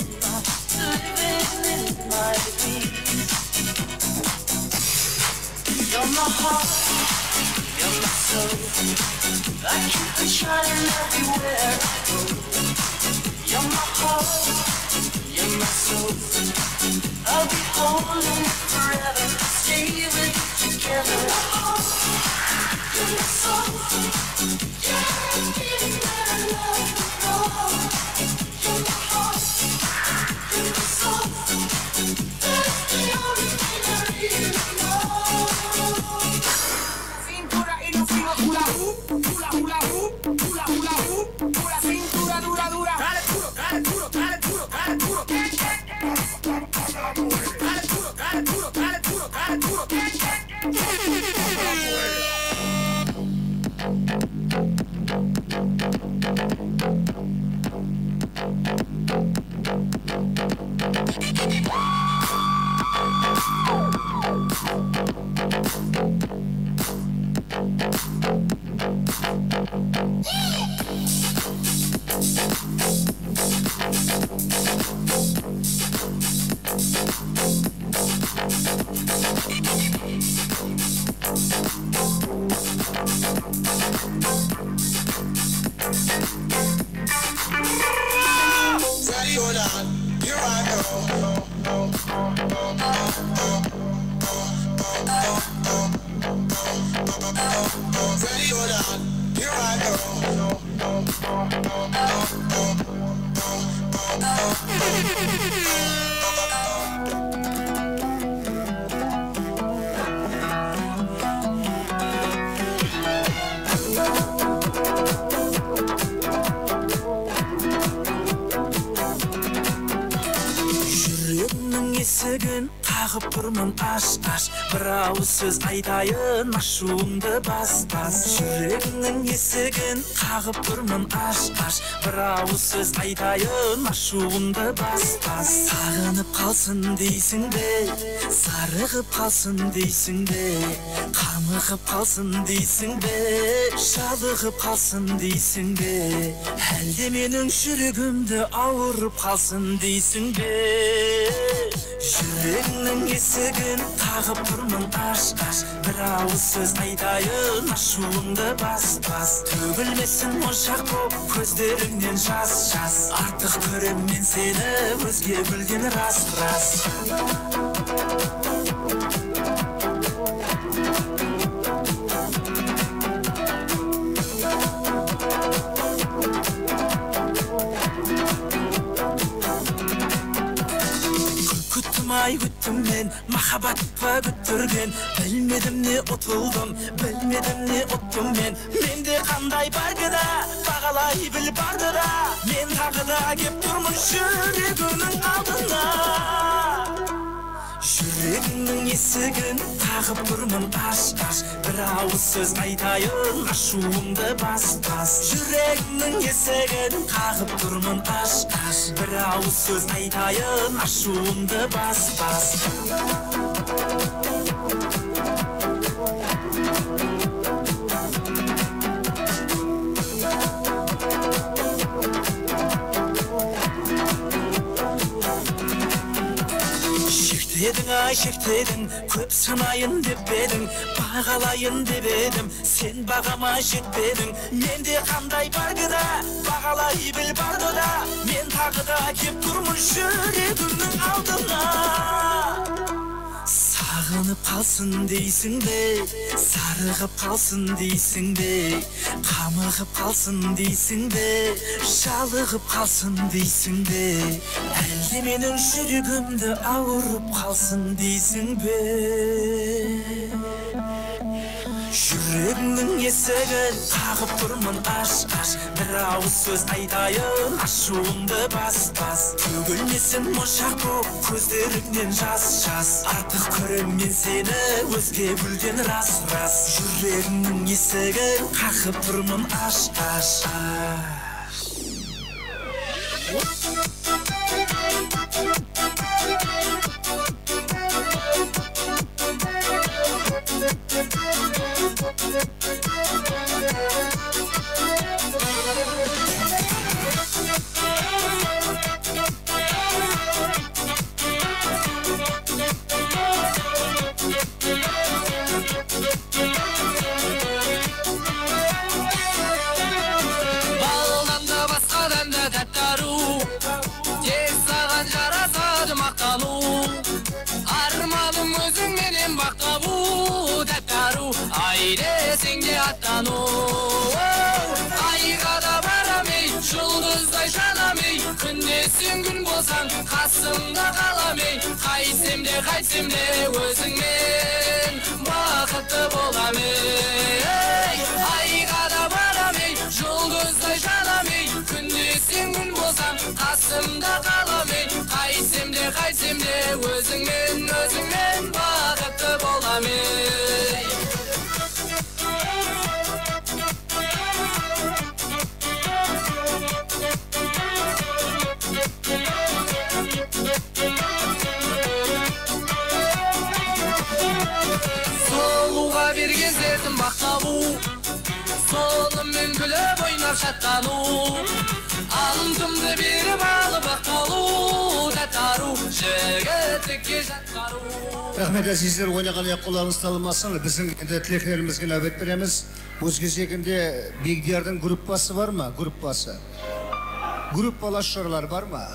сөз айтайын ашуымды бас бас. Жүрегімнің есігін қағып тұрмын аш аш. Бір ауыз сөз айтайын ашуымды бас бас. Сағынып қалсын дейсің бе? Сарығып қалсын дейсің бе? Қамығып қалсын дейсің бе? Шалығып қалсын дейсің бе? Әлде менің жүрегімді ауырып қалсын дейсің бе? Қағып тұрмын аш аш бір ауыз сөз айтайын ашуымды бас бас төгілмесін моншақ боп көздеріңнен жас жас артық көрем мен сені өзге білген рас рас мен махаббат па күттірген білмедім не ұтылдым білмедім не ұттым мен менде қандай бар да бағалай біл барды да мен тағы да кеп тұрмын жүрегімнің алдына жүрегімнің есігін қағып тұрмын аш аш. бір ауыз сөз айтайын ашуымды бас бас. жүрегімнің есігін қағып тұрмын аш аш. бір ауыз сөз айтайын ашуымды бас бас. Шектедің ай шектедің көп сынайын деп едің бағалайын деп едім сен бағама жетпедің менде қандай бар да бағалай біл барды да мен тағы да кеп тұрмын жүрегімнің алдына сағынып қалсын дейсің бе? Сарығып қалсын дейсің бе? Қамығып қалсын дейсің бе? Жалығып қалсын дейсің бе? Әлде менің жүрегімді ауырып қалсын дейсің бе? Жүрегімнің есігін қағып тұрмын аш аш. Бір ауыз сөз айтайын ашуымды бас бас. Төгілмесін моншақ боп көздеріңнен жас жас. Артық көрем мен сені өзге гүлден рас рас. Жүрегімнің есігін қағып тұрмын аш аш аш. Ей қайтсем де қайтсем де өзіңмен. Бақытты болам ей айға да барам ей жұлдыздай жанам ей күн десең күн болсаң қасымда қалам ей қайтсем де қайтсем өзіңмен өзіңмен. Сонымен күліп ойнап шаттану антымды беріп алып ақталу тәтті ару жігіттікке жатқару рахмет әзиздер ойнаған аяқ қолдарыңыз талмасын біздің енді тілектерімізге нәубет береміз өз кезегінде бегдиярдың группасы бар ма группасы группалас жырлар бар ма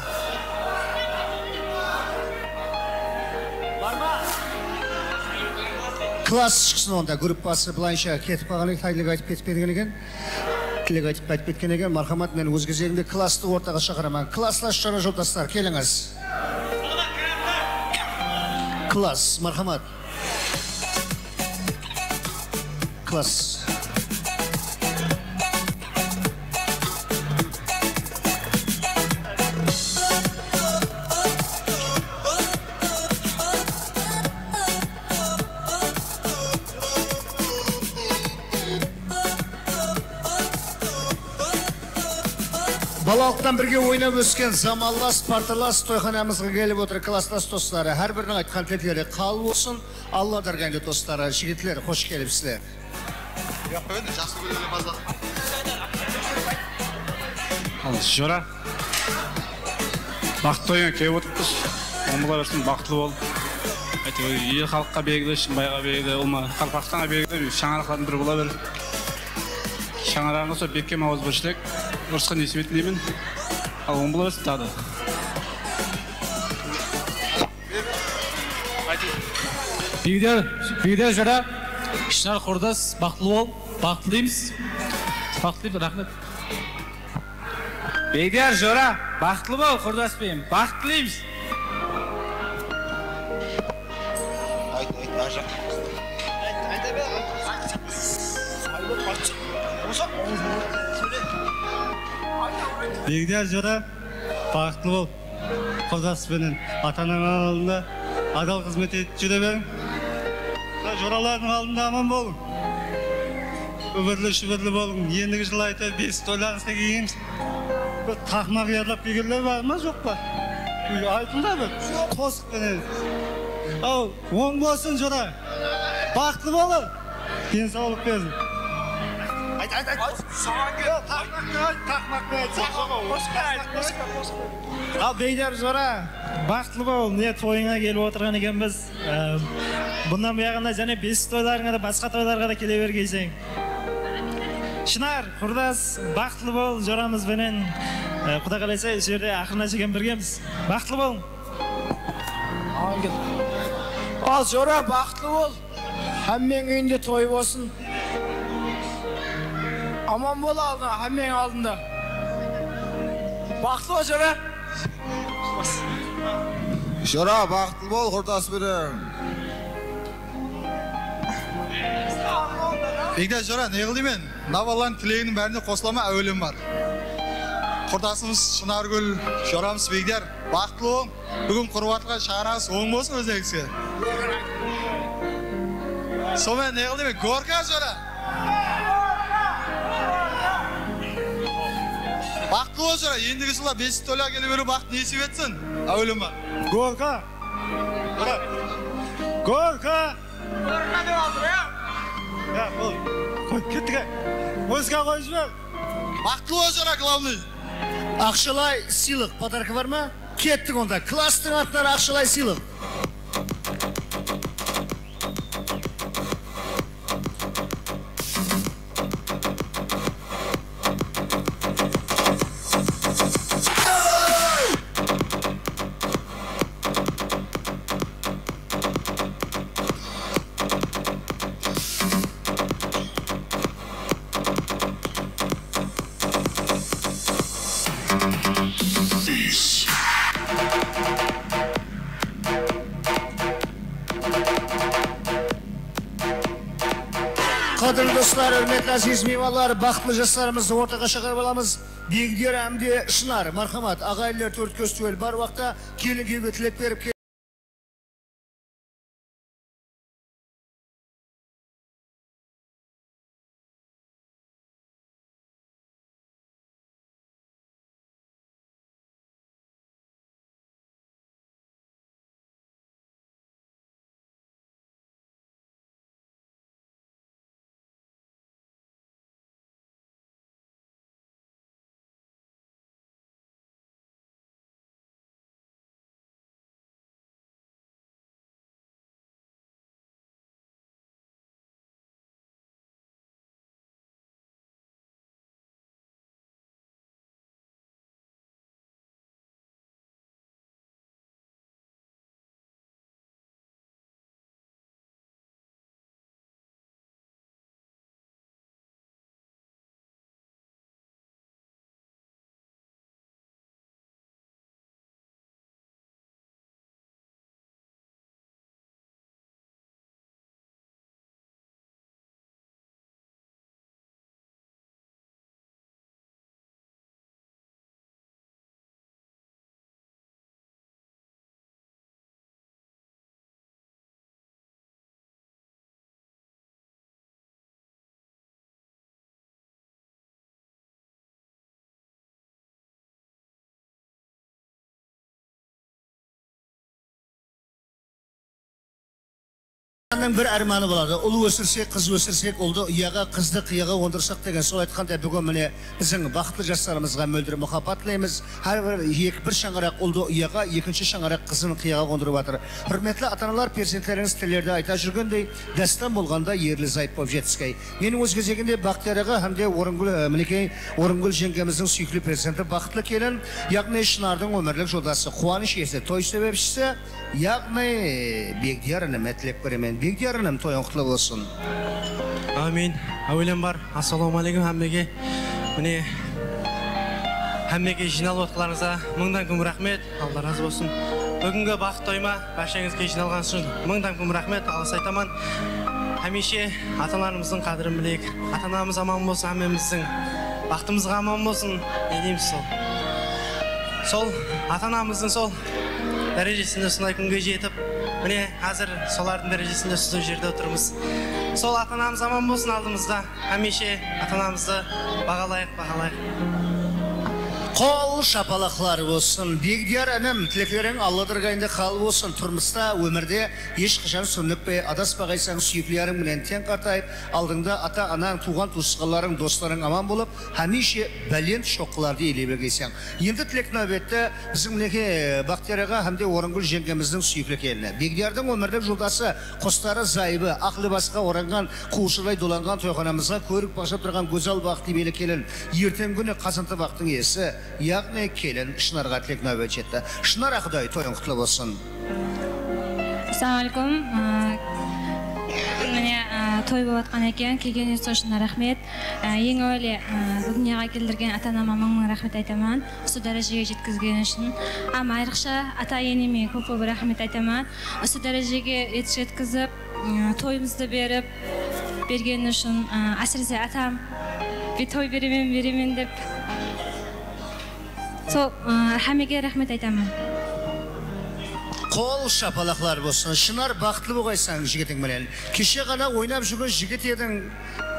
класс шықсын онда. Группасы былайынша кетіп қалған айтып кетіп кеткен екен. Тілек айтып қайтып кеткен екен. Мархамат мен өз кезегінде классты ортаға шақырамын класслас жора жолдастар келіңіз. Класс мархамат. Класс. Балалықтан бірге ойнап өскен замаллас парталас тойханамызға келіп отыр. Класстас достары әрбірінің айтқан тілектері қабыл болсын. Алла дарганды достары жігітлер қош келіпсіздер. Жора. Бақытты ойынға келіп отырмыз. Омыла берсін бақытлы бол. Әйтеуір ел халыққа белгілі шымбайға белгілі ұлма қарпақтанға белгілі шаңырақтардың бірі бола бер. Шаңырағыңыз сол бекем ауыз біршілік ұрысқан несібет тілеймін ал оң бола берсін тағы бегдер жора шынар құрдас бақытлы бол бақытты тілейміз бақытты тілейміз рахмет. Бегдияр жора бақытлы бол құрдаспен бақыт тілейміз. Бегдияр жора бақытты бол құрдаспенен ата ананың алдында адал қызмет етіп жүре берің жоралардың алдында аман болың үбірлі шүбірлі болың ендігі жылы айтар бес тойларыңызға келгенбіз бір тақмақ ұярлап келгендер бар ма жоқ па айтыңдар бір қосықпенен ау оң болсын жора бақытты болың денсаулық берсін айт айт айт ал бейдар жора бақытлы бол міне тойыңа келіп отырған екенбіз. Ә, бұндан бұяғында және бес тойларыңа да басқа тойларға да келе бергейсің шынар құрдас бақытлы бол жорамызбенен ә, құда қаласа осы жерде ақырына шейін біргеміз. Бақытлы бол. Ал жора бақытлы бол. Әмменің үйінде той болсын. Аман бол алдына әмменің алдында бақытлы бол жора жора бақытлы бол құрдасберем бегдәр жора не қыл деймін мына тілегінің бәріне қосылама әуелем бар құрдасымыз шынаргүл жорамыз бегдер бақытлы бол бүгін жатқан шаңырағыңыз оң болсын өзіңізге сонымен не қыл деймін горка жора бақытлы бол жора ендігі жылда бесік тойлап келе беру бақыт несіп етсін әуелем бар горка горка горка деп алды Ya oğlum, koy kettik. Muzika koyacağım. Baqtlı ol jora главный. Ақшалай сыйлық подарка бар ма? Кеттік онда. Класстың атынан ақшалай сыйлық. Әзиз меймандар бақытлы жастарымызды ортаға шақырып аламыз бегдер әмде шынар мархамат ағайлар төрт көз түгел бар уақытта келінге тілеп беріп Адамның бір арманы болады. Ұл өсірсек қыз өсірсек ұлды ұяға қызды қияға қондырсақ деген сол айтқанда бүгін міне біздің бақытты жастарымызға мөлдір мұхаббат тілейміз. Әрбір екі бір шаңырақ ұлды ұяға екінші шаңырақ қызын қияға қондырып жатыр. Құрметті ата аналар перзенттеріңіз тілерді айта жүргендей дастан болғанда ерлі зайып болып жетіскей. Менің өз кезегінде бақтияр аға һәмде орынгүл ә, мінекей орынгүл жеңгеміздің сүйікті перзенті бақытлы келін яғни шынардың өмірлік жолдасы қуаныш иесі той себепшісі яғни бегдияр ініме тілеп беремін бегдияр інім тойың болсын Амин. Әуелен бар. Ассалаумағалейкум әммеге. Міне әммеге жиналып отқандарыңызға мыңдан күн рахмет. Алла разы болсын. Бүгінгі бақыт тойыма баршаңызға жиналған үшін мыңдан күн рахмет. Алғыс айтамын. Хәмеше ата-аналарымыздың қадірін білейік. Ата-анамыз аман болсын, әмеміздің бақытымызға аман болсын. Не дейміз сол? Сол ата-анамыздың сол дәрежесінде сондай күнге жетіп, міне қазір солардың дәрежесінде сол жерде отырмыз. Сол ата анамыз аман болсын алдымызда. Хәмеше ата анамызды бағалайық, бағалайық. Қол шапалақлар болсын. Бегдияр інім тілектерің алла дұрғайында қал болсын. Тұрмыста өмірде ешқашан сүрініппей адаспағайсаң сүйікті ярың менен тең қартайып алдыңда ата анаң туған туысқандарың достарың аман болып хәмеше бәлен шоққыларды елебегейсің енді тілек нәубетті біздің мінекей бақтияр аға һәмде орынгүл жеңгеміздің сүйікті келіні. Бегдиярдың өмірлік жолдасы қостары зайыбы ақ либасқа оранған қуышылай доланған тойханамызға көрік бақшап тұрған гөзал бақыт белі келін. Ертеңгі күні қазанты бақтың иесі яғни келін шынарға тілек нәубет жетті шынар ақұдай тойың құтты болсын ассалаумағалейкум міне той болып жатқан екен келгеніңіз үшін рахмет ең әуелі дүнияға келдірген ата анама мың мың рахмет айтамын осы дәрежеге жеткізген үшін ам айрықша ата енеме көп көп рахмет айтамын осы дәрежеге ет жеткізіп тойымызды беріп бергені үшін әсіресе атам «Бе той беремен беремен деп сол хамеге рахмет айтамын қол шапалақлар болсын. Шынар бақытлы болғайсың жігітің менен кеше ғана ойнап жүрген жігіт едің.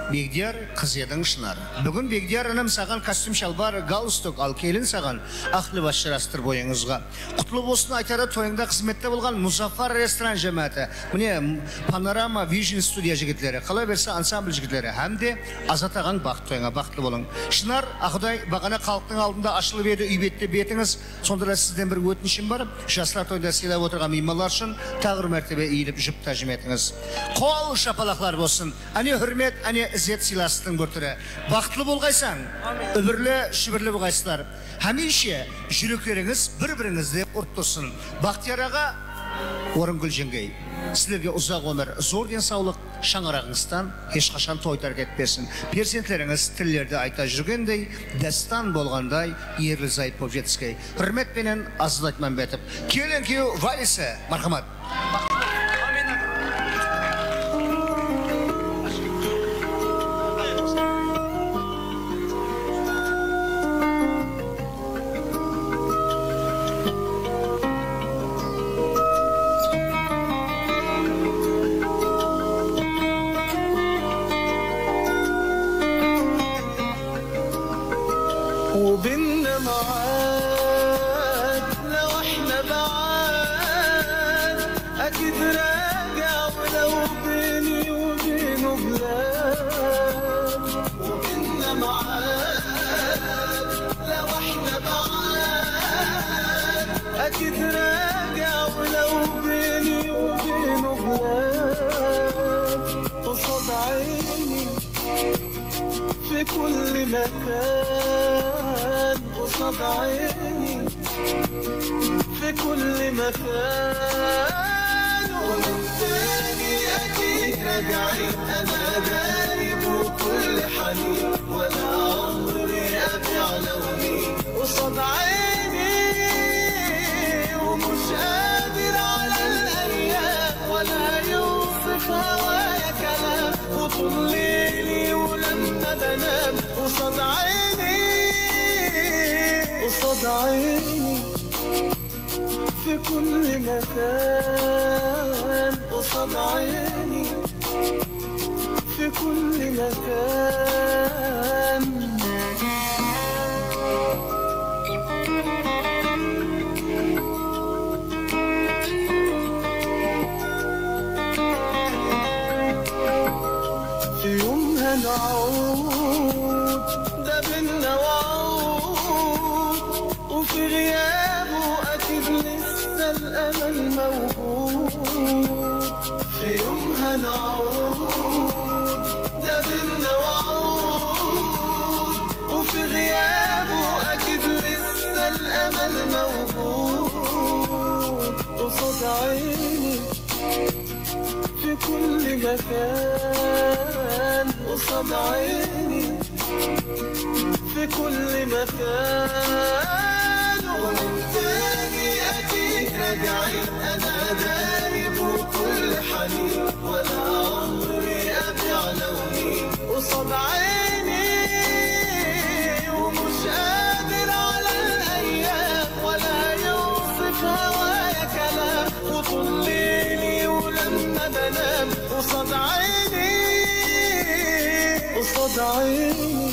Бегдияр қыз едің шынар бүгін бегдияр інім саған костюм шалбар галстук ал келін саған ақ либас жарастыр бойыңызға. Құтлы болсын айтары тойыңда қызметте болған мұзафар ресторан жамааты міне панорама вижн студия жігітлері қала берсе ансамбль жігітлері һәм де азат ағаң бақыт тойыңа бақытлы болың. Шынар ақұдай бағана халықтың алдында ашылып еді үй бетте бетіңіз. Сонда да сізден бір өтінішім бар. Жастар тойында сыйлап отырған меймандар үшін тағы бір мәртебе иіліп жұп тәжім етіңіз. Қол шапалақлар болсын. Әне хүрмет әне ізет сыйластың бір түрі бақытлы болғайсаң үбірлі шүбірлі болғайсыздар. Хәмеше жүректеріңіз бір біріңізде ұрт тұрсын бақтияр аға орынгүл жеңгей сіздерге ұзақ өмір зор денсаулық шаңырағыңыздан ешқашан той тәрк етпесін перзентлеріңіз тіллерді айта жүргендей дастан болғандай ерлі зайып болып жетіскей. Құрметпенен азат айтманбетов келін күйеу валисі мархамат. قصاد عيني قصاد عيني.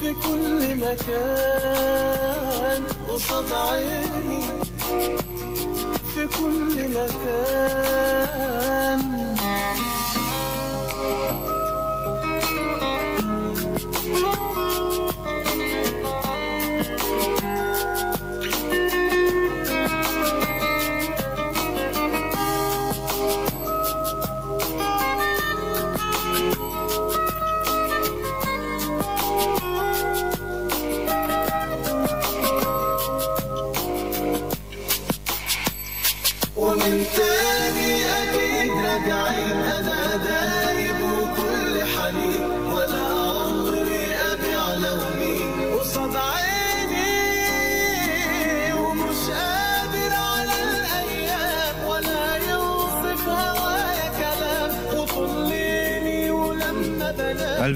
في كل مكان قصاد عيني. في كل مكان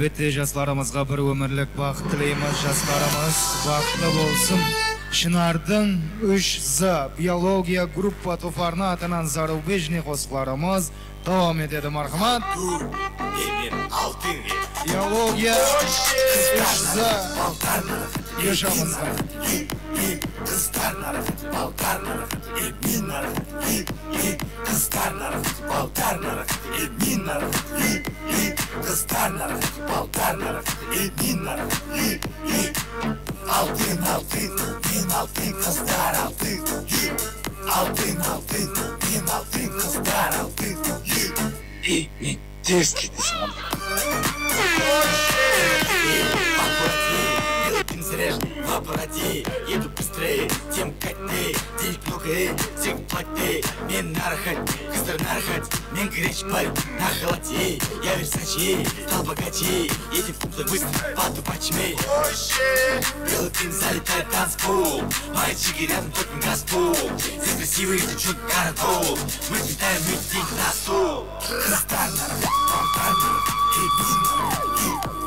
Әлбетте жастарымызға бір өмірлік бақыт тілейміз. Жастарымыз бақытты болсын. Шынардың 3Z биология группа туфарна атынан зарубежный қосқыларымыз един народ, и, и, къстар народ, балтар и, и, къстар народ, балтар народ, един народ, и, и, алтин, алтин, алтин, алтин, къстар, алтин, и, алтин, алтин, алтин, алтин, къстар, алтин, и, и, и, тирските сме. Ако ти, зрежда, Обради, еду быстрее, тем кәтте Дел көкірі, сен платте Мен нарахат, қыздар нарахат Мен греч бар, на холоде. Я версачи, стал богаче. Эти фунты быстро, паду пачме Белый дым залетает танцпол мальчики рядом, только газпол все красивые девчонки городов Мы летаем, мы деньги на стол Казахстан, Балкан, Эбин,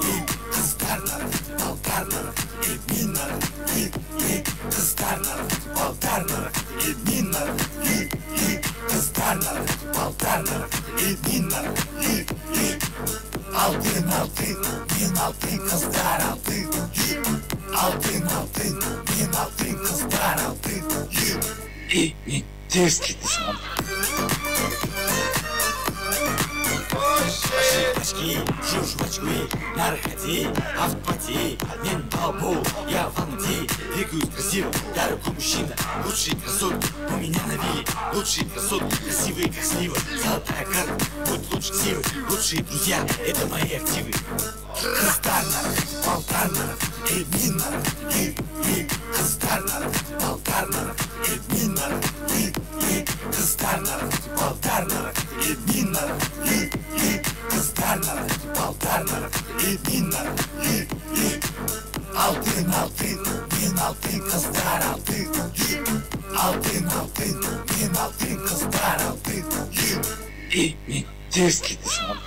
Эбин Казахстан, Балкан, Эбин Minnar i i kızlarlar baldarlar i minnar i i kızlarlar baldarlar i minnar i i altın altın bin altın kızlar altın i altın altın bin altın kızlar altın i i i ters gitmiş oldu. Ошибочки, чушмочки, наркоти, автопати Обмен толпу, я в Анди Двигаюсь красиво, я руку мужчина лучший красотки у меня на вилле Лучшие красотки, красивые как слива Золотая карта, будь лучше силы Лучшие друзья, это мои активы. Краснодаров, Полтанов, Эдминаров И, и, Краснодаров, Полтанов, Эдминаров И, и, Краснодаров, Полтанов, Эдминаров И, и, нарық, kızlar narı, baltar narı, emin narı, Altın altın, min altın kızlar altın, Altın altın, min altın kızlar altın, Emin ters gidiyorsun.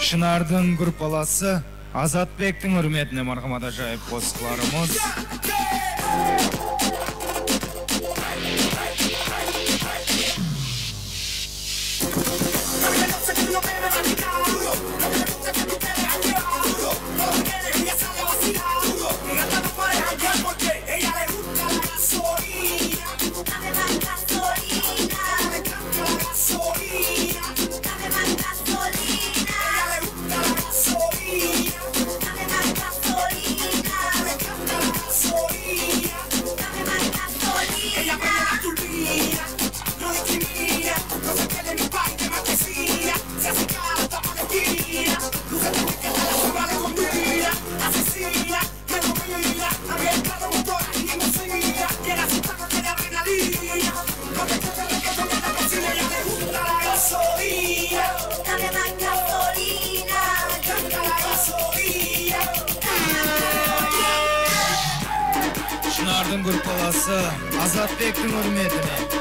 Шынардың группаласы Азатбектің үрметіне мархамат ажайып қосқыларымыз. Азатбектің үрметіне.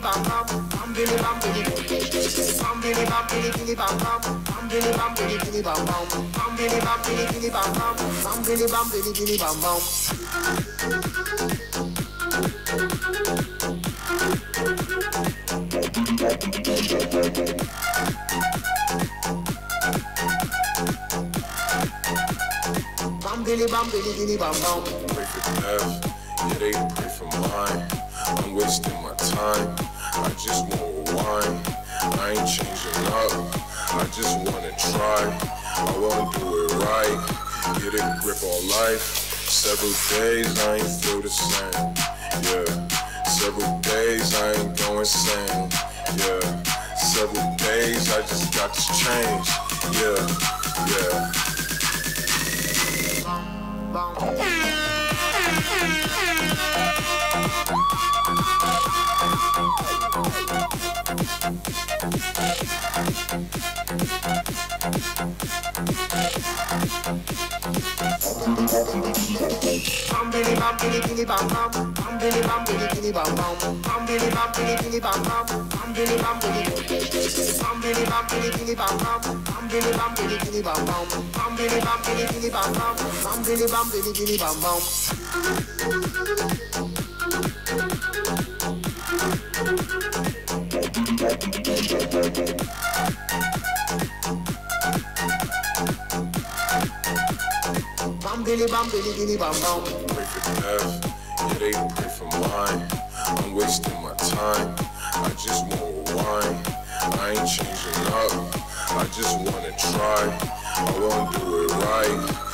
bam bam, bam billy bam billy, bam billy bam billy billy bam bam, bam billy bam billy billy bam bam, bam billy bam billy billy bam bam, bam billy bam billy billy bam bam. Bam billy bam billy billy bam bam. Break it in half, yeah they. Life. Several days I ain't feel the same. Yeah. Several days I ain't going sane. Bam. Bam billy billy bam bam. Bam billy bam billy bam bam. Bam bam bam bam. Bam bam bam bam. Pray for death, they pray for mine. I'm wasting my time. I just want wine I ain't changing just wanna try. I wanna do it right.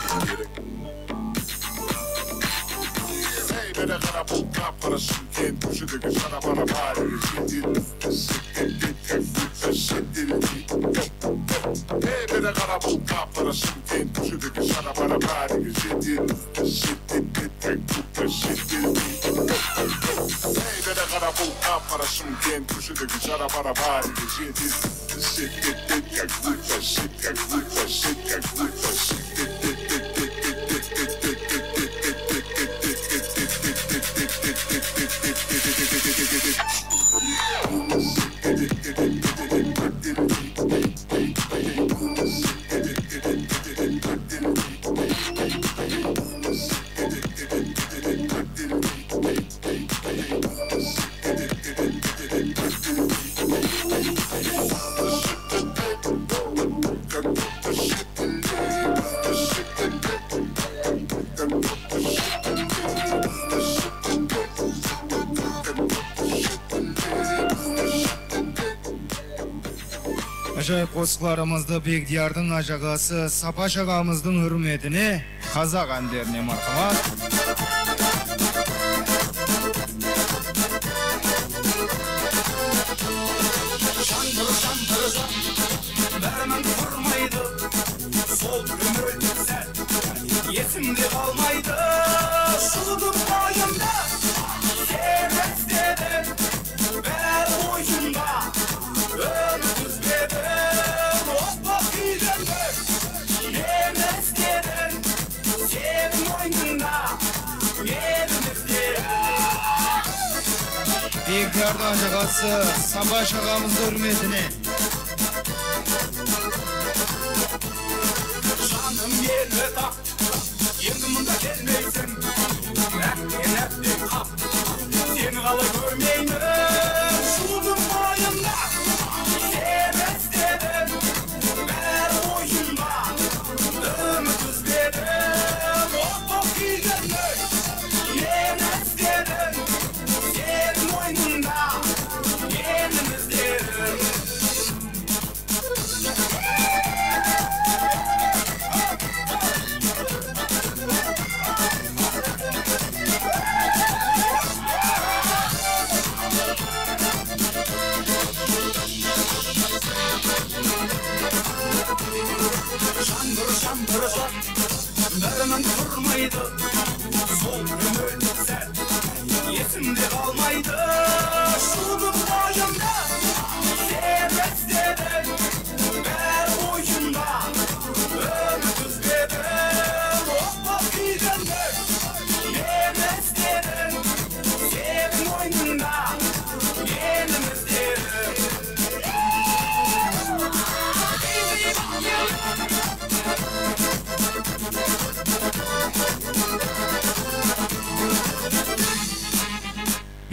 Ажайып қосқыларымызды Бегдиярдың ажағасы Сапаш ағамыздың үрметіне қазақ әндеріне Başbakanımız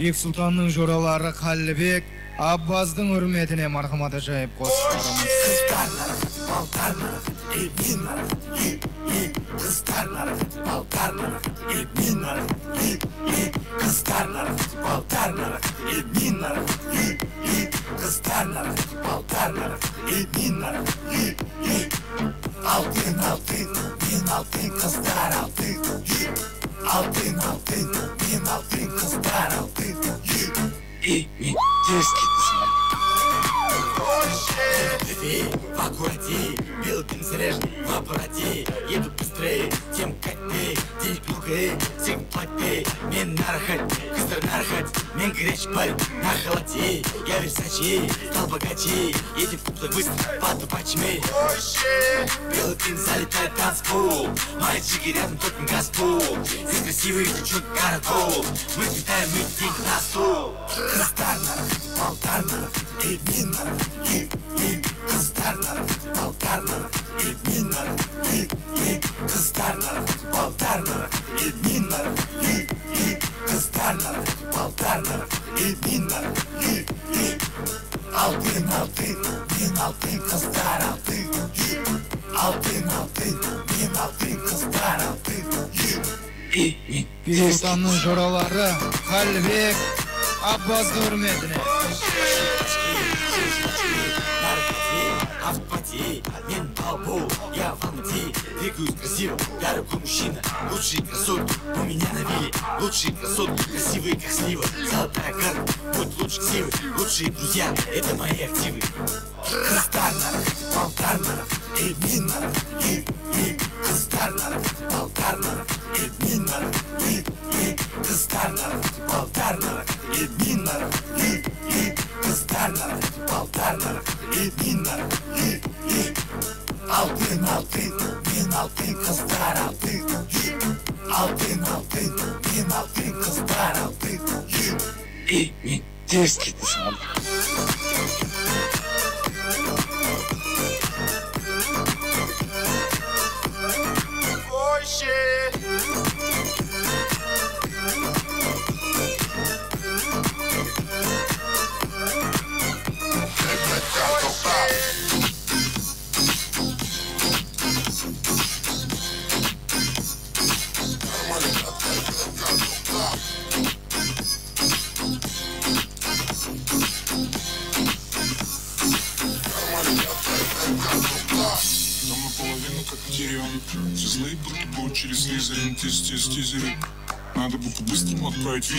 бек сұлтанның жоралары Қалібек, аббаздың үрметіне мархамат жайып қосқарымыз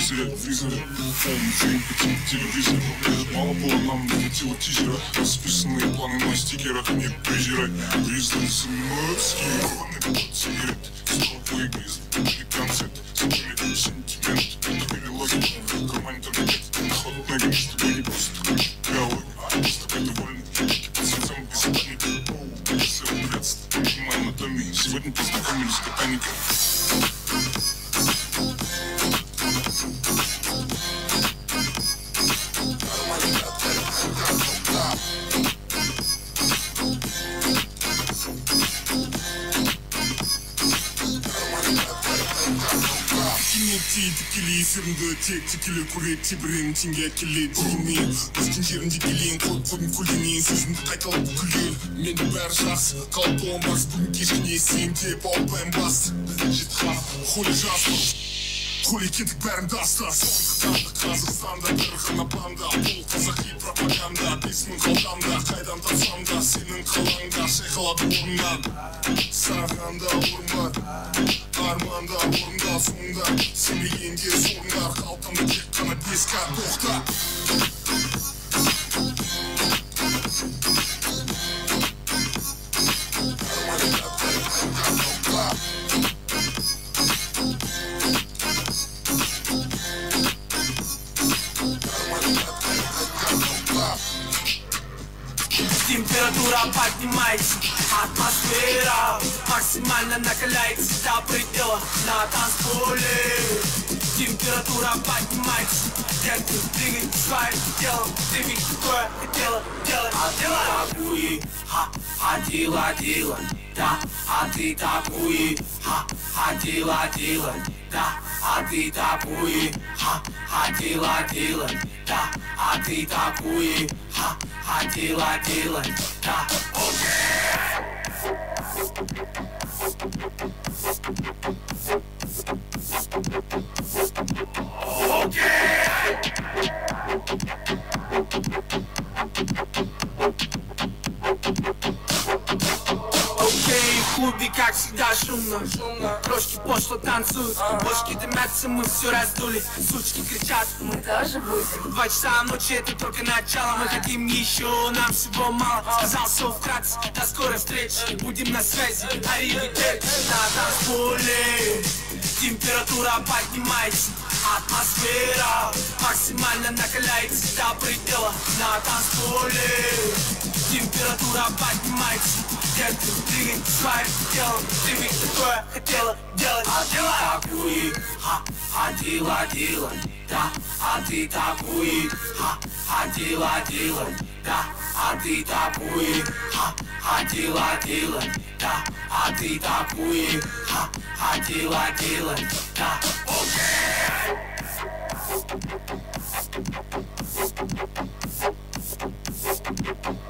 television. Phone, phone, phone, television. All for a lamb, to a t көкіректе бірең жерінде көлдене сөзімді жақсы бас бүгін бас бәрін қазақстанда бір ғана кайф Атмосфера максимально накаляется до предела на танцполе. Температура поднимается. Детки, двигай своим телом. Ты ведь такое хотела делать А ты такую, ха, ходила, делать Да, а ты такую, ха, ходила, делать Да, а ты такую, ха, ходила, делать Да, а ты такую, ха, ходила, делать Да, Окей, шумно. Крошки пошло танцуют. Бошки дымятся, мы все раздули. Сучки кричат, мы тоже будем. Два часа ночи, это только начало. Мы хотим еще, нам всего мало. Сказал все вкратце, до скорой встречи. Будем на связи, аривидерчи На танцполе Температура поднимается Атмосфера максимально накаляется до предела. На танцполе Температура поднимается Детки, двигай своим телом Ты ведь такое хотела делать. А ты такую, ха, ходила, делать Да, а ты такую, ха, ходила, делать Да, а ты такую, ха, ходила, делать Да, а ты такую, ха, ходила, делать Да, Поехали!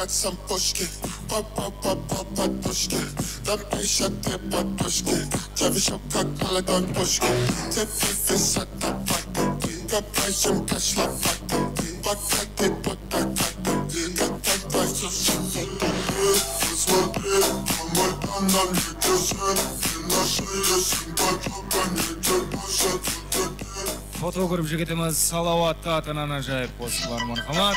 Этой швака сампошки, па-па-па-па подушки Там еще две подушки, девушек как ладонь-пушки Тебе висят на Копайся, пошла Пока ты потакай Копай, Посмотри, мой там нам не держи И на шее симпатюка не держи фотограф жігітіміз салауатты атынан ажайып қосылар мархамат.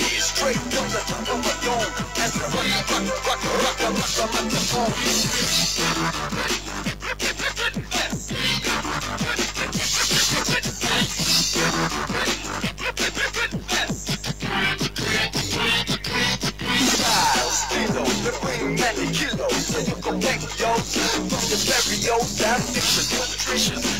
years straight from the top of my dome. As I rock, rock, rock, rock, rock, rock the microphone. Kilos, so you can make yo from the barrios, I'm nutritious.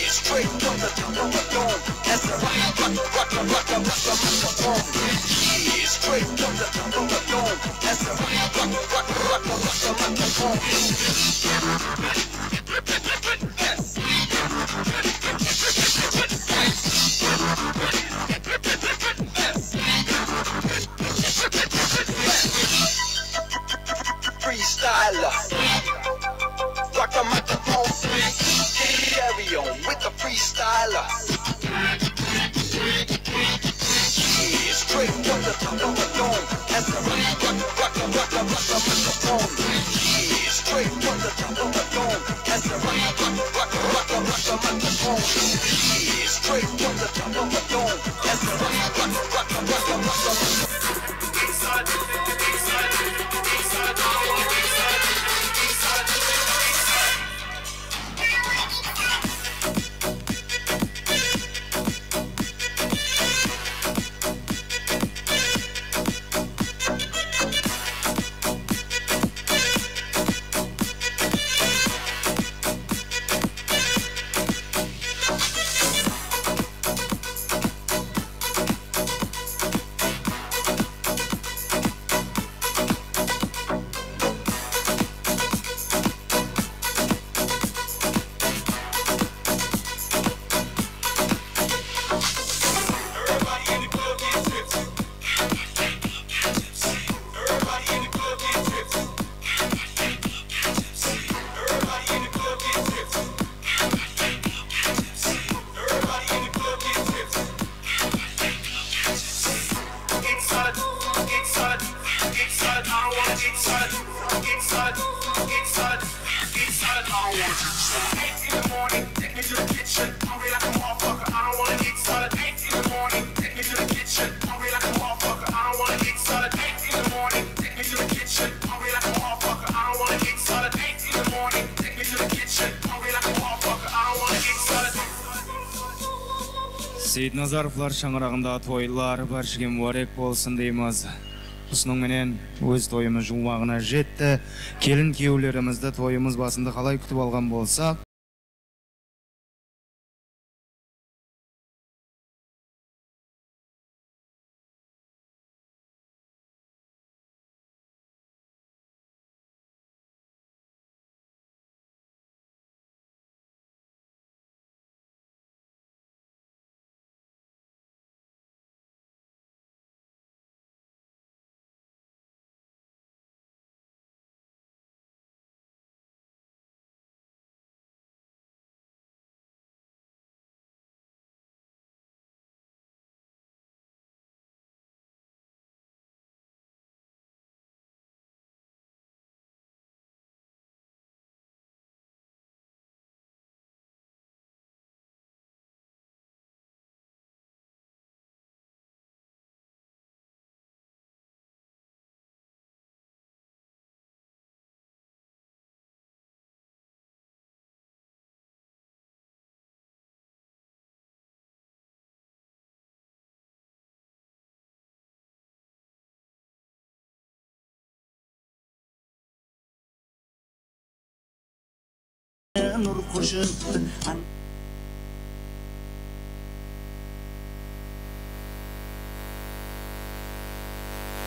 straight from the top of the dome, that's the rock, rock, rock, rock, rock, rock, microphone. Yeah, straight from the top of the dome, that's the rock, rock, rock, rock, rock, rock, microphone. Freestyler. Freestyler. Yeah, straight from the top of the dome. That's the rock, rock, rock, rock, rock, rock, rock, microphone. Yeah, straight from the top of the dome. That's the rock, rock, rock, rock, rock, rock, microphone. Yeah, straight from the top сейітназаровлар шаңырағында тойлар баршыға мүбарек болсын дейміз. Осыныңменен өз тойымыз жылмағына жетті. Келін күйеулерімізді тойымыз басында қалай күтіп алған болсақ нұр құшықты